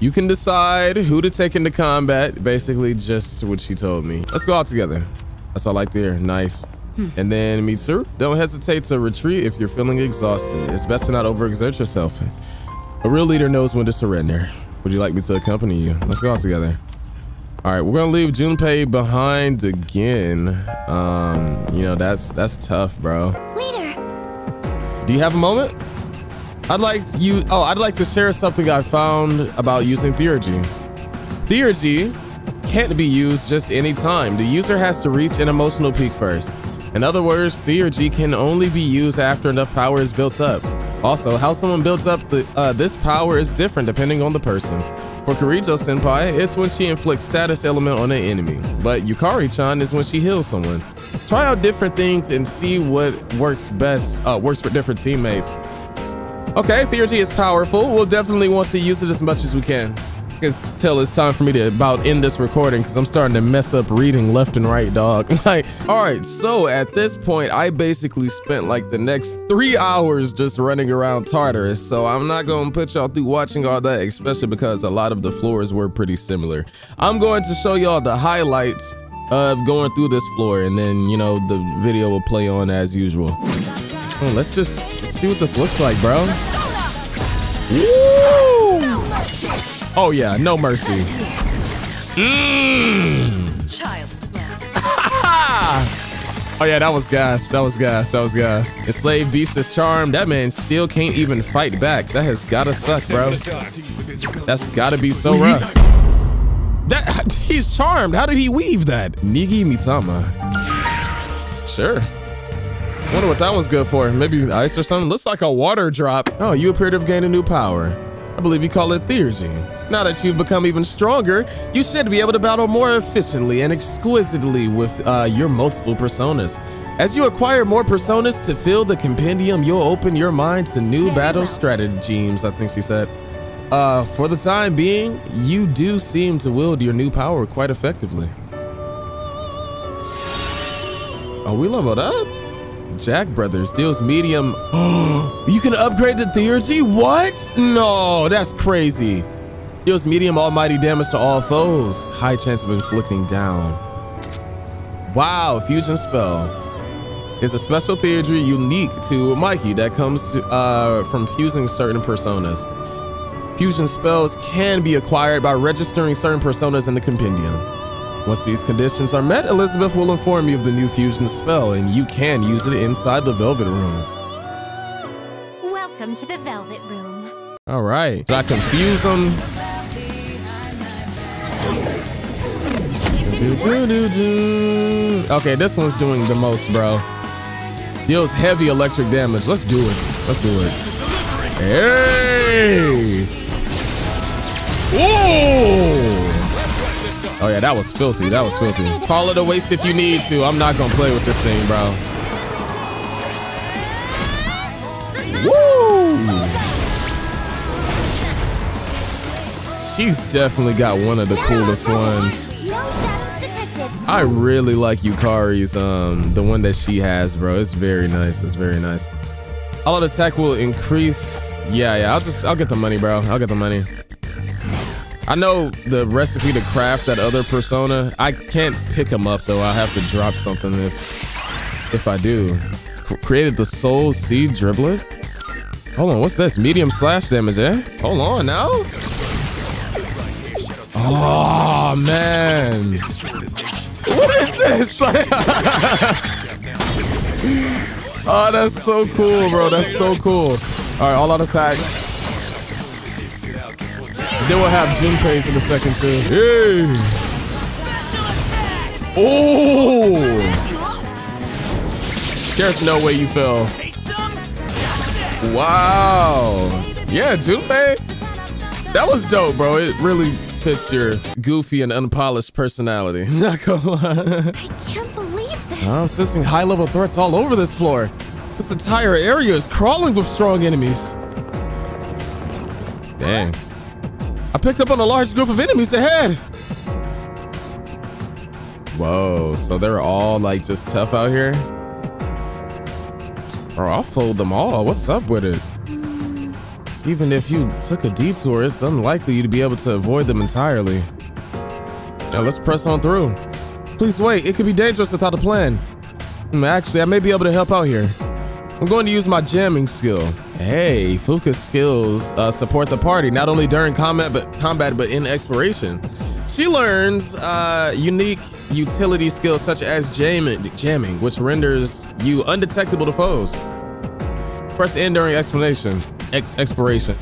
You can decide who to take into combat. Basically, just what she told me. Let's go out together. That's all I like to hear. Nice. Hmm. And then Mitsuru, don't hesitate to retreat if you're feeling exhausted. It's best to not overexert yourself. A real leader knows when to surrender. Would you like me to accompany you? Let's go out together. All right, we're gonna leave Junpei behind again. Um, you know that's that's tough, bro. Leader, Do you have a moment? I'd like you. Oh, I'd like to share something I found about using Theurgy. Theurgy can't be used just any time. The user has to reach an emotional peak first. In other words, Theurgy can only be used after enough power is built up. Also, how someone builds up the uh, this power is different depending on the person. For Kirijo Senpai, it's when she inflicts status element on an enemy, but Yukari-chan is when she heals someone. Try out different things and see what works best, uh, works for different teammates. Okay, Theurgy is powerful. We'll definitely want to use it as much as we can. Can tell it's time for me to about end this recording because I'm starting to mess up reading left and right, dog. Like, all right, so at this point, I basically spent like the next three hours just running around Tartarus. So I'm not going to put y'all through watching all that, especially because a lot of the floors were pretty similar. I'm going to show y'all the highlights of going through this floor, and then, you know, the video will play on as usual. Oh, let's just see what this looks like, bro. Woo! Oh yeah, no mercy. Mmm. Child's play. Oh yeah, that was gas. That was gas. That was gas. Enslaved beast is charmed. That man still can't even fight back. That has gotta suck, bro. That's gotta be so rough. That he's charmed. How did he weave that? Nigi Mitama. Sure. Wonder what that was good for. Maybe ice or something. Looks like a water drop. Oh, you appear to have gained a new power. I believe you call it Theurgy. Now that you've become even stronger, you should be able to battle more efficiently and exquisitely with uh, your multiple personas. As you acquire more personas to fill the compendium, you'll open your mind to new battle strategies, I think she said. Uh, for the time being, you do seem to wield your new power quite effectively. Oh, we leveled up? Jack Brothers deals medium. you can upgrade the theurgy? What? No, that's crazy. Deals medium almighty damage to all foes. High chance of inflicting down. Wow, fusion spell. It's a special theurgy unique to Mikey that comes to, uh, from fusing certain personas. Fusion spells can be acquired by registering certain personas in the compendium. Once these conditions are met, Elizabeth will inform you of the new fusion spell and you can use it inside the Velvet Room. Welcome to the Velvet Room. All right, so I confuse them. Okay, this one's doing the most, bro. Deals heavy electric damage. Let's do it. Let's do it. Hey! Ooh! Oh yeah, that was filthy. That was filthy. Call it a waste if you need to. I'm not gonna play with this thing, bro. Woo! She's definitely got one of the coolest ones. I really like Yukari's, um, the one that she has, bro. It's very nice. It's very nice. All attack will increase. Yeah, yeah. I'll just, I'll get the money, bro. I'll get the money. I know the recipe to craft that other persona. I can't pick them up though. I have to drop something if if I do. C created the Soul Seed Driblet. Hold on, what's this? Medium slash damage, eh? Hold on now. Oh man. What is this? oh, that's so cool, bro. That's so cool. All right, all out attacks. Then we'll have Junpei's in a second too. Hey. Oh. There's no way you fell. Wow. Yeah, Junpei. That was dope, bro. It really fits your goofy and unpolished personality. Not gonna lie. I can't believe this. I'm sensing high level threats all over this floor. This entire area is crawling with strong enemies. Dang. I picked up on a large group of enemies ahead. Whoa, so they're all like just tough out here? Or I'll fold them all. What's up with it? Even if you took a detour, it's unlikely you'd be able to avoid them entirely. Now let's press on through. Please wait, it could be dangerous without a plan. Hmm, Actually, I may be able to help out here. I'm going to use my jamming skill. Hey, Fuuka's skills uh, support the party not only during combat but combat but in exploration. She learns uh, unique utility skills such as jamming, jamming, which renders you undetectable to foes. Press N during explanation, ex exploration.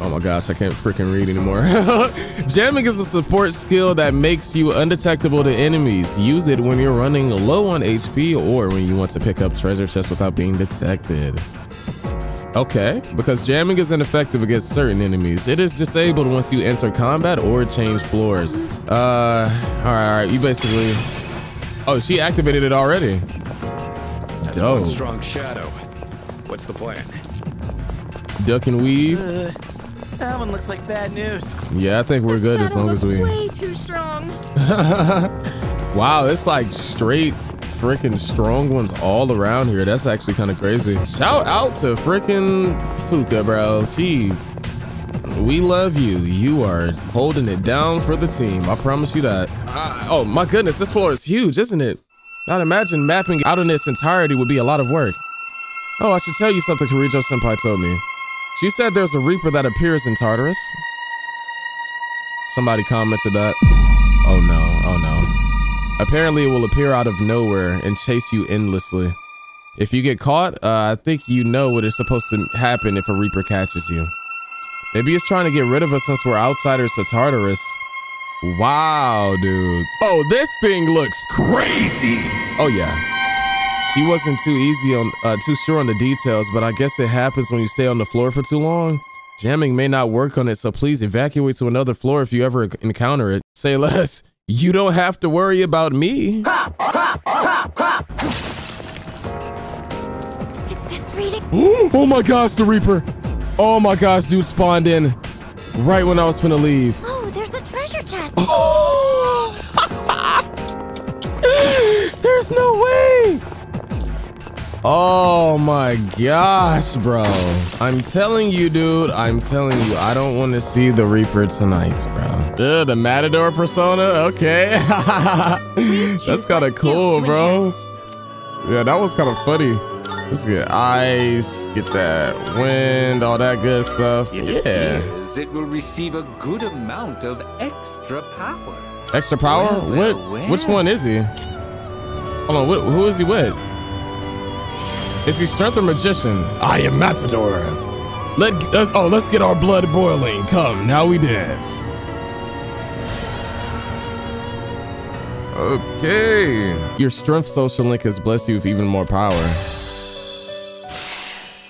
Oh my gosh, I can't freaking read anymore. Jamming is a support skill that makes you undetectable to enemies. Use it when you're running low on HP or when you want to pick up treasure chests without being detected. Okay, because jamming is ineffective against certain enemies. It is disabled once you enter combat or change floors. Uh, all right, all right, you basically... Oh, she activated it already. That's Dope. one strong shadow. What's the plan? Duck and weave. Uh, that one looks like bad news. Yeah, I think we're good as long as we... Way too strong. wow, it's like straight freaking strong ones all around here. That's actually kind of crazy. Shout out to freaking Fuuka, bro. She, we love you. You are holding it down for the team. I promise you that. Uh, oh my goodness, this floor is huge, isn't it? I'd imagine mapping out in its entirety would be a lot of work. Oh, I should tell you something Kirijo Senpai told me. She said there's a Reaper that appears in Tartarus. Somebody commented that. Oh no. Apparently it will appear out of nowhere and chase you endlessly. If you get caught, uh, I think you know what is supposed to happen if a Reaper catches you. Maybe it's trying to get rid of us since we're outsiders to Tartarus. Wow, dude. Oh, this thing looks crazy. Oh yeah. She wasn't too easy on, uh, too sure on the details, but I guess it happens when you stay on the floor for too long. Jamming may not work on it, so please evacuate to another floor if you ever encounter it. Say less. You don't have to worry about me. Is this reading? oh my gosh, the Reaper. Oh my gosh, dude spawned in. Right when I was finna leave. Oh, there's a treasure chest. Oh. There's no way. Oh my gosh, bro. I'm telling you, dude. I'm telling you, I don't want to see the Reaper tonight, bro. Uh, the Matador persona? Okay. That's kind of cool, bro. Yeah, that was kind of funny. Let's get ice, get that wind, all that good stuff. It yeah. appears it will receive a good amount of extra power. Extra power? Well, well, what? well. Which one is he? Hold on, what, who is he with? Is he strength or magician? I am Matador. Let us, oh, let's get our blood boiling. Come, now we dance. Okay. Your strength social link has blessed you with even more power.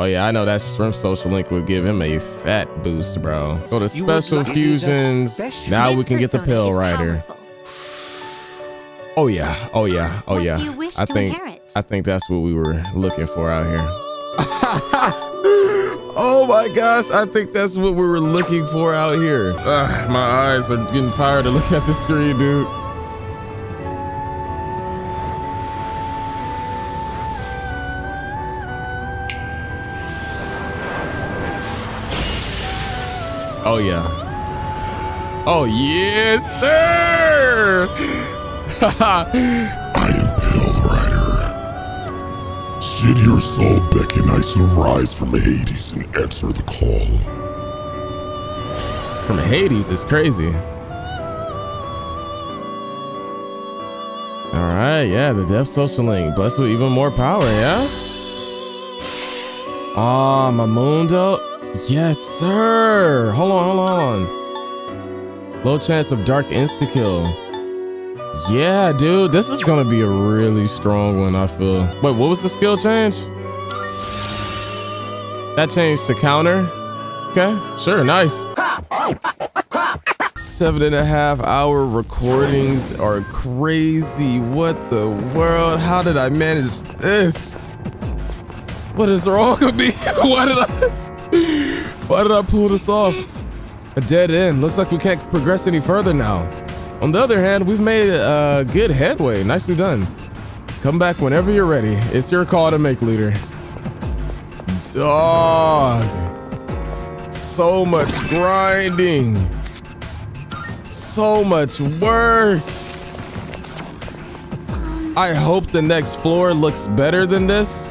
Oh yeah, I know that strength social link would give him a fat boost, bro. So the You special like- It is a fusions. special- Now we can get the persona pill is rider. Oh yeah, oh yeah, oh What yeah. do you wish I think inherit? I think that's what we were looking for out here. oh my gosh, I think that's what we were looking for out here. Ugh, my eyes are getting tired of looking at the screen, dude. Oh yeah. Oh yes, sir. Should your soul beckon, I shall rise from Hades and answer the call. From Hades is crazy. All right, yeah, the Death Social Link. Blessed with even more power, yeah? Ah, my Mundo. Yes, sir. Hold on, hold on. Low chance of dark insta kill. Yeah, dude, this is gonna be a really strong one, I feel. Wait, what was the skill change? That changed to counter. Okay, sure, nice. Seven and a half hour recordings are crazy. What the world? How did I manage this? What is wrong with me? Why did I? Why did I pull this off? A dead end. Looks like we can't progress any further now. On the other hand, we've made uh, good headway. Nicely done. Come back whenever you're ready. It's your call to make, leader. Dog. So much grinding. So much work. I hope the next floor looks better than this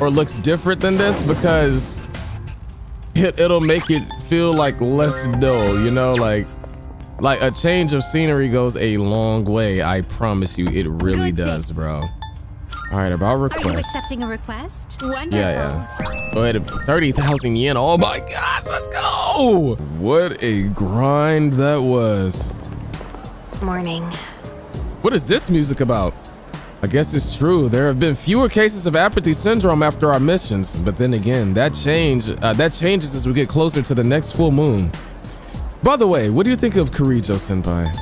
or looks different than this because it, it'll make it feel like less dull, you know, like like a change of scenery goes a long way. I promise you, it really does, bro. All right, about Are you accepting a request? Wonderful. Yeah, yeah. Go ahead. 30,000 yen. Oh my gosh, let's go. What a grind that was. Morning. What is this music about? I guess it's true. There have been fewer cases of apathy syndrome after our missions, but then again, that change uh, that changes as we get closer to the next full moon. By the way, what do you think of Kirijo Senpai?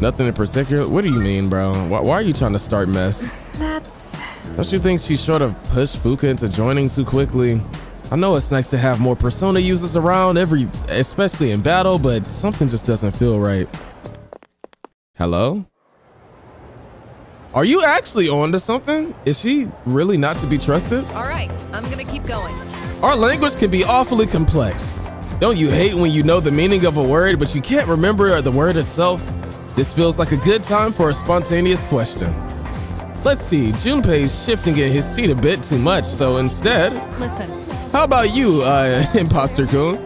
Nothing in particular. What do you mean, bro? Why, why are you trying to start mess? That's. Don't you think she sort of pushed Fuuka into joining too quickly? I know it's nice to have more Persona users around, every, especially in battle, but something just doesn't feel right. Hello? Are you actually on to something? Is she really not to be trusted? All right, I'm gonna keep going. Our language can be awfully complex. Don't you hate when you know the meaning of a word, but you can't remember the word itself? This feels like a good time for a spontaneous question. Let's see, Junpei's shifting in his seat a bit too much, so instead, Listen, how about you, uh, Imposter Kun?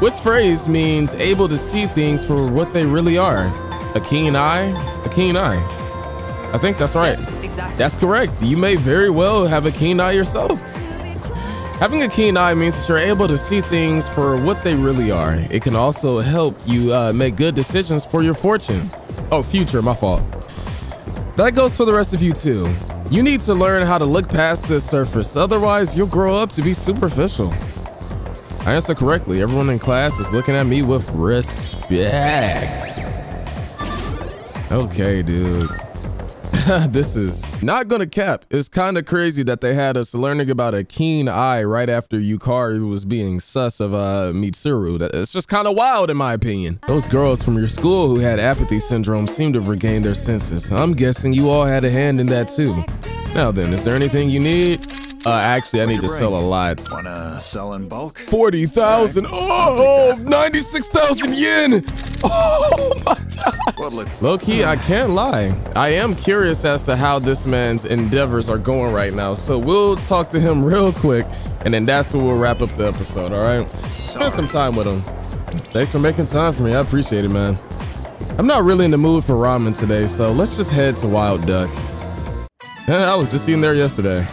Which phrase means able to see things for what they really are? A keen eye? A keen eye. I think that's right. exactly. That's correct. You may very well have a keen eye yourself. Having a keen eye means that you're able to see things for what they really are. It can also help you uh, make good decisions for your fortune. Oh, future, my fault. That goes for the rest of you too. You need to learn how to look past the surface, otherwise you'll grow up to be superficial. I answered correctly. Everyone in class is looking at me with respect. Okay, dude. this is not gonna cap. It's kind of crazy that they had us learning about a keen eye right after Yukari was being sus of uh, Mitsuru. It's just kind of wild in my opinion. Those girls from your school who had apathy syndrome seem to have regained their senses. I'm guessing you all had a hand in that too. Now then, is there anything you need? Uh, actually, I need to sell a lot. Wanna sell in bulk? 40,000. Oh, 96,000 yen. Oh my god. Low key, I can't lie. I am curious as to how this man's endeavors are going right now. So we'll talk to him real quick, and then that's where we'll wrap up the episode, all right? Spend some time with him. Thanks for making time for me. I appreciate it, man. I'm not really in the mood for ramen today, so let's just head to Wild Duck. I was just eating there yesterday.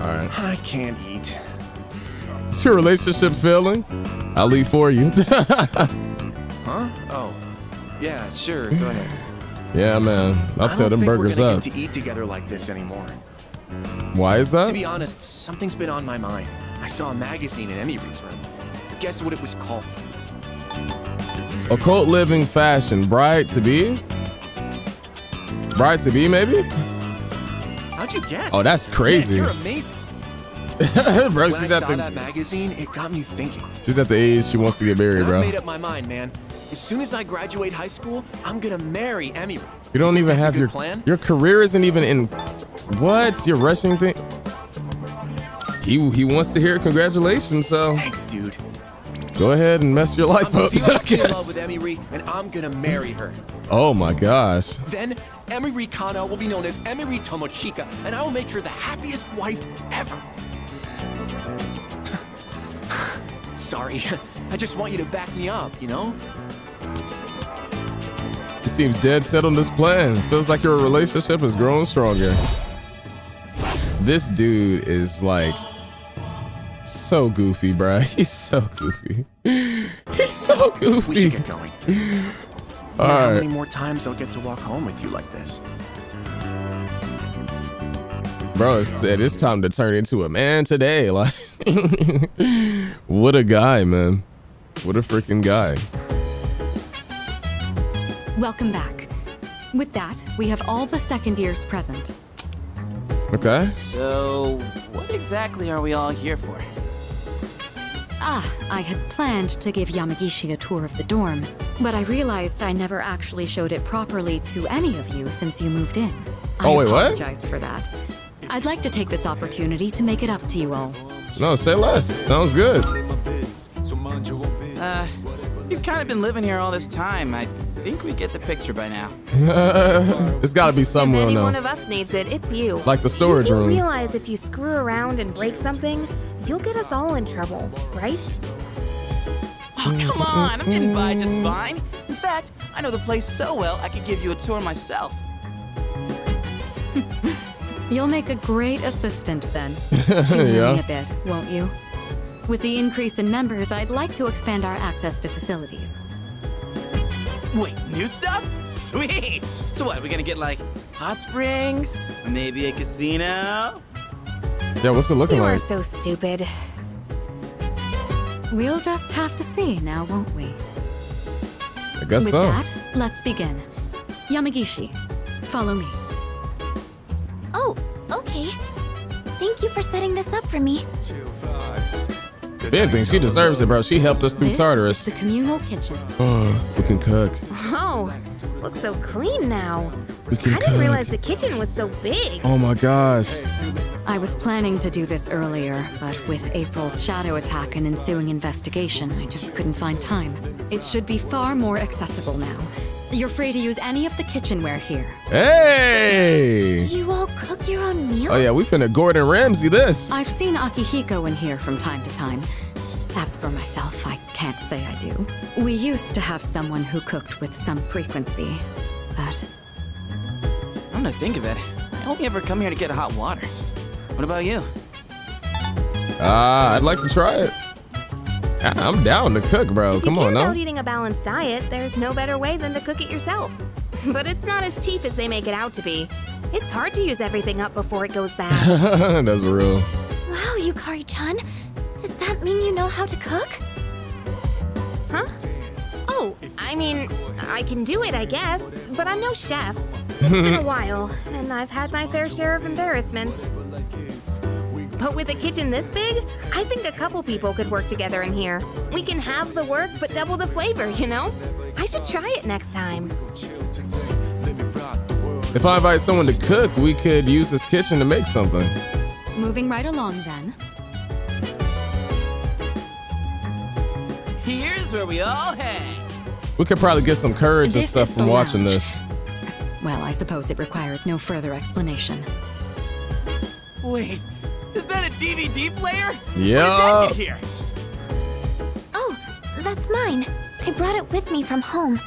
Right. I can't eat. Is your relationship failing? I'll eat for you. huh? Oh. Yeah, sure. Go ahead. Yeah, man. I'll I tell them burgers we're gonna up. Get to eat together like this anymore. Why is that? To be honest, something's been on my mind. I saw a magazine in Emiri's room. Guess what it was called? Occult living fashion. Bride to be? Bride to be, maybe? How'd you guess? Oh, that's crazy. Man, you're amazing. bro, when she's I at saw the that magazine, it got me thinking. she's at the age she wants to get married, bro. I've made up my mind, man. As soon as I graduate high school, I'm gonna marry Emmy. You don't even that's have your plan? your career isn't even in what? Your rushing thing? He he wants to hear congratulations, so Thanks, dude. go ahead and mess your life I'm up. I seriously in love with Emiri, and I'm gonna marry her. Oh my gosh. Then Emiri Kanou will be known as Emiri Tomochika, and I will make her the happiest wife ever. Sorry, I just want you to back me up, you know? He seems dead set on this plan. Feels like your relationship is growing stronger. This dude is like so goofy, bruh. He's so goofy. He's so goofy. We should get going. All Wonder How many more times I'll get to walk home with you like this? Bro, it said it's time to turn into a man today. Like, what a guy, man. What a freaking guy. Welcome back. With that, we have all the second years present. Okay. So, what exactly are we all here for? Ah, I had planned to give Yamagishi a tour of the dorm, but I realized I never actually showed it properly to any of you since you moved in. Oh, I wait, what? I apologize for that. I'd like to take this opportunity to make it up to you all. No, say less. Sounds good. Uh, you've kind of been living here all this time. I think we get the picture by now. it's got to be If somewhere any now. one of us needs it, it's you. Like the storage you do room. realize if you screw around and break something, you'll get us all in trouble, right? Oh, come on. I'm getting by just fine. In fact, I know the place so well, I could give you a tour myself. You'll make a great assistant then. Humor Yeah. me a bit, won't you? With the increase in members, I'd like to expand our access to facilities. Wait, new stuff? Sweet! So what, are we gonna get like hot springs? Maybe a casino? Yeah, what's it looking like? You are so stupid. We'll just have to see now, won't we? I guess With so. that, let's begin. Yamagishi, follow me. Oh, okay. Thank you for setting this up for me. If anything, she deserves it, bro. She helped us through This Tartarus. is the communal kitchen. Oh, we can cook. Oh, looks so clean now. We can I didn't realize the kitchen was so big. Oh my gosh. I was planning to do this earlier, but with April's shadow attack and ensuing investigation, I just couldn't find time. It should be far more accessible now. You're free to use any of the kitchenware here. Hey! Do you all cook your own meals? Oh yeah, we finna Gordon Ramsay this. I've seen Akihiko in here from time to time. As for myself, I can't say I do. We used to have someone who cooked with some frequency, but I'm gonna think of it. I only ever come here to get hot water. What about you? Ah, I'd like to try it. I- I'm down to cook, bro. If Come you on care now. about eating a balanced diet, there's no better way than to cook it yourself. But it's not as cheap as they make it out to be. It's hard to use everything up before it goes bad. That's real. Wow, Yukari-chan. Does that mean you know how to cook? Huh? Oh, I mean, I can do it, I guess, but I'm no chef. It's been a while, and I've had my fair share of embarrassments. But with a kitchen this big, I think a couple people could work together in here. We can have the work, but double the flavor, you know? I should try it next time. If I invite someone to cook, we could use this kitchen to make something. Moving right along then. Here's where we all hang. We could probably get some courage and stuff from watching lounge. this. Well, I suppose it requires no further explanation. Wait, is that a DVD player? Yeah. How did that get here? Oh, that's mine. I brought it with me from home.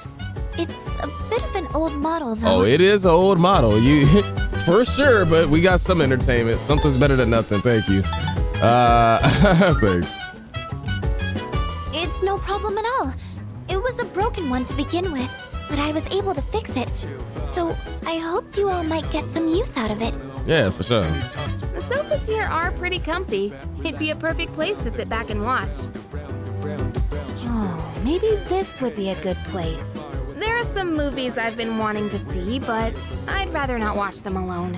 It's a bit of an old model, though. Oh, it is an old model. You for sure, but we got some entertainment. Something's better than nothing. Thank you. Uh, thanks. It's no problem at all. It was a broken one to begin with, but I was able to fix it. So I hoped you all might get some use out of it. Yeah, for sure. The sofas here are pretty comfy. It'd be a perfect place to sit back and watch. Oh, maybe this would be a good place. There are some movies I've been wanting to see, but I'd rather not watch them alone.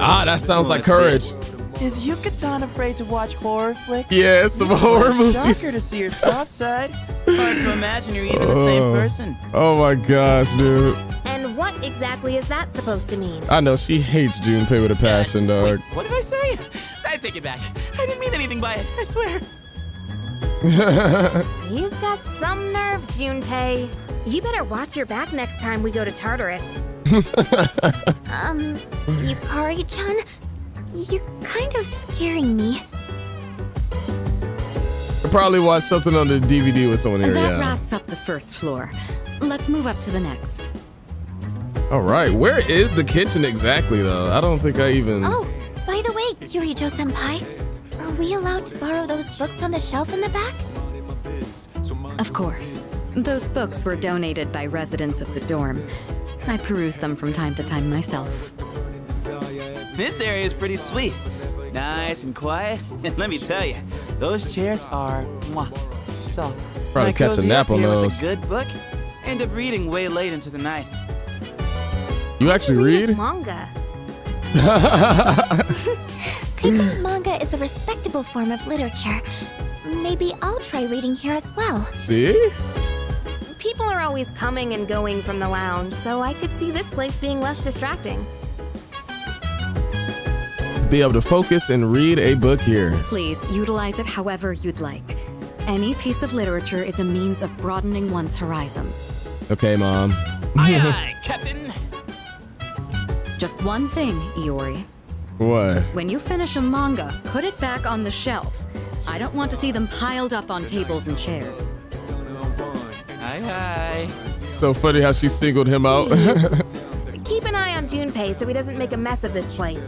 Ah, that sounds like courage. Is Yuka-tan afraid to watch horror flicks? Yeah, some It's horror a movies. Shocker to see your soft side. Hard to imagine you're even the same Oh. person. Oh my gosh, dude. And what exactly is that supposed to mean? I know she hates Junpei with a passion, dog. What did I say? I take it back. I didn't mean anything by it, I swear. You've got some nerve, Junpei. You better watch your back next time we go to Tartarus. Um, Yukari-chan, you're kind of scaring me. I'll probably watched something on the DVD with someone here. that Yeah. wraps up the first floor. Let's move up to the next. All right, where is the kitchen exactly though? I don't think I even. Oh, by the way, Kirijo-senpai, are we allowed to borrow those books on the shelf in the back? Of course. Those books were donated by residents of the dorm. I peruse them from time to time myself. This area is pretty sweet. Nice and quiet. And let me tell you, those chairs are mwah, soft. Probably When catch a nap on those. With a good book. End up reading way late into the night. You actually read? Manga. I think manga is a respectable form of literature. Maybe I'll try reading here as well. See? People are always coming and going from the lounge, so I could see this place being less distracting. Be able to focus and read a book here. Please utilize it however you'd like. Any piece of literature is a means of broadening one's horizons. Okay, mom. Aye, aye, Captain. Just one thing, Iori. what? When you finish a manga, put it back on the shelf. I don't want to see them piled up on tables and chairs. Aye, aye. So funny how she singled him out. Keep an eye on Junpei so he doesn't make a mess of this place.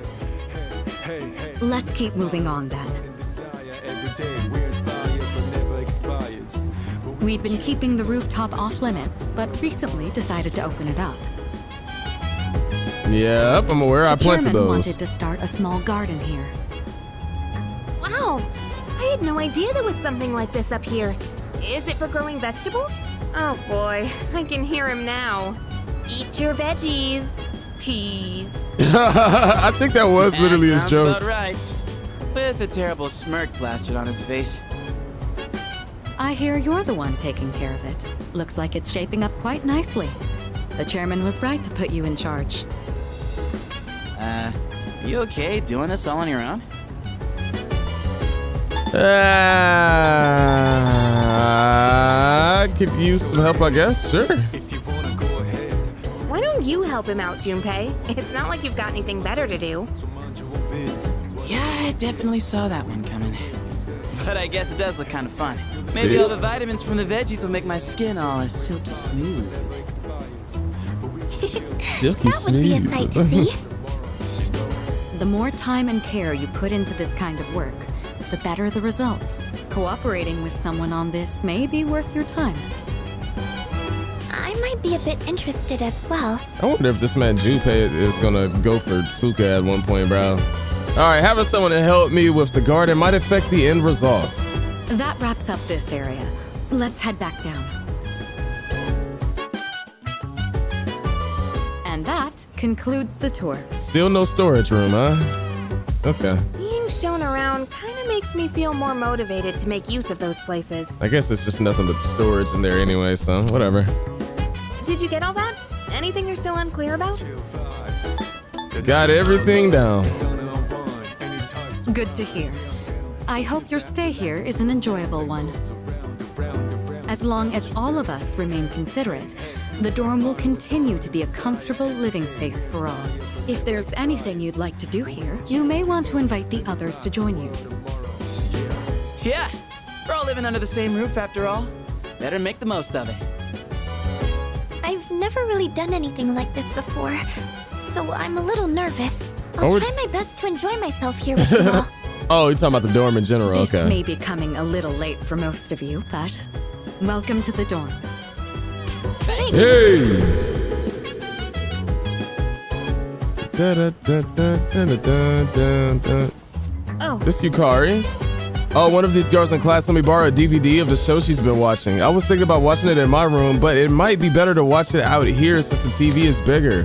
Let's keep moving on then. We'd been keeping the rooftop off limits, but recently decided to open it up. Yep, I'm aware. I the planted chairman those. wanted to start a small garden here. Wow! I had no idea there was something like this up here. Is it for growing vegetables? Oh boy, I can hear him now. Eat your veggies. Peas. I think that was That literally his sounds joke. About right. With a terrible smirk plastered on his face. I hear you're the one taking care of it. Looks like it's shaping up quite nicely. The chairman was right to put you in charge. Uh, are you okay doing this all on your own? Uh, I could use some help, I guess. Sure. Why don't you help him out, Junpei? It's not like you've got anything better to do. Yeah, I definitely saw that one coming. But I guess it does look kind of fun. Maybe See? all the vitamins from the veggies will make my skin all silky smooth. Silky That would be a sight to see. The more time and care you put into this kind of work, the better the results. Cooperating with someone on this may be worth your time. I might be a bit interested as well. I wonder if this man Junpei is gonna go for Fuuka at one point, bro. All right, having someone to help me with the garden might affect the end results. That wraps up this area. Let's head back down. And that concludes the tour. Still no storage room, huh? Okay. Being shown around kind of makes me feel more motivated to make use of those places. I guess it's just nothing but storage in there anyway, so whatever. Did you get all that? Anything you're still unclear about? Got everything down. Good to hear. I hope your stay here is an enjoyable one. As long as all of us remain considerate, the dorm will continue to be a comfortable living space for all. If there's anything you'd like to do here, you may want to invite the others to join you. Yeah, we're all living under the same roof after all. Better make the most of it. I've never really done anything like this before, so I'm a little nervous. I'll Oh, try my best to enjoy myself here with you all. oh, you're talking about the dorm in general. This okay. may be coming a little late for most of you, but welcome to the dorm. Hey! Da, da, da, da, da, da, da, da. Oh. This Yukari? Oh, one of these girls in class let me borrow a DVD of the show she's been watching. I was thinking about watching it in my room, but it might be better to watch it out here since the TV is bigger.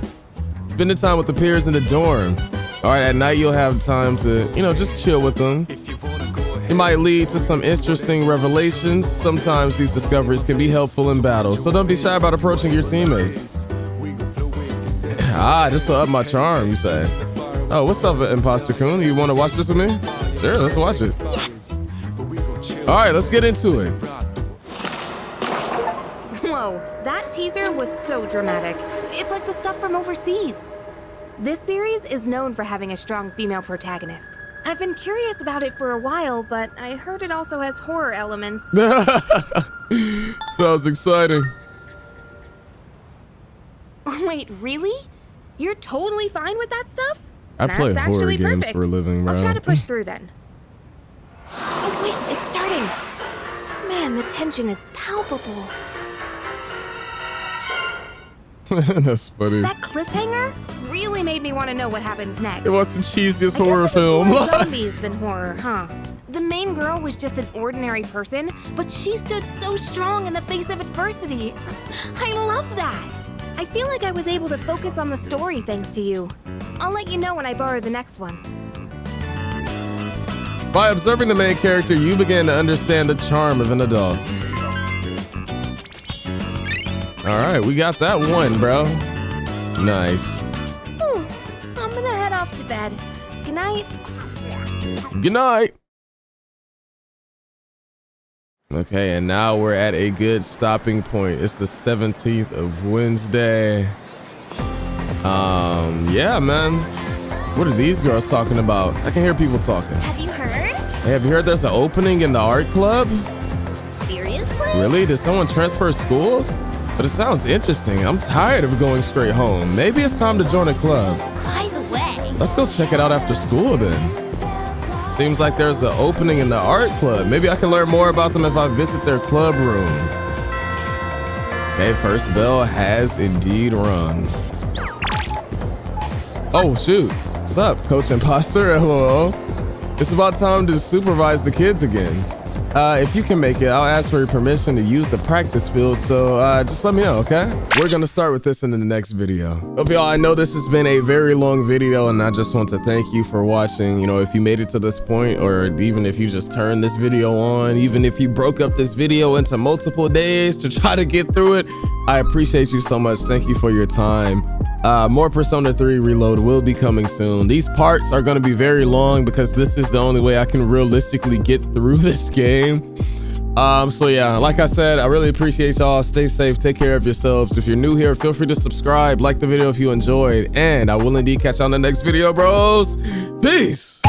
Spend the time with the peers in the dorm. All right, at night you'll have time to, you know, just chill with them. It might lead to some interesting revelations. Sometimes these discoveries can be helpful in battle, so don't be shy about approaching your teammates. ah, just to up my charm, you say. Oh, what's up, Imposter Kun? You want to watch this with me? Sure, let's watch it. Yes. All right, let's get into it. Whoa, that teaser was so dramatic. It's like the stuff from overseas. This series is known for having a strong female protagonist. I've been curious about it for a while, but I heard it also has horror elements. Sounds exciting. Wait, really? You're totally fine with that stuff? I That's play horror actually games perfect. for a living, bro. I'll try to push through then. Oh, wait, it's starting. Man, the tension is palpable. That's funny. That cliffhanger really made me want to know what happens next. It was the cheesiest I horror film. More zombies than horror, huh? The main girl was just an ordinary person, but she stood so strong in the face of adversity. I love that. I feel like I was able to focus on the story thanks to you. I'll let you know when I borrow the next one. By observing the main character, you begin to understand the charm of an adult. All right, we got that one, bro. Nice. Whew, I'm gonna head off to bed. Good night. Good night. Okay, and now we're at a good stopping point. It's the 17th of Wednesday. Um, yeah, man. What are these girls talking about? I can hear people talking. Have you heard? Hey, have you heard there's an opening in the art club? Seriously? Really? Did someone transfer schools? But it sounds interesting. I'm tired of going straight home. Maybe it's time to join a club. By the way, Let's go check it out after school then. Seems like there's an opening in the art club. Maybe I can learn more about them if I visit their club room. Okay, first bell has indeed rung. Oh shoot. What's up, Coach Imposter? LOL. It's about time to supervise the kids again. Uh, if you can make it, I'll ask for your permission to use the practice field, so uh, just let me know, okay? We're gonna start with this in the next video. Hope y'all, I know this has been a very long video, and I just want to thank you for watching. You know, if you made it to this point, or even if you just turned this video on, even if you broke up this video into multiple days to try to get through it, I appreciate you so much. Thank you for your time. Uh, more Persona 3 Reload will be coming soon. These parts are going to be very long because this is the only way I can realistically get through this game. Um, so yeah, like I said, I really appreciate y'all. Stay safe, take care of yourselves. If you're new here, feel free to subscribe, like the video if you enjoyed, and I will indeed catch you on the next video, bros. Peace.